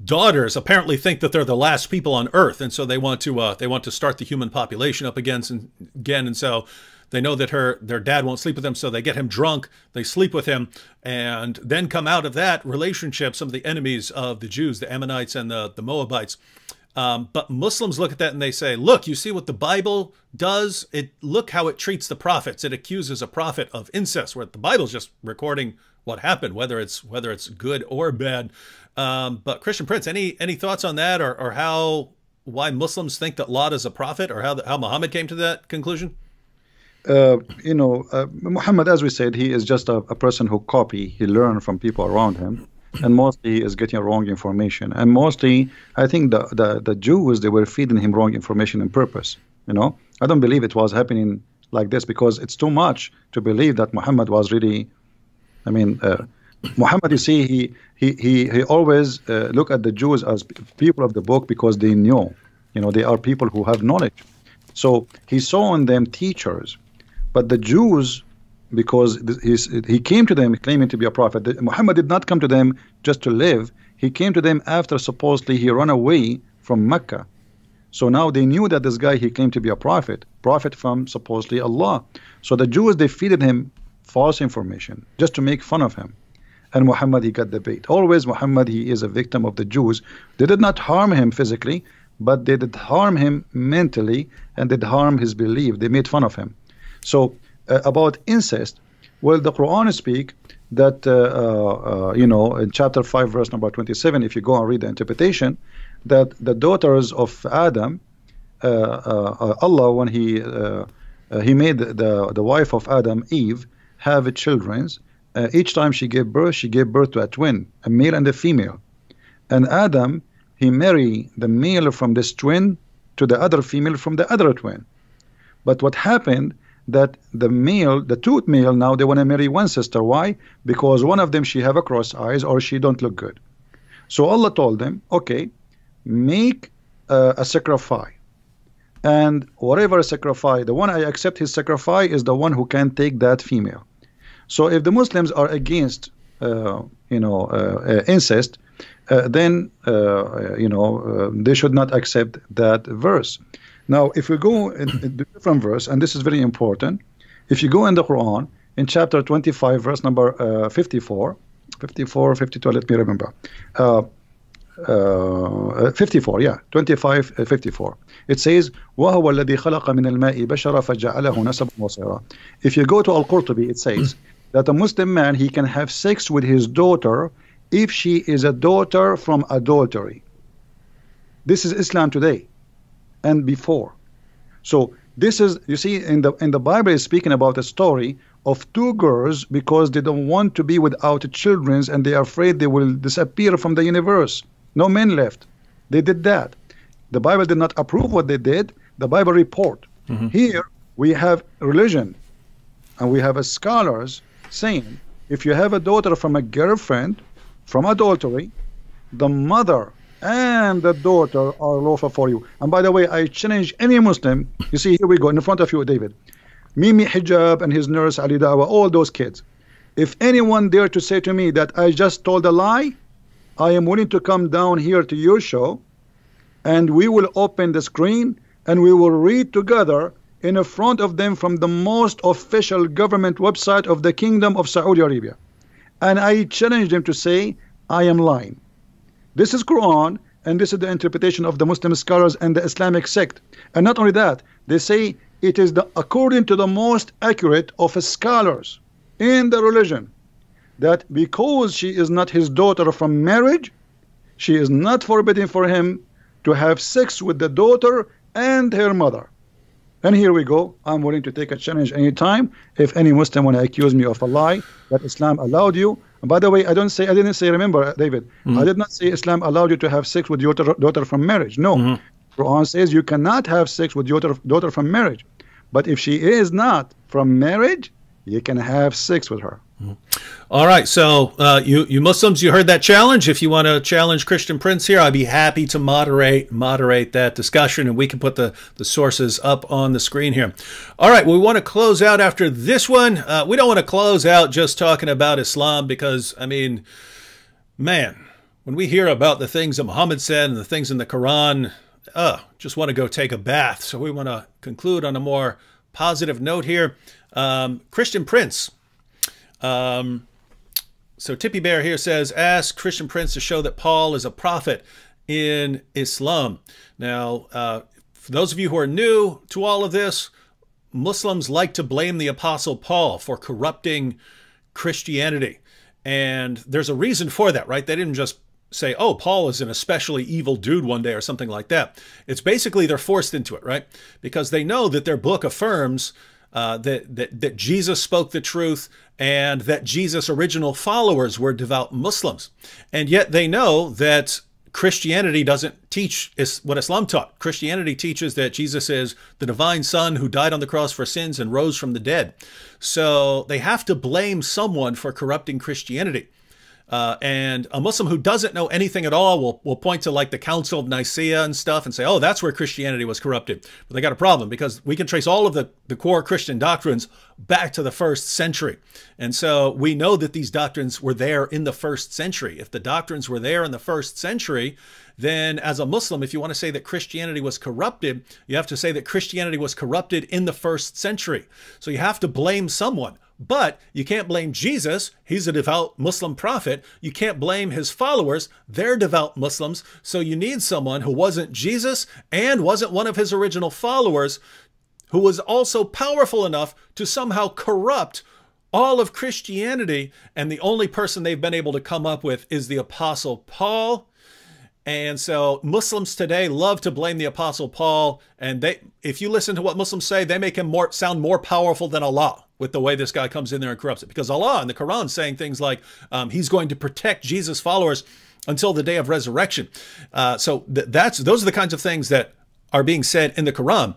daughters apparently think that they're the last people on earth, and so they want to uh, they want to start the human population up again and again, and so they know that her their dad won't sleep with them, so they get him drunk, they sleep with him, and then come out of that relationship some of the enemies of the Jews, the Ammonites and the the Moabites. Um, but Muslims look at that and they say, look, you see what the Bible does? It look how it treats the prophets. It accuses a prophet of incest, where the Bible's just recording what happened, whether it's whether it's good or bad. Um, but Christian Prince, any any thoughts on that, or, or how why Muslims think that Lot is a prophet, or how how Muhammad came to that conclusion? uh, you know, uh, Muhammad, as we said, he is just a, a person who copy. He learned from people around him, and mostly is getting wrong information. And mostly, I think the, the the Jews they were feeding him wrong information on purpose. You know, I don't believe it was happening like this because it's too much to believe that Muhammad was really. I mean, uh, Muhammad, you see, he he he, he always uh, look at the Jews as people of the book because they know, you know, they are people who have knowledge. So he saw in them teachers, but the Jews, because he came to them claiming to be a prophet, Muhammad did not come to them just to live. He came to them after supposedly he ran away from Mecca. So now they knew that this guy he claimed to be a prophet, prophet from supposedly Allah. So the Jews they feeded him false information just to make fun of him. And Muhammad he got the bait. Always Muhammad he is a victim of the Jews. They did not harm him physically, but they did harm him mentally and did harm his belief. They made fun of him. So about incest, well, the Quran speak that uh, uh, uh, you know in chapter five, verse number twenty-seven. If you go and read the interpretation, that the daughters of Adam, uh, uh, uh, Allah, when he uh, uh, he made the the wife of Adam, Eve, have children. Uh, each time she gave birth, she gave birth to a twin, a male and a female. And Adam, he married the male from this twin to the other female from the other twin. But what happened that the male, the two male now they want to marry one sister. Why? Because one of them she have a cross eyes or she don't look good. So Allah told them, okay, make uh, a sacrifice. And whatever sacrifice, the one I accept his sacrifice is the one who can take that female. So if the Muslims are against, uh, you know, uh, uh, incest, uh, then uh, you know they should not accept that verse. Now, if we go in, in the different verse, and this is very important, if you go in the Quran in chapter 25, verse number uh, 54, 54, 52, let me remember. Uh, uh, 54 yeah 25 uh, 54 it says وهو الذي خلق من الماء بشرا فجعله نسبا وصيرا if you go to Al-Qurtubi it says that a Muslim man he can have sex with his daughter if she is a daughter from adultery this is Islam today and before so this is you see in the in the Bible is speaking about a story of two girls because they don't want to be without children and they are afraid they will disappear from the universe no men left. They did that. The Bible did not approve what they did. The Bible report. Mm-hmm. Here we have religion, and we have a scholars saying if you have a daughter from a girlfriend from adultery, the mother and the daughter are lawful for you. And by the way, I challenge any Muslim. You see, here we go in front of you, David. Mimi Hijab and his nurse Ali Dawah, all those kids. If anyone dare to say to me that I just told a lie, I am willing to come down here to your show and we will open the screen and we will read together in front of them from the most official government website of the Kingdom of Saudi Arabia. And I challenge them to say, I am lying. This is Quran and this is the interpretation of the Muslim scholars and the Islamic sect. And not only that, they say it is the according to the most accurate of scholars in the religion that because she is not his daughter from marriage, she is not forbidden for him to have sex with the daughter and her mother. And here we go. I'm willing to take a challenge anytime. If any Muslim want to accuse me of a lie that Islam allowed you. And by the way, I don't say I didn't say remember, David. Mm-hmm. I did not say Islam allowed you to have sex with your daughter from marriage. No. Mm-hmm. Quran says you cannot have sex with your daughter from marriage. But if she is not from marriage, you can have sex with her. All right, so uh, you you Muslims, you heard that challenge. If you want to challenge Christian Prince here, I'd be happy to moderate moderate that discussion, and we can put the the sources up on the screen here. All right, we want to close out after this one. Uh, we don't want to close out just talking about Islam because I mean, man, when we hear about the things that Muhammad said and the things in the Quran, uh, just want to go take a bath. So we want to conclude on a more positive note here. Um, Christian Prince um, so Tippy Bear here says, ask Christian Prince to show that Paul is a prophet in Islam. Now, uh, for those of you who are new to all of this, Muslims like to blame the Apostle Paul for corrupting Christianity. And there's a reason for that, right? They didn't just say, oh, Paul is an especially evil dude one day or something like that. It's basically they're forced into it, right? Because they know that their book affirms uh, that, that, that Jesus spoke the truth and that Jesus' original followers were devout Muslims. And yet they know that Christianity doesn't teach is what Islam taught. Christianity teaches that Jesus is the divine son who died on the cross for sins and rose from the dead. So they have to blame someone for corrupting Christianity. Uh, and a Muslim who doesn't know anything at all will, will point to like the Council of Nicaea and stuff and say, oh, that's where Christianity was corrupted. But they got a problem because we can trace all of the, the core Christian doctrines back to the first century. And so we know that these doctrines were there in the first century. If the doctrines were there in the first century, then as a Muslim, if you want to say that Christianity was corrupted, you have to say that Christianity was corrupted in the first century. So you have to blame someone. But you can't blame Jesus. He's a devout Muslim prophet. You can't blame his followers. They're devout Muslims. So you need someone who wasn't Jesus and wasn't one of his original followers, who was also powerful enough to somehow corrupt all of Christianity. And the only person they've been able to come up with is the Apostle Paul. And so Muslims today love to blame the Apostle Paul. And they, if you listen to what Muslims say, they make him more sound more powerful than Allah with the way this guy comes in there and corrupts it. Because Allah in the Quran saying things like um, he's going to protect Jesus' followers until the day of resurrection. Uh, so th that's those are the kinds of things that are being said in the Quran.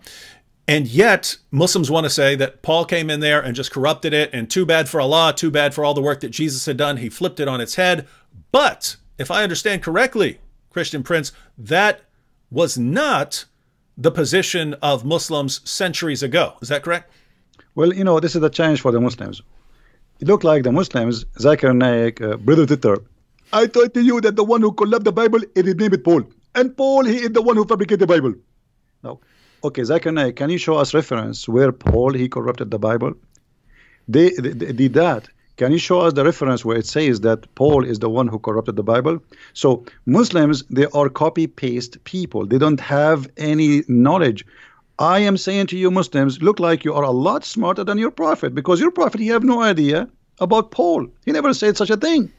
And yet, Muslims want to say that Paul came in there and just corrupted it, and too bad for Allah, too bad for all the work that Jesus had done. He flipped it on its head. But if I understand correctly, Christian Prince, that was not the position of Muslims centuries ago. Is that correct? Well, you know, this is a challenge for the Muslims. It looked like the Muslims, Zakir Naik, uh, Brother I told you that the one who collapsed the Bible, it is named Paul. And Paul, he is the one who fabricated the Bible. Now, okay, Zakir Naik, can you show us reference where Paul, he corrupted the Bible? They, they, they did that. Can you show us the reference where it says that Paul is the one who corrupted the Bible? So Muslims, they are copy paste people. They don't have any knowledge I am saying to you Muslims, look like you are a lot smarter than your prophet because your prophet, he have no idea about Paul. He never said such a thing.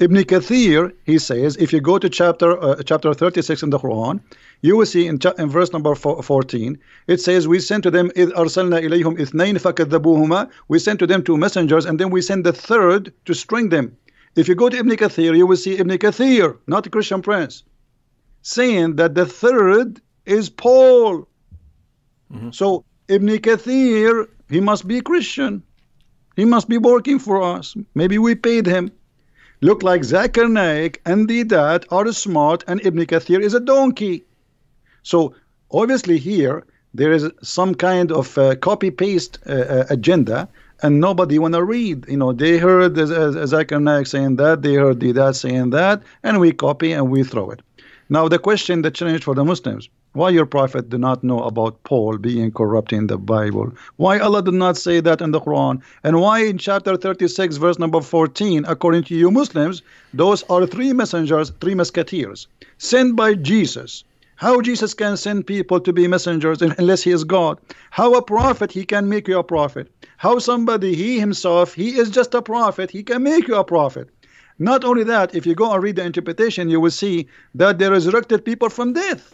Ibn Kathir, he says, if you go to chapter uh, chapter 36 in the Quran, you will see in, in verse number 14, it says, we sent to them, إِذْ أَرْسَلْنَا إِلَيْهِمْ إِثْنَيْنِ فَكَذَّبُوهُمَا We sent to them two messengers, and then we sent the third to string them. If you go to Ibn Kathir, you will see Ibn Kathir, not the Christian prince, saying that the third is Paul. Mm-hmm. So Ibn Kathir, he must be a Christian. He must be working for us. Maybe we paid him. look like Zakir Naik and Deedat are smart and Ibn Kathir is a donkey. So obviously here there is some kind of uh, copy paste uh, uh, agenda and nobody want to read. You know, they heard Zakir Naik saying that, they heard Deedat saying that, and we copy and we throw it. Now the question that changed for the Muslims, why your prophet do not know about Paul being corrupt in the Bible? Why Allah did not say that in the Quran? And why in chapter 36 verse number 14, according to you Muslims, those are three messengers, three musketeers, sent by Jesus. How Jesus can send people to be messengers unless he is God? How a prophet he can make you a prophet? How somebody he himself he is just a prophet he can make you a prophet? Not only that, if you go and read the interpretation, you will see that they resurrected people from death.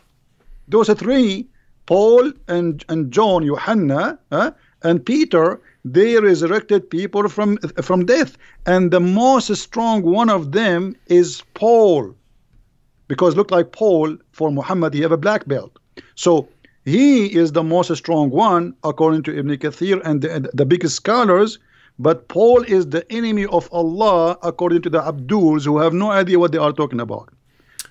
Those three, Paul and, and John, Johanna, uh, and Peter, they resurrected people from from death. And the most strong one of them is Paul. Because look like Paul, for Muhammad, he have a black belt. So he is the most strong one, according to Ibn Kathir and the, the biggest scholars. But Paul is the enemy of Allah according to the Abduls who have no idea what they are talking about.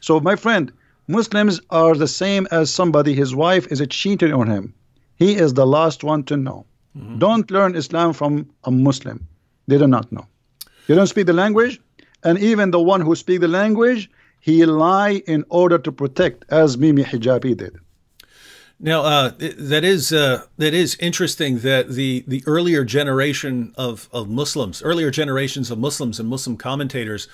So my friend, Muslims are the same as somebody, his wife is a cheater on him. He is the last one to know. Mm -hmm. Don't learn Islam from a Muslim. They do not know. You don't speak the language, and even the one who speak the language, he lie in order to protect, as Mimi Hijabi did. Now, uh, that is uh, that is interesting that the the earlier generation of of Muslims, earlier generations of Muslims and Muslim commentators,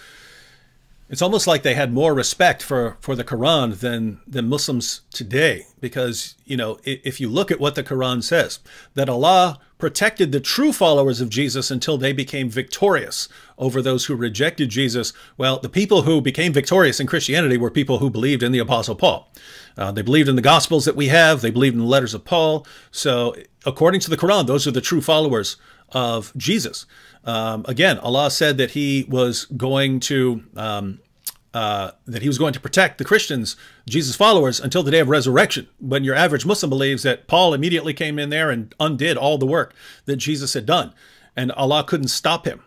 it's almost like they had more respect for for the Quran than than Muslims today, because you know if you look at what the Quran says, that Allah protected the true followers of Jesus until they became victorious over those who rejected Jesus. Well, the people who became victorious in Christianity were people who believed in the Apostle Paul. Uh, they believed in the Gospels that we have. They believed in the letters of Paul. So, according to the Quran, those are the true followers of Jesus. Um, again, Allah said that He was going to um, uh, that He was going to protect the Christians, Jesus followers, until the day of resurrection. When your average Muslim believes that Paul immediately came in there and undid all the work that Jesus had done, and Allah couldn't stop him.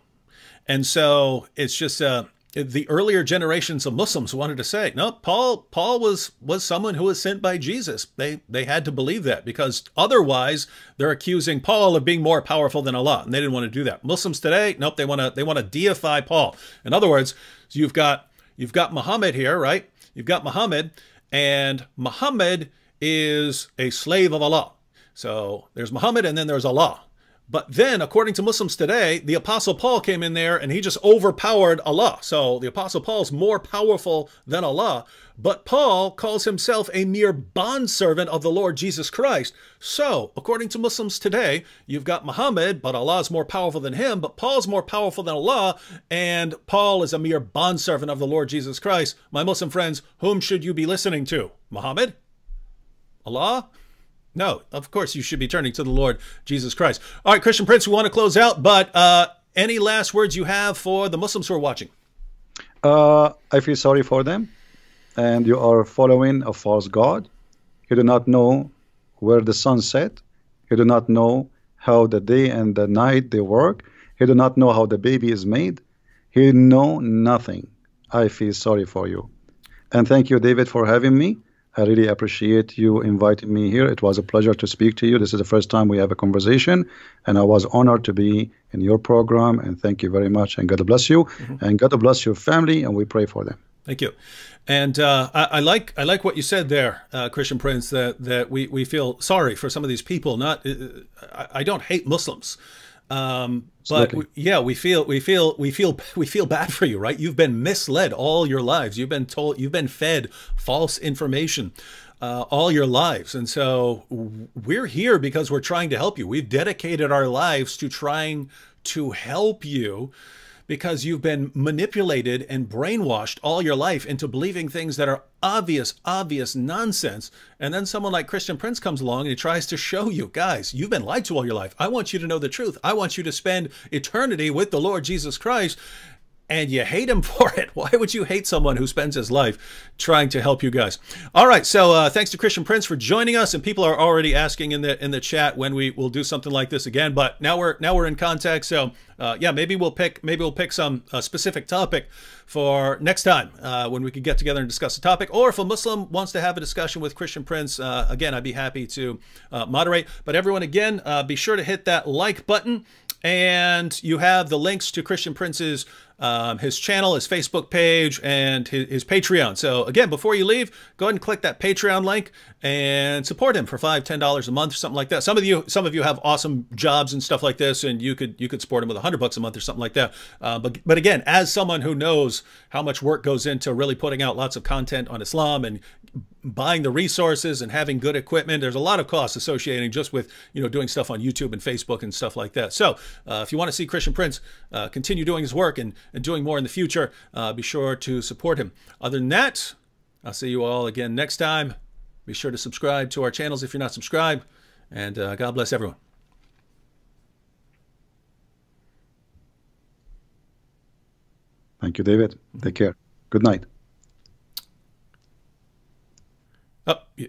And so it's just uh, the earlier generations of Muslims wanted to say, no, Paul Paul was was someone who was sent by Jesus. They they had to believe that because otherwise they're accusing Paul of being more powerful than Allah, and they didn't want to do that. Muslims today, nope, they want to they want to deify Paul. In other words, you've got you've got Muhammad here, right? You've got Muhammad, and Muhammad is a slave of Allah. So there's Muhammad, and then there's Allah. But then, according to Muslims today, the Apostle Paul came in there and he just overpowered Allah. So the Apostle Paul's more powerful than Allah. But Paul calls himself a mere bondservant of the Lord Jesus Christ. So, according to Muslims today, you've got Muhammad, but Allah is more powerful than him, but Paul's more powerful than Allah, and Paul is a mere bondservant of the Lord Jesus Christ. My Muslim friends, whom should you be listening to? Muhammad? Allah? No, of course you should be turning to the Lord Jesus Christ. All right, Christian Prince, we want to close out, but uh, any last words you have for the Muslims who are watching? Uh, I feel sorry for them, and you are following a false god. You do not know where the sun set. You do not know how the day and the night they work. You do not know how the baby is made. You know nothing. I feel sorry for you. And thank you, David, for having me. I really appreciate you inviting me here. It was a pleasure to speak to you. This is the first time we have a conversation, and I was honored to be in your program. And thank you very much. And God bless you, mm-hmm. and God bless your family. And we pray for them. Thank you. And uh, I, I, like I like what you said there, uh, Christian Prince. That that we, we feel sorry for some of these people. Not uh, I, I don't hate Muslims. Um, but we, yeah, we feel we feel we feel we feel bad for you, right? You've been misled all your lives. You've been told you've been fed false information uh, all your lives, and so we're here because we're trying to help you. We've dedicated our lives to trying to help you because you've been manipulated and brainwashed all your life into believing things that are obvious, obvious nonsense. And then someone like Christian Prince comes along and he tries to show you, guys, you've been lied to all your life. I want you to know the truth. I want you to spend eternity with the Lord Jesus Christ. And you hate him for it. Why would you hate someone who spends his life trying to help you guys? All right, so uh, thanks to Christian Prince for joining us, and people are already asking in the in the chat when we will do something like this again. But now we're now we're in contact, so uh, yeah, maybe we'll pick maybe we'll pick some uh, specific topic for next time uh, when we could get together and discuss a topic. Or if a Muslim wants to have a discussion with Christian Prince, uh, again, I'd be happy to uh, moderate. But everyone, again, be sure to hit that like button. And you have the links to Christian Prince's um, his channel, his Facebook page, and his, his, Patreon. So again, before you leave, go ahead and click that Patreon link and support him for five, ten dollars a month something like that. Some of you, some of you have awesome jobs and stuff like this, and you could you could support him with a hundred bucks a month or something like that. Uh, but but again, as someone who knows how much work goes into really putting out lots of content on Islam and buying the resources and having good equipment. There's a lot of costs associating just with you know doing stuff on YouTube and Facebook and stuff like that. So uh, if you want to see Christian Prince uh, continue doing his work and, and doing more in the future, uh, be sure to support him. Other than that, I'll see you all again next time. Be sure to subscribe to our channels if you're not subscribed, and uh, God bless everyone. Thank you, David. Take care. Good night. Oh, yeah.